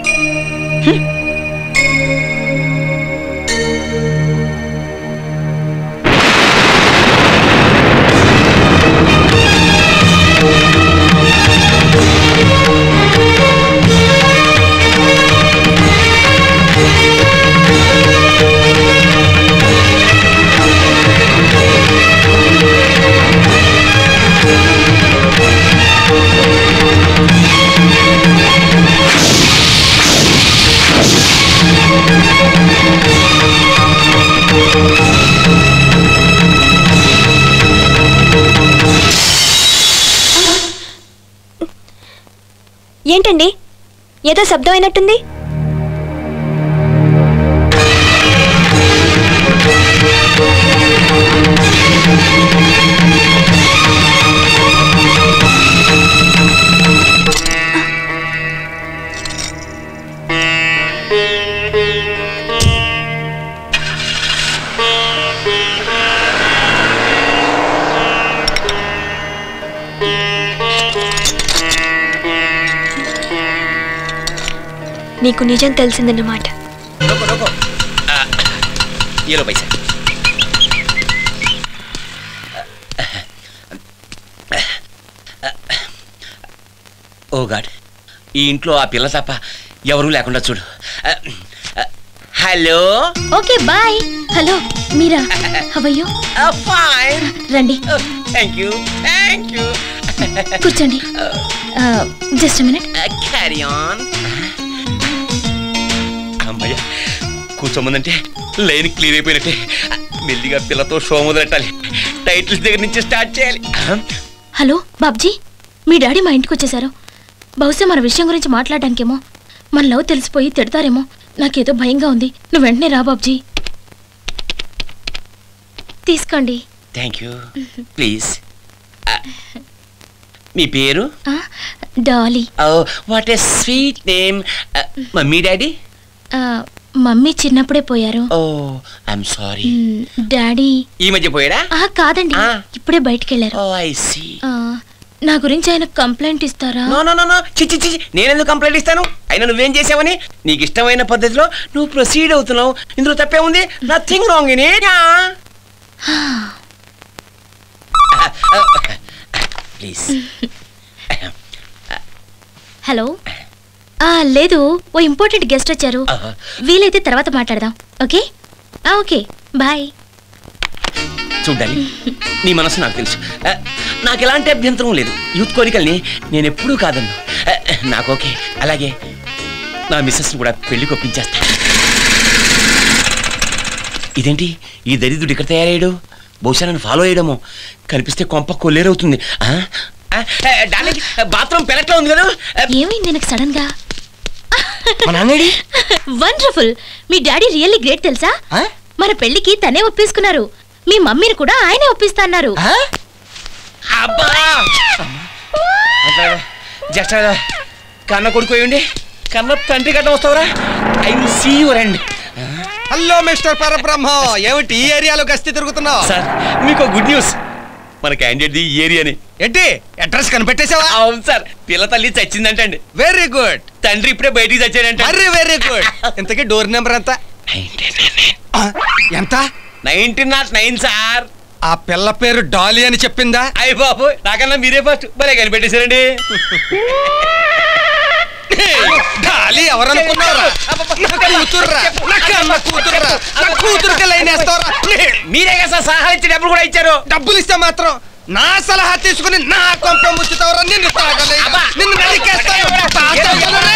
ఏంటండి? ఏదో శబ్దం అయినట్టుంది? నీకు నిజం తెలిసిందన్నమాట. ఓ గాడ్ ఈ ఇంట్లో ఆ పిల్ల తప్ప ఎవరూ లేకుండా చూడు. హలో? Okay bye. హలో మీరా? హవయ్యో రండి. థ్యాంక్ యూ థ్యాంక్ యూ కూర్చోండి. జస్ట్ మినిట్ క్యారీ ఆన్ కూర్చోమందంటే లైన్ క్లియర్ అయిపోయినట్టే. మెల్లిగా పిల్లతో షో మొదలెట్టాలి. టైటిల్స్ దగ్గర నుంచి స్టార్ట్ చేయాలి. హలో బాబ్జీ. మీ డాడీ మా ఇంటికి వచ్చేసారు బహుశా మన విషయం గురించి మాట్లాడడానికేమో. మన లవ్ తెలిసిపోయి తిడతారేమో. నాకేదో భయంగా ఉంది. నువ్వు వెంటనే రా బాబ్జీ. తీసుకోండి. థ్యాంక్ యూ ప్లీజ్ మీ పేరు? Dolly. What a sweet name mummy daddy? Mummy చిన్నప్పుడే పోయారు. Oh I'm sorry daddy. ఈ మధ్య పోయాడా? ఆ కాదండి. ఇప్పుడే బయటికి వెళ్ళారు ఓ ఐ సీ ఆ, నా గురించి ఆయన కంప్లైంట్ ఇస్తారా? నో నో నో నో చిచ్చి చిచ్చి నేనెందుకు కంప్లైంట్ ఇస్తాను? అయినా నువ్వేం చేసావని? నీకు ఇష్టమైన పద్ధతిలో నువ్వు ప్రొసీడ్ అవుతున్నావు. ఇందులో తప్పే ఉంది. Nothing wrong in it please hello. ఆ, లేదు. ఓ ఇంపార్టెంట్ గెస్ట్ వచ్చారు. వీలైతే తర్వాత మాట్లాడదాం. ఓకే? ఓకే. బాయ్. చూడాలి నీ మనసు నాకు తెలుసు. నాకు ఎలాంటి అభ్యంతరం లేదు. యూత్ కోరికల్ని నేను ఎప్పుడూ కాదన్ను. నాకు ఓకే. అలాగే నా మిస్సెస్ని కూడా పెళ్ళి కొప్పించేస్తా ఇదేంటి? ఈ దరిద్రుడు ఇక్కడ తయారయ్యాడు? బహుశా నన్ను ఫాలో అయ్యడమో. కనిపిస్తే కొంప కొల్లేరవుతుంది. బాత్రూమ్ పెరట్లో ఉంది కదా? ఏమైంది? నాకు సడన్గా వండర్ఫుల్ మీ డాడీ రియల్లీ గ్రేట్ తెలుసా? మన పెళ్ళికి తనే ఒప్పేసుకున్నారు. మీ మమ్మీని కూడా ఆయనే ఒప్పిస్తా అన్నారు. అబ్బా! జస్ట్ కన్న కొడుకు ఉండి కన్న తండ్రి గడ్డ వస్తావురా. I will see your and hello mister Parabrahma ఏమిటి ఈ ఏరియాలో గస్తీ తిరుగుతున్నావు? సార్ మీకు గుడ్ న్యూస్. మన క్యాండిడేట్ ఈ ఏరియాని ఏంటి? అడ్రస్ కనిపెట్టేసావా అవును సార్. పిల్ల తల్లి చచ్చిందంటండి. వెరీ గుడ్ తండ్రి ఇప్పుడే బయటికి చచ్చాడంట వెరీ వెరీ గుడ్ ఇంతకీ డోర్ నెంబర్ ఎంత? ఎంత? Nineteen nought nine sir. ఆ పిల్ల పేరు డాలీ అని చెప్పిందా? అయ్య బాబు నాకన్నా మీరే ఫస్ట్ భలే కనిపెట్టేశారండి. డాలీ ఎవరనుకున్నారా నా కూతుర్రా నా కన్న కూతుర్రా? నా కూతురుకి లైన్ వేస్తావరా? మీరే కదా సార్ సలహా ఇచ్చి డబ్బులు కూడా ఇచ్చారు. డబ్బులు ఇస్తే మాత్రం నా సలహా తీసుకుని నా కొంప ముచ్చుతావరా నిన్ను తాగలే. నిన్ను నరికేస్తాను.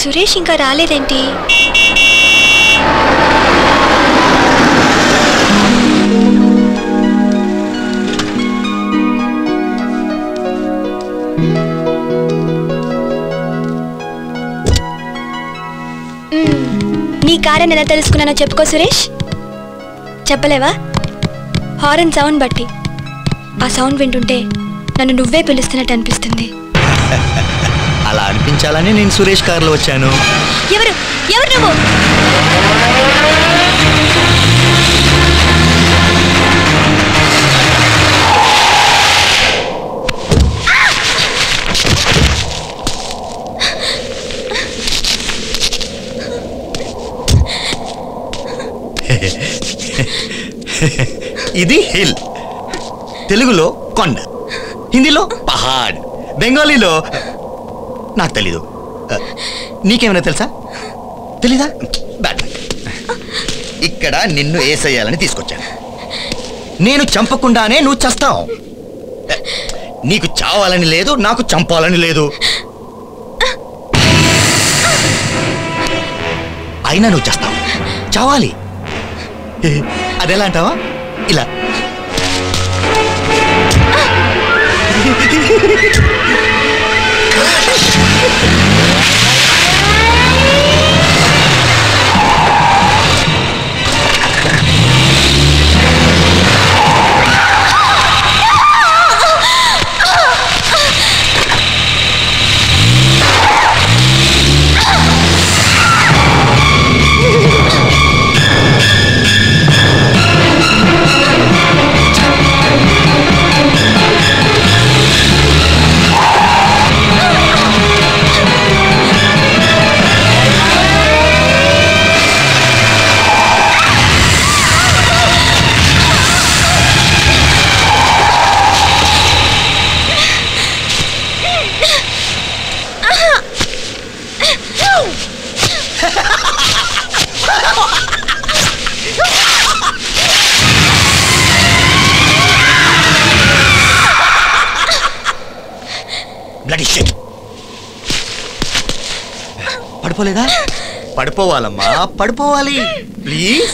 సురేష్ ఇంకా రాలేదేంటి? కారని ఎలా తెలుసుకున్నానో చెప్పుకో సురేష్. చెప్పలేవా? హారన్ సౌండ్ బట్టి. ఆ సౌండ్ వింటుంటే నన్ను నువ్వే పిలుస్తున్నట్టు అనిపిస్తుంది. అలా అనిపించాలని నేను సురేష్ కార్లో వచ్చాను. ఎవరు? ఎవరు నువ్వు? ఇది హిల్. తెలుగులో కొండ. హిందీలో పహాడ్. బెంగాలీలో నాకు తెలీదు. నీకేమైనా తెలుసా? తెలీదా? బ్యాడ్. ఇక్కడ నిన్ను ఏసేయాలని తీసుకొచ్చాను. నేను చంపకుండానే నువ్వు చస్తావు. నీకు చావాలని లేదు నాకు చంపాలని లేదు. అయినా నువ్వు చేస్తావు. చావాలి. అదెలా అంటావా? ఇలా. ఆ పడిపోలేదా పడిపోవాలమ్మా పడిపోవాలి ప్లీజ్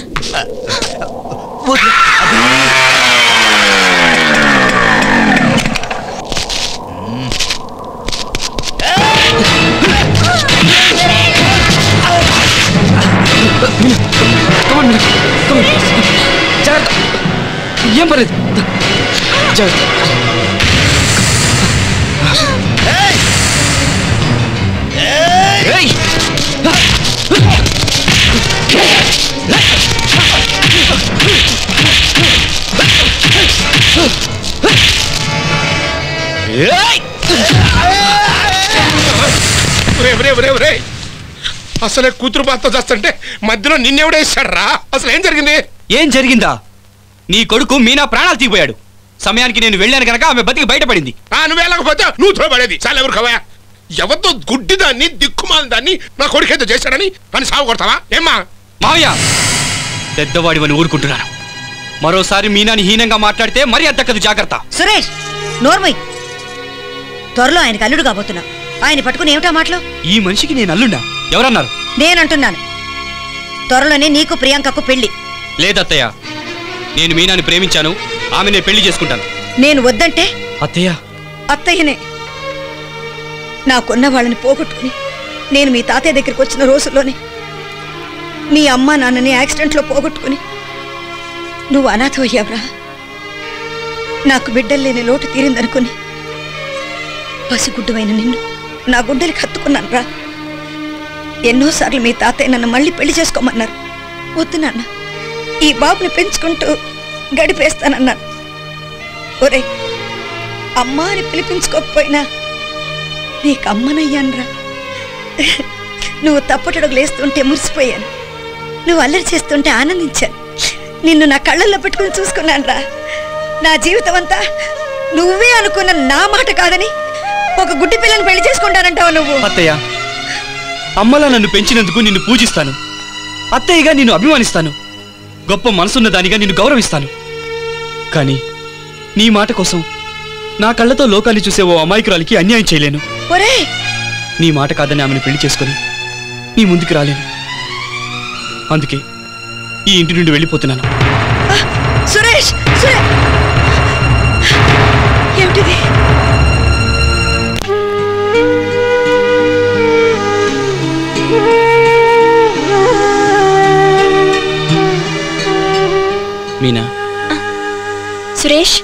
జాగ్రత్త ఏం పర్లేదు జాగ్రత్త అసలే కూతురు బాధతో చేస్తుంటే మధ్యలో నిన్నెవడేసాడు రా అసలు ఏం జరిగింది? ఏం జరిగిందా? నీ కొడుకు మీనా ప్రాణాలు తీపోయాడు సమయానికి నేను వెళ్ళాను కనుక ఆమె బతికి బయటపడింది. ఆ నువ్వు వెళ్ళకపోతే నువ్వు తోబడేది చాలా ఎవరు కవయా? ఎవరితో గుడ్డి దాన్ని దిక్కుమాల దాన్ని నా కొడుకేదో చేశాడని అని సాగు కొడతావా? ఏమ్మా? మావయ్య! పెద్దవాడివని ఊరుకుంటున్నాను. మరోసారి మీనాని హీనంగా మాట్లాడితే మరీ అద్దక్కదు జాగ్రత్త. సురేష్ నోర్మయ్ త్వరలో ఆయనకు అల్లుడు కాబోతున్నా. ఆయన పట్టుకుని ఏమిటా మాటలు? ఈ మనిషికి నేను అల్లుండా. ఎవరన్నారు? నేనంటున్నాను. త్వరలోనే నీకు ప్రియాంకకు పెళ్ళి లేదత్తయ్య. నేను మీనాని ప్రేమించాను. ఆమె పెళ్ళి చేసుకుంటాను. నేను వద్దంటే? అత్తయ్య. అత్తయ్యనే. నాకున్న వాళ్ళని పోగొట్టుకుని నేను మీ తాతయ్య దగ్గరికి వచ్చిన రోజుల్లోనే నీ అమ్మ నాన్నని యాక్సిడెంట్లో పోగొట్టుకుని నువ్వు అనాథ అయ్యావురా. నాకు బిడ్డలు లేని లోటు తీరిందనుకుని పసిగుడ్డువైన నిన్ను నా గుండెలకి హత్తుకున్నాను రా. ఎన్నోసార్లు మీ తాతయ్య నన్ను మళ్ళీ పెళ్ళి చేసుకోమన్నారు. వద్దు నాన్న ఈ బాబుని పెంచుకుంటూ గడిపేస్తానన్నాను. ఒరే అమ్మా అని పిలిపించుకోకపోయినా నీకు అమ్మనయ్యానురా. నువ్వు తప్పటడుగు లేస్తుంటే మురిసిపోయాను. నువ్వు అల్లరి చేస్తుంటే ఆనందించాను. నిన్ను నా కళ్ళల్లో పెట్టుకుని చూసుకున్నాను రా నా జీవితం అంతా నువ్వే అనుకున్న నా మాట కాదని ఒక గుడ్డి పిల్లని పెళ్ళి చేసుకుంటానంటావు నువ్వు? అత్తయ్య అమ్మలా నన్ను పెంచినందుకు నిన్ను పూజిస్తాను. అత్తయ్యగా నిన్ను అభిమానిస్తాను. గొప్ప మనసున్న దానిగా నిన్ను గౌరవిస్తాను. కానీ నీ మాట కోసం నా కళ్ళతో లోకాన్ని చూసే ఓ అమాయకురాలికి అన్యాయం చేయలేను. నీ మాట కాదని ఆమెను పెళ్ళి చేసుకొని నీ ముందుకు రాలేను. అందుకే ఈ ఇంటి నుండి వెళ్ళిపోతున్నాను. సురేష్! సురే ఏమిటిది? మీనా? సురేష్?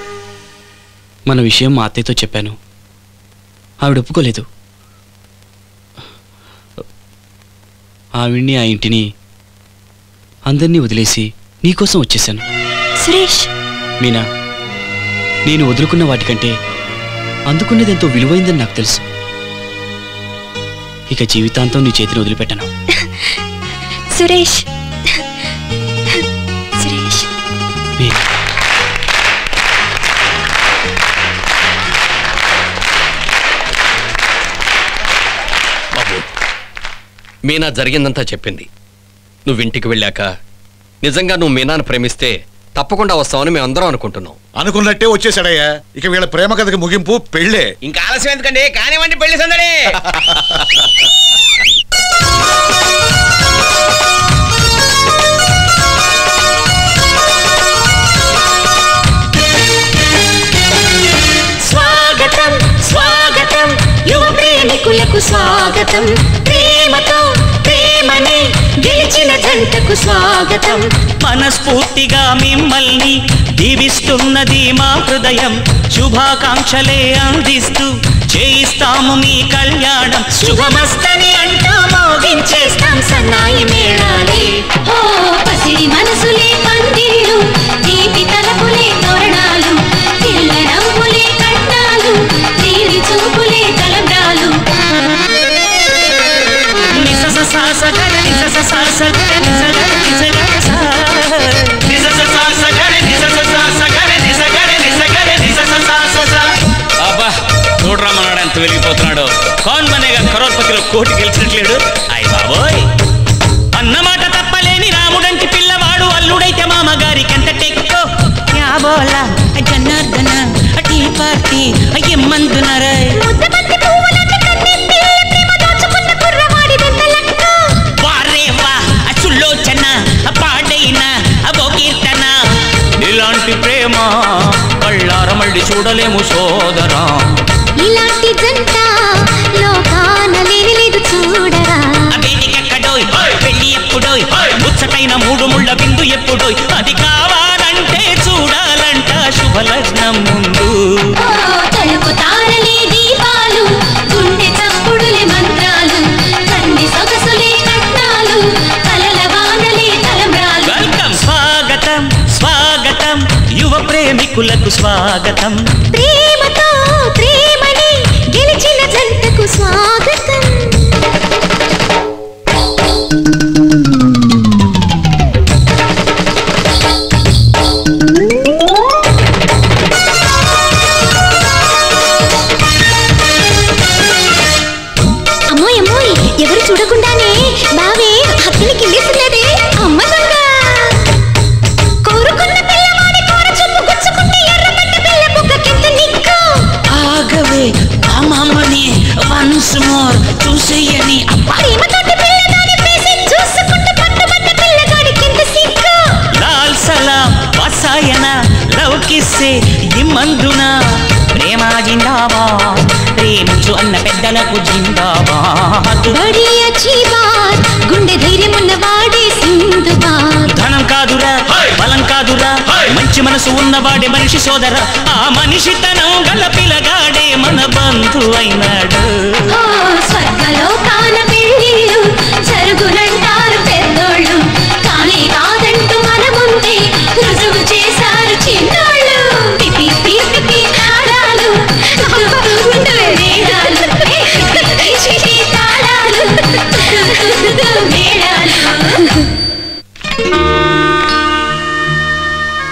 మన విషయం మా అత్తయ్యతో చెప్పాను. ఆవిడ ఒప్పుకోలేదు. ఆవిడ్ని ఆ ఇంటిని అందరినీ వదిలేసి నీకోసం వచ్చేసాను సురేష్? మీనా నేను వదులుకున్న వాటికంటే అందుకున్నది ఎంతో విలువైందని నాకు తెలుసు. ఇక జీవితాంతం నీ చేతిని వదిలిపెట్టను. సురేష్ సురేష్? మీనా జరిగిందంతా చెప్పింది. నువ్వు ఇంటికి వెళ్ళాక నిజంగా నువ్వు మీనాను ప్రేమిస్తే తప్పకుండా వస్తావని మేమందరం అనుకుంటున్నాం. అనుకున్నట్టే వచ్చేసాడయ్యా ఇక వీళ్ళ ప్రేమ కథకి ముగింపు పెళ్ళే. ఇంకా ఆలస్యం ఎందుకండి? కానివ్వండి పెళ్ళి సందడి. ప్రేమికులకు స్వాగతం. ప్రేమతో ప్రేమనే గెలిచిన జంటకు స్వాగతం. మనస్ఫూర్తిగా మిమ్మల్ని దీవిస్తున్నది మా హృదయం. శుభాకాంక్షలే అందిస్తూ చేయిస్తాము మీ కళ్యాణం. శుభమస్తని అంటూ మోగించేస్తాం సన్నాయి మేళాలే. ఓ పసిడి మనసులే పందిళ్ళు తీపి తలపులే తోరణాలు తెల్ల నవ్వులే కట్నాలు తీరి చూపులే తలంబ్రాలు. సాస గడ నిసస సాస గడ నిస గడ నిస గడ సా. నిసస సాస గడ నిసస సాస గడ నిస గడ నిస గడ నిసస సాస సా. అబ్బా చూడరా మనవాడు ఎంత వెలిగిపోతున్నాడు కౌన్ బనేగా కరోడ్పతిలో కోటి గెలిచినట్లేడు అయ్య బాబోయ్ అన్నమాట తప్పలేని రాముడంటి పిల్లవాడు అల్లుడైతే మామగారికి ఎంత టెక్కో యా బోలా జనార్దన టీ పార్టీ అయ్యమ్మందునరై ప్రేమా కళ్ళార మళ్ళీ చూడలేము సోదరా. ఇలాంటి జంట లోకాన లేదు చూడరా. అవేనికెక్కడోయ్ పెళ్ళి ఎప్పుడోయ్? ముచ్చటైన మూడు ముళ్ళ బిందు ఎప్పుడోయ్? అది కావాలంటే చూడాలంట శుభలగ్నం ప్రేమికులకు స్వాగతం. ప్రేమతో ప్రేమని గెలిచిన జంటకు స్వాగతం లవ్ కిస్సే ఇమ్మందున ప్రేమ జిందాబా ప్రేమించు అన్న పెద్దలకు జిందాబాద్ బాత్ గుండె ధైర్యం ఉన్న వాడే ధనం కాదురా బలం కాదురా మంచి మనసు ఉన్నవాడే మనిషి సోదర. ఆ మనిషి తనం గల పిలగాడే మన బంధు అయినాడు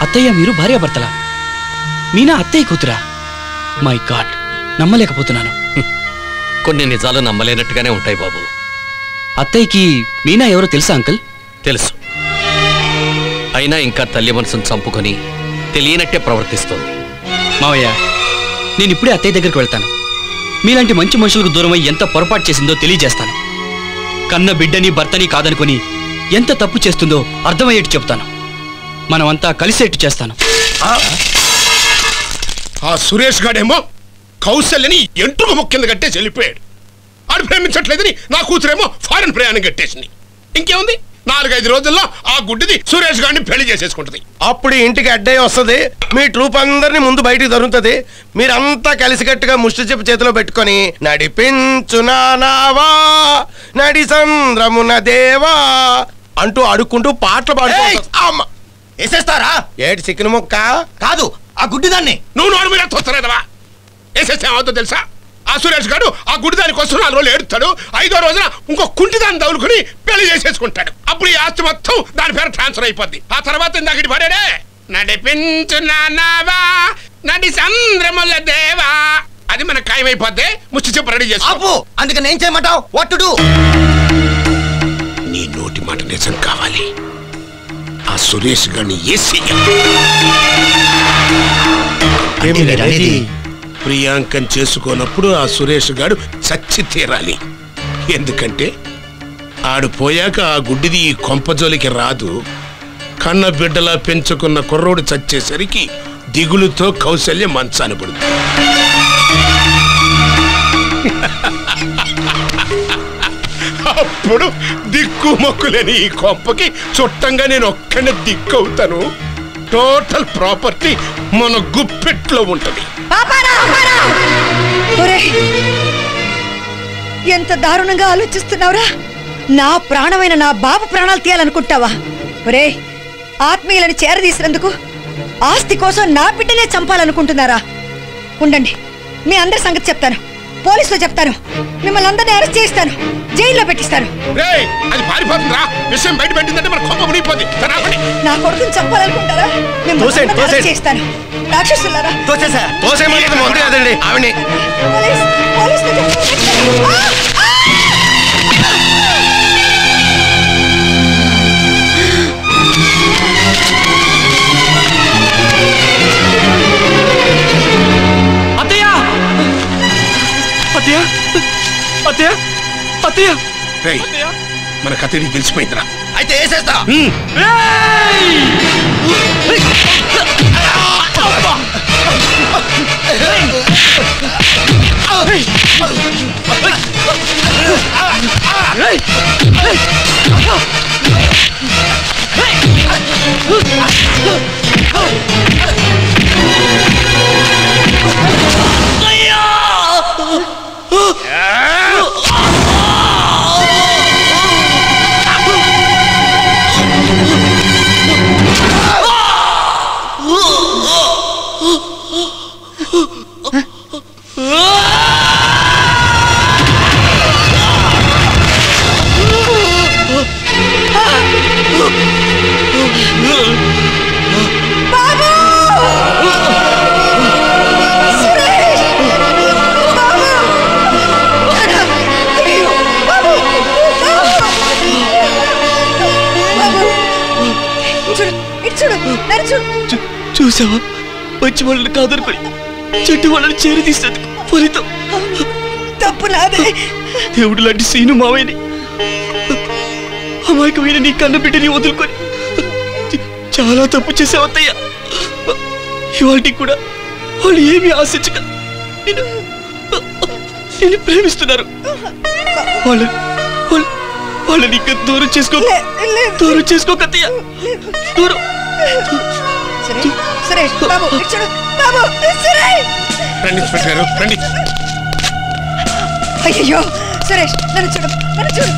అత్తయ్య మీరు భార్యాభర్తల? మీనా అత్తయ్య కూతురా? మై గాడ్ నమ్మలేకపోతున్నాను. కొన్ని నిజాలు నమ్మలేనట్టుగానే ఉంటాయి బాబు. అత్తయ్యకి మీనా ఎవరో తెలుసా అంకుల్? తెలుసు. అయినా ఇంకా తల్లి మనసును చంపుకొని తెలియనట్టే ప్రవర్తిస్తోంది. మావయ్య నేను ఇప్పుడే అత్తయ్య దగ్గరికి వెళ్తాను. మీలాంటి మంచి మనుషులకు దూరమై ఎంత పొరపాటు చేసిందో తెలియజేస్తాను. కన్న బిడ్డని భర్తని కాదనుకొని ఎంత తప్పు చేస్తుందో అర్థమయ్యేట్టు చెప్తాను. మనమంతా కలిసేట్టు చేస్తాను. ఆ? సురేష్ గాడేమో కౌశల్యని ఎంట్రుక ముక్కింద కట్టేసి వెళ్ళిపోయాడు. ఆడు ప్రేమించట్లేదని నా కూతురేమో ఫారెన్ ప్రయాణం కట్టేసింది. ఇంకేముంది? నాలుగైదు రోజుల్లో ఆ గుడ్డిది సురేష్ గారిని పెళ్ళి చేసేసుకుంటది. అప్పుడు ఇంటికి అడ్డే వస్తుంది. మీ ట్రూప్ అందరినీ ముందు బయటికి తరుగుతుంది మీరంతా కలిసికట్టుగా ముష్టి చెప్పు చేతిలో పెట్టుకొని నడిపించు నానావా నడి సంద్రమున దేవా అంటూ అడుక్కుంటూ పాటలు పాడుకుంటూ వేసేస్తారా? ఏటి చికెన్ ముక్క? కాదు ఆ గుడ్డిదాన్ని. నువ్వు నోడు మీద తొత్తలేదవా వేసేస్తే ఏమవుతుందో తెలుసా? ఆ సురేష్ గారు ఆ గుడి దానికి వస్తున్న నాలుగు రోజులు ఏడుతాడు ఐదో రోజున ఇంకో కుంటిదాన్ని తగులుకుని పెళ్ళి చేసేసుకుంటాడు. అప్పుడు ఈ ఆస్తి మొత్తం దాని పేరు ట్రాన్స్ఫర్ అయిపోద్ది. ఆ తర్వాత ఇందాక ఇటు పడాడే నడిపించు నానావా నడి సంద్రముల దేవా? అది మన ఖాయమైపోద్ది. ముచ్చి చెప్పు రెడీ చేసుకో. అందుకని ఏం చేయమంటావు. వట్టుడు నీ నోటి మాట నిజం కావాలి. ఆ సురేష్ గారిని ఏసీ. ప్రియాంకం చేసుకోనప్పుడు ఆ సురేష్ గాడు చచ్చి తీరాలి. ఎందుకంటే ఆడు పోయాక ఆ గుడ్డిది ఈ కొంపజోలికి రాదు. కన్న బిడ్డలా పెంచుకున్న కుర్రోడు చచ్చేసరికి దిగులుతో కౌశల్య మంచాన పడుతుంది. అప్పుడు దిక్కు మొక్కులేని ఈ కొంపకి చుట్టంగా నేను ఒక్కనే దిక్కు అవుతాను టోటల్ ప్రాపర్టీ మన గుప్పెట్లో ఉంటది. ఎంత దారుణంగా ఆలోచిస్తున్నావురా? నా ప్రాణమైన నా బాబు ప్రాణాలు తీయాలనుకుంటావా? ఒరే ఆత్మీయులను చేరదీసినందుకు ఆస్తి కోసం నా బిడ్డనే చంపాలనుకుంటున్నారా? ఉండండి మీ అందరి సంగతి చెప్తాను. పోలీసులో చెప్తాను మిమ్మల్ని అందరినీ అరెస్ట్ చేయిస్తాను. జైల్లో పెట్టిస్తాను. రేయ్ అది పారిపోతుందిరా. విషయం బయట పెట్టిందంటే మన కొంప మునిగిపోద్ది తన ఆపండి. నా కొడుకుని చంపాలనుకుంటారా? మిమ్మల్ని తోసేయండి, అరెస్ట్ రాక్షసులారా. తోసేసా తోసేయమంటే ముందు కదండి ఆవిని పోలీస్ పోలీసులో చెప్తాను అత్తయ్య అత్తయ్య అత్తయ్య రేయ్ మన కథ నీకు తెలిసిపోయిందిరా. అయితే వేసేస్తా. చూడు చూడు చూసావా? మంచి వాళ్ళని కాదనుకొని చెట్టు వాళ్ళని చేరి తీసినందుకు ఫలితం. తప్పు నాదే. దేవుడు లాంటి సీను మావయ్యని అమాయకమైన నీ కన్న బిడ్డని వదులుకొని చాలా తప్పు చేసావు అత్తయ్య. ఇవాటికి కూడా వాళ్ళు ఏమీ ఆశించక నిన్ను నిన్ను ప్రేమిస్తున్నారు. వాళ్ళ వాళ్ళ వాళ్ళని ఇంకా దూరం చేసుకో. దూరం చేసుకోక అత్తయ్య. దూరం. సురేష్ బాబు ఇటు చూడు బాబు సురేష్! రండి ఇన్స్పెక్టర్ గారు రండి. అయ్యో సురేష్ నన్ను చూడు నన్ను చూడు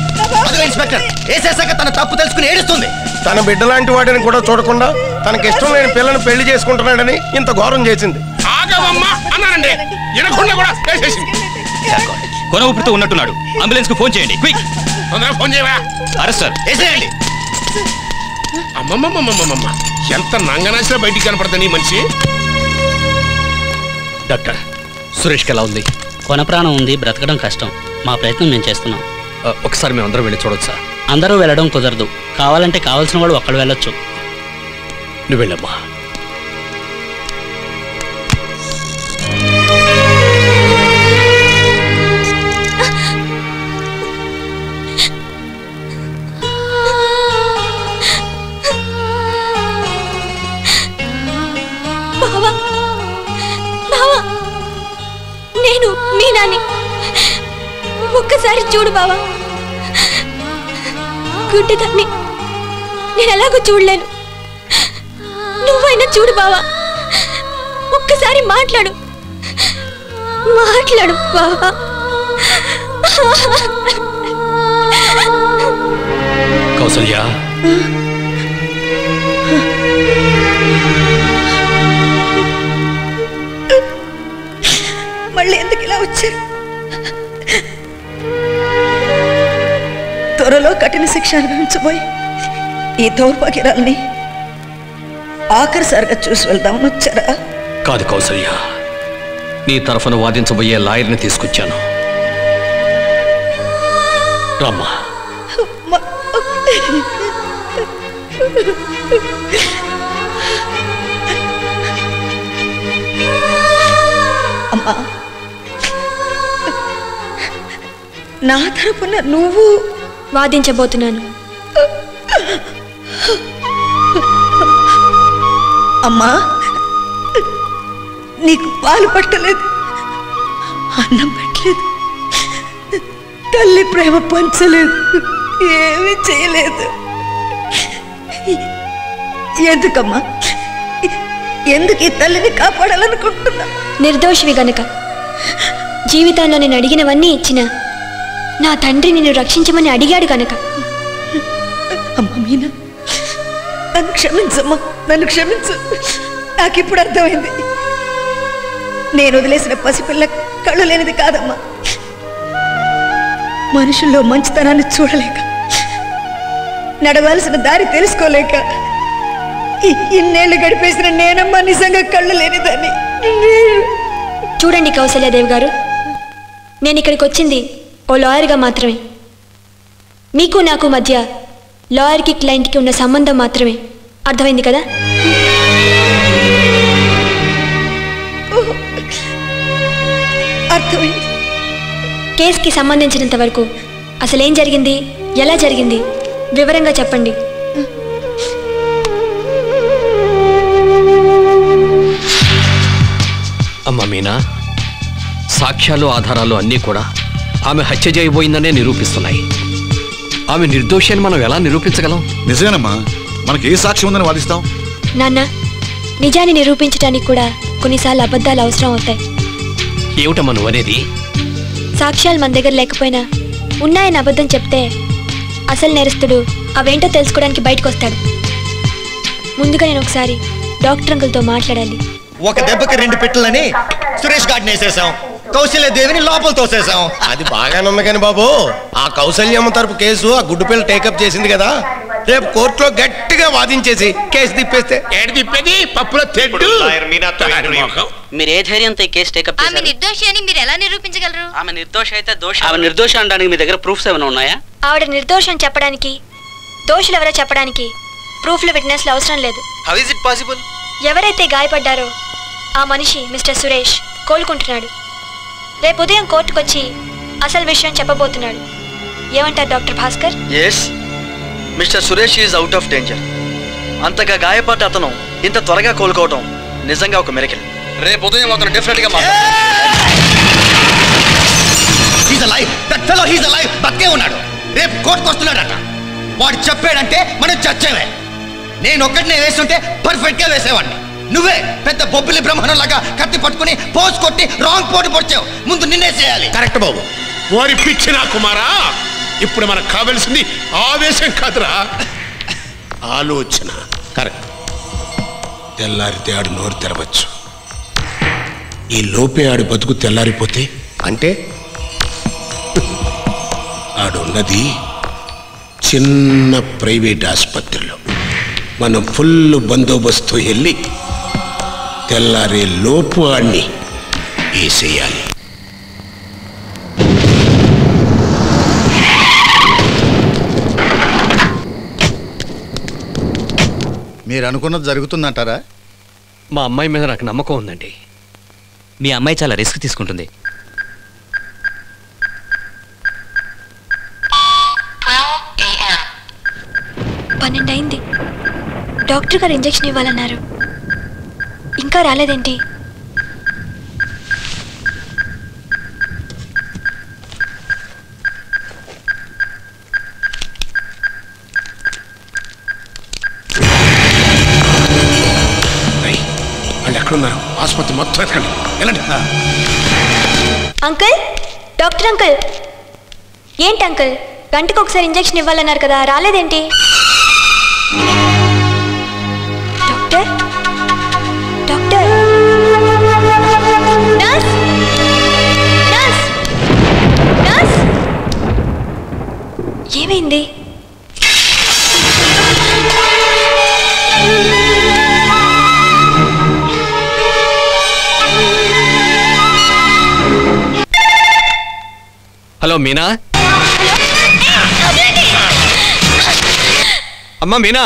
ఇన్స్పెక్టర్ వేసేసాక తన తప్పు తెలుసుకుని ఏడుస్తుంది. తన బిడ్డ లాంటి వాడిని కూడా చూడకుండా తనకి ఇష్టం లేని పిల్లని పెళ్ళి చేసుకుంటున్నాడని ఇంత ఘోరం చేసింది. ఆగవమ్మా అన్నానండి. వినకుండా కూడా వేసేసింది. కొన ఊపిరితో ఉన్నట్టున్నాడు. అంబులెన్స్కు ఫోన్ చేయండి క్విక్. తొందరగా ఫోన్ చేయవా? Arrest sir. వేసేయండి. అమ్మమ్మమ్మమ్మమ్మమ్మ ఎంత నంగనాశలో బయటికి కనపడతాను ఈ మనిషి? డాక్టర్ సురేష్కి ఎలా ఉంది? కొన ప్రాణం ఉంది బ్రతకడం కష్టం. మా ప్రయత్నం మేము చేస్తున్నాం. ఒకసారి మేము అందరం వెళ్ళి చూడొచ్చా? అందరూ వెళ్ళడం కుదరదు. కావాలంటే కావాల్సిన వాడు ఒక్కడు వెళ్ళొచ్చు. నువ్వు వెళ్ళమ్మా. ఒక్కసారి చూడు బావా. గుడ్డిదాన్ని నేను ఎలాగో చూడలేను. నువ్వైనా చూడు బావా. ఒక్కసారి మాట్లాడు. మాట్లాడు బావా. కౌసల్యా త్వరలో కఠిన శిక్ష అనుభవించబోయి ఈ దౌర్భాగ్యరాల్ని ఆఖరిసారిగా చూసి వెళ్దామని వచ్చారా? కాదు కౌసల్య నీ తరఫున వాదించబోయే లాయర్ని తీసుకొచ్చాను. రామ్మా. అమ్మా. నా తరపున నువ్వు వాదించబోతున్నాను. అమ్మా నీకు పాలు పట్టలేదు అన్నం పెట్టలేదు తల్లి ప్రేమ పంచలేదు ఏమీ చేయలేదు. ఎందుకమ్మా? ఎందుకు ఈ తల్లిని కాపాడాలనుకుంటున్నా నిర్దోషివి గనక. జీవితంలో నేను అడిగినవన్నీ ఇచ్చిన నా తండ్రి నిన్ను రక్షించమని అడిగాడు గనక. అమ్మ మీనా నన్ను క్షమించమ్మా నన్ను క్షమించు. నాకు ఇప్పుడు అర్థమైంది. నేను వదిలేసిన పసిపిల్ల కళ్ళు లేనిది కాదమ్మా. మనుషుల్లో మంచితనాన్ని చూడలేక నడవాల్సిన దారి తెలుసుకోలేక ఇన్నేళ్ళు గడిపేసిన నేనమ్మా నిజంగా కళ్ళు లేనిదాన్ని. చూడండి కౌసల్యాదేవి గారు నేను ఇక్కడికి వచ్చింది ఓ లాయర్గా మాత్రమే. మీకు నాకు మధ్య లాయర్కి క్లయింట్కి ఉన్న సంబంధం మాత్రమే. అర్థమైంది కదా? అర్థమైంది. కేసుకి సంబంధించినంత వరకు అసలేం జరిగింది? ఎలా జరిగింది? వివరంగా చెప్పండి. అమ్మ మీనా సాక్ష్యాలు ఆధారాలు అన్నీ కూడా ఆమె హత్య చేయబోయిందనే నిరూపిస్తున్నాయి. ఆమె నిర్దోషి అని మనం ఎలా నిరూపించగలం? నిజమేనమ్మా. మనకి ఏ సాక్ష్యం ఉందని వాదిస్తాం? నాన్న నిజాన్ని నిరూపించడానికి కూడా కొన్నిసార్లు అబద్ధాలు అవసరం అవుతాయి. ఏమిటమ్మా నువ్వు అనేది? సాక్ష్యాలు మన దగ్గర లేకపోయినా ఉన్నాయని అబద్ధం చెప్తే అసలు నేరస్తుడు అవేంటో తెలుసుకోవడానికి బయటకు వస్తాడు. ముందుగా నేను ఒకసారి డాక్టర్ అంకుల్తో మాట్లాడాలి. ఒక దెబ్బకి రెండు పెట్టలని సురేష్ గాడిని వేసేసాం. కౌశల్య దేవిని లోపల తోసేసాం అది బాగానే ఉంది కానీ బాబు. ఆ కౌసల్యమ్మ తరపు కేసు ఆ గుడ్డు పిల్ల టేకప్ చేసింది కదా. రేపు కోర్టులో గట్టిగా వాదించేసి కేసు తిప్పేస్తే ఏడు తిప్పేది? పప్పులో తెడ్డు. మీరు ఏ ధైర్యంతో ఈ కేసు టేకప్ ఆమె నిర్దోషి అని మీరు ఎలా నిరూపించగలరు? ఆమె నిర్దోష అయితే దోష. ఆమె నిర్దోష అనడానికి మీ దగ్గర ప్రూఫ్స్ ఏమైనా ఉన్నాయా? ఆవిడ నిర్దోషం చెప్పడానికి దోషులు ఎవరో చెప్పడానికి ప్రూఫ్లు విట్నెస్లు అవసరం లేదు. హౌ ఇస్ ఇట్ పాసిబుల్ ఎవరైతే గాయపడ్డారో ఆ మనిషి మిస్టర్ సురేష్ కోలుకుంటున్నాడు. రేపు ఉదయం కోర్టుకొచ్చి అసలు విషయం చెప్పబోతున్నాడు. ఏమంటారు doctor Bhaskar? Yes mister Suresh is out of danger. అంతగా గాయపడ్డ అతను ఇంత త్వరగా కోలుకోవటం నిజంగా ఒక మెరకిల్. రేపు ఉదయం అతను డెఫినెట్గా బతికే ఉన్నాడు. రేపు కోర్టుకు వస్తున్నాడట వాడు చెప్పాడంటే మనం చచ్చేవే నేను ఒక్కడినే వేస్తుంటే పర్ఫెక్ట్గా వేసేవాడిని. నువ్వే పెద్ద బొబ్బిలి బ్రహ్మణం లాగా కత్తి పట్టుకుని పోస్ కొట్టి రాంగ్ పోటు పొడిచావు. ముందు నిన్నే చేయాలి. కరెక్ట్ బాబు. ఓరి పిచ్చిన కుమారా ఇప్పుడు మనకు కావలసింది ఆవేశం కాదురా. ఆలోచన. కరెక్ట్. తెల్లారితే ఆడు నోరు తెరవచ్చు. ఈ లోపే ఆడు బతుకు తెల్లారిపోతే అంటే? ఆడున్నది చిన్న ప్రైవేట్ ఆసుపత్రిలో. మనం ఫుల్ బందోబస్తు వెళ్ళి తెల్లారే లోపు ఆడిని వేసేయాలి. మీరు అనుకున్నది జరుగుతుందంటారా? మా అమ్మాయి మీద నాకు నమ్మకం ఉందండి. మీ అమ్మాయి చాలా రిస్క్ తీసుకుంటుంది. పన్నెండు అయింది డాక్టర్ గారు ఇంజెక్షన్ ఇవ్వాలన్నారు. ఇంకా రాలేదేంటి? వాళ్ళు ఎక్కడున్నారు? ఆసుపత్రి మొత్తం వెళ్ళండి. అంకుల్? Doctor uncle? ఏంటి అంకుల్? గంటకు ఒకసారి ఇంజెక్షన్ ఇవ్వాలన్నారు కదా రాలేదేంటి? ఏమైంది? హలో మీనా? అమ్మా మీనా!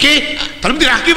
హేయ్ విక్కీ తలుపు రాకి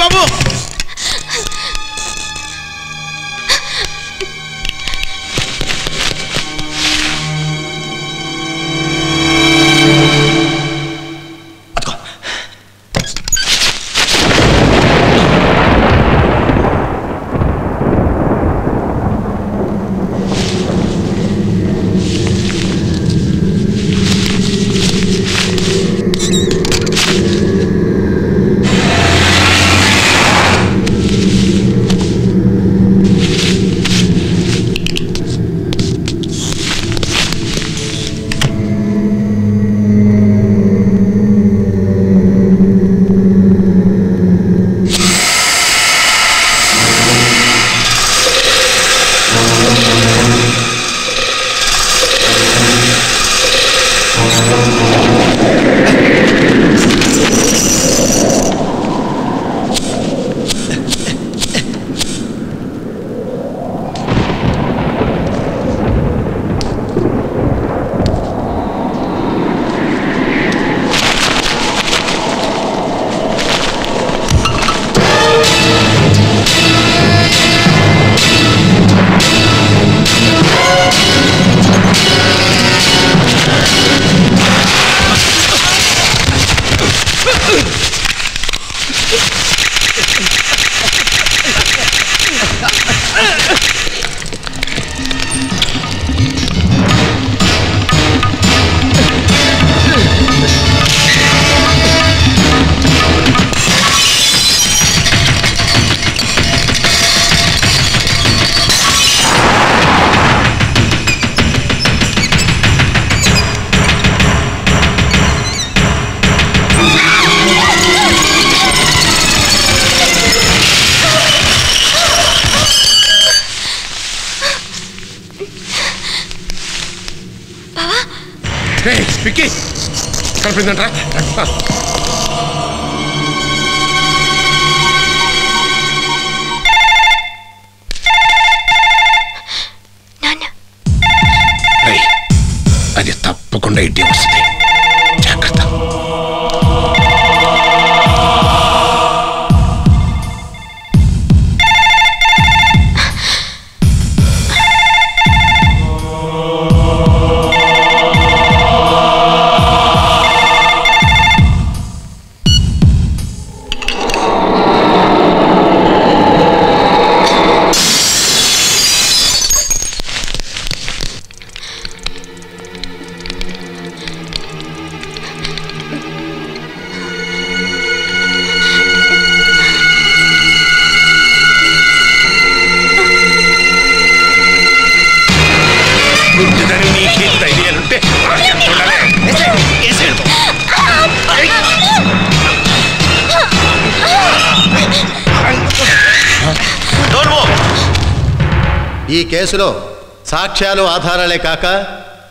సాక్ష్యాలు ఆధారాలే కాక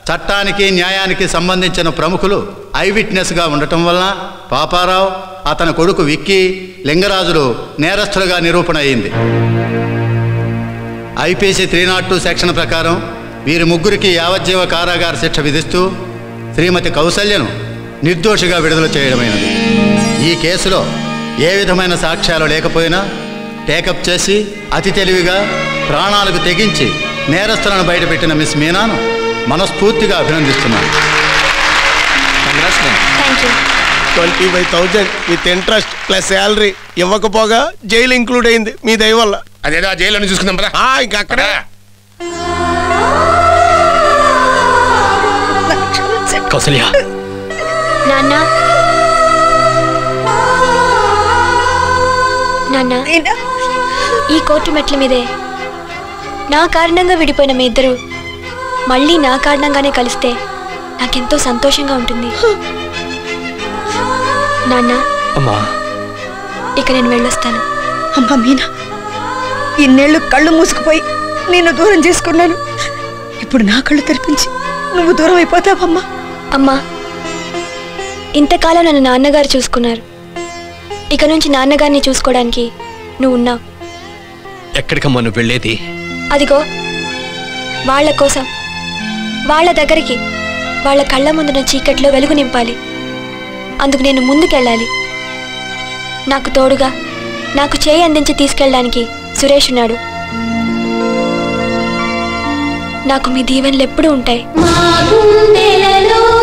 చట్టానికి న్యాయానికి సంబంధించిన ప్రముఖులు ఐ విట్నెస్గా ఉండటం వలన పాపారావు అతని కొడుకు విక్కీ లింగరాజులు నేరస్తులుగా నిరూపణ అయింది. IPC three nought two section ప్రకారం వీరి ముగ్గురికి యావజ్జీవ కారాగార శిక్ష విధిస్తూ శ్రీమతి కౌసల్యను నిర్దోషిగా విడుదల చేయడమైనది. ఈ కేసులో ఏ విధమైన సాక్ష్యాలు లేకపోయినా టేకప్ చేసి అతి తెలివిగా ప్రాణాలకు తెగించి నేరస్తులను బయటపెట్టిన మిస్ మీనాను మనస్ఫూర్తిగా అభినందిస్తున్నాను. Twenty five thousand with interest plus salary ఇవ్వకపోగా జైలు ఇంక్లూడ్ అయింది మీ దయ వల్ల. అదేదో ఆ జైల్లో చూసుకుందాం ఇంకా అక్కడ. కౌసల్య. నాన్న. నాన్న. ఈ కోర్టు మెట్ల మీదే నా కారణంగా విడిపోయిన మీ ఇద్దరు మళ్ళీ నా కారణంగానే కలిస్తే నాకెంతో సంతోషంగా ఉంటుంది. నాన్న అమ్మా. ఇక నేను వెళ్ళొస్తాను. అమ్మా మీనా ఇన్నేళ్ళు కళ్ళు మూసుకుపోయి నేను దూరం చేసుకున్నాను. ఇప్పుడు నా కళ్ళు తెరిపించి నువ్వు దూరం అయిపోతావమ్మా. అమ్మా ఇంతకాలం నన్ను నాన్నగారు చూసుకున్నారు. ఇక నుంచి నాన్నగారిని చూసుకోవడానికి నువ్వు ఉన్నావు ఎక్కడికమ్మా నువ్వు వెళ్ళేది? అదిగో వాళ్ళ కోసం వాళ్ళ దగ్గరికి వాళ్ళ కళ్ళ ముందున చీకట్లో వెలుగు నింపాలి. అందుకు నేను ముందుకెళ్ళాలి. నాకు తోడుగా నాకు చేయి అందించి తీసుకెళ్ళడానికి సురేష్ ఉన్నాడు. నాకు మీ దీవెనలు ఎప్పుడూ ఉంటాయి. గుండెలలో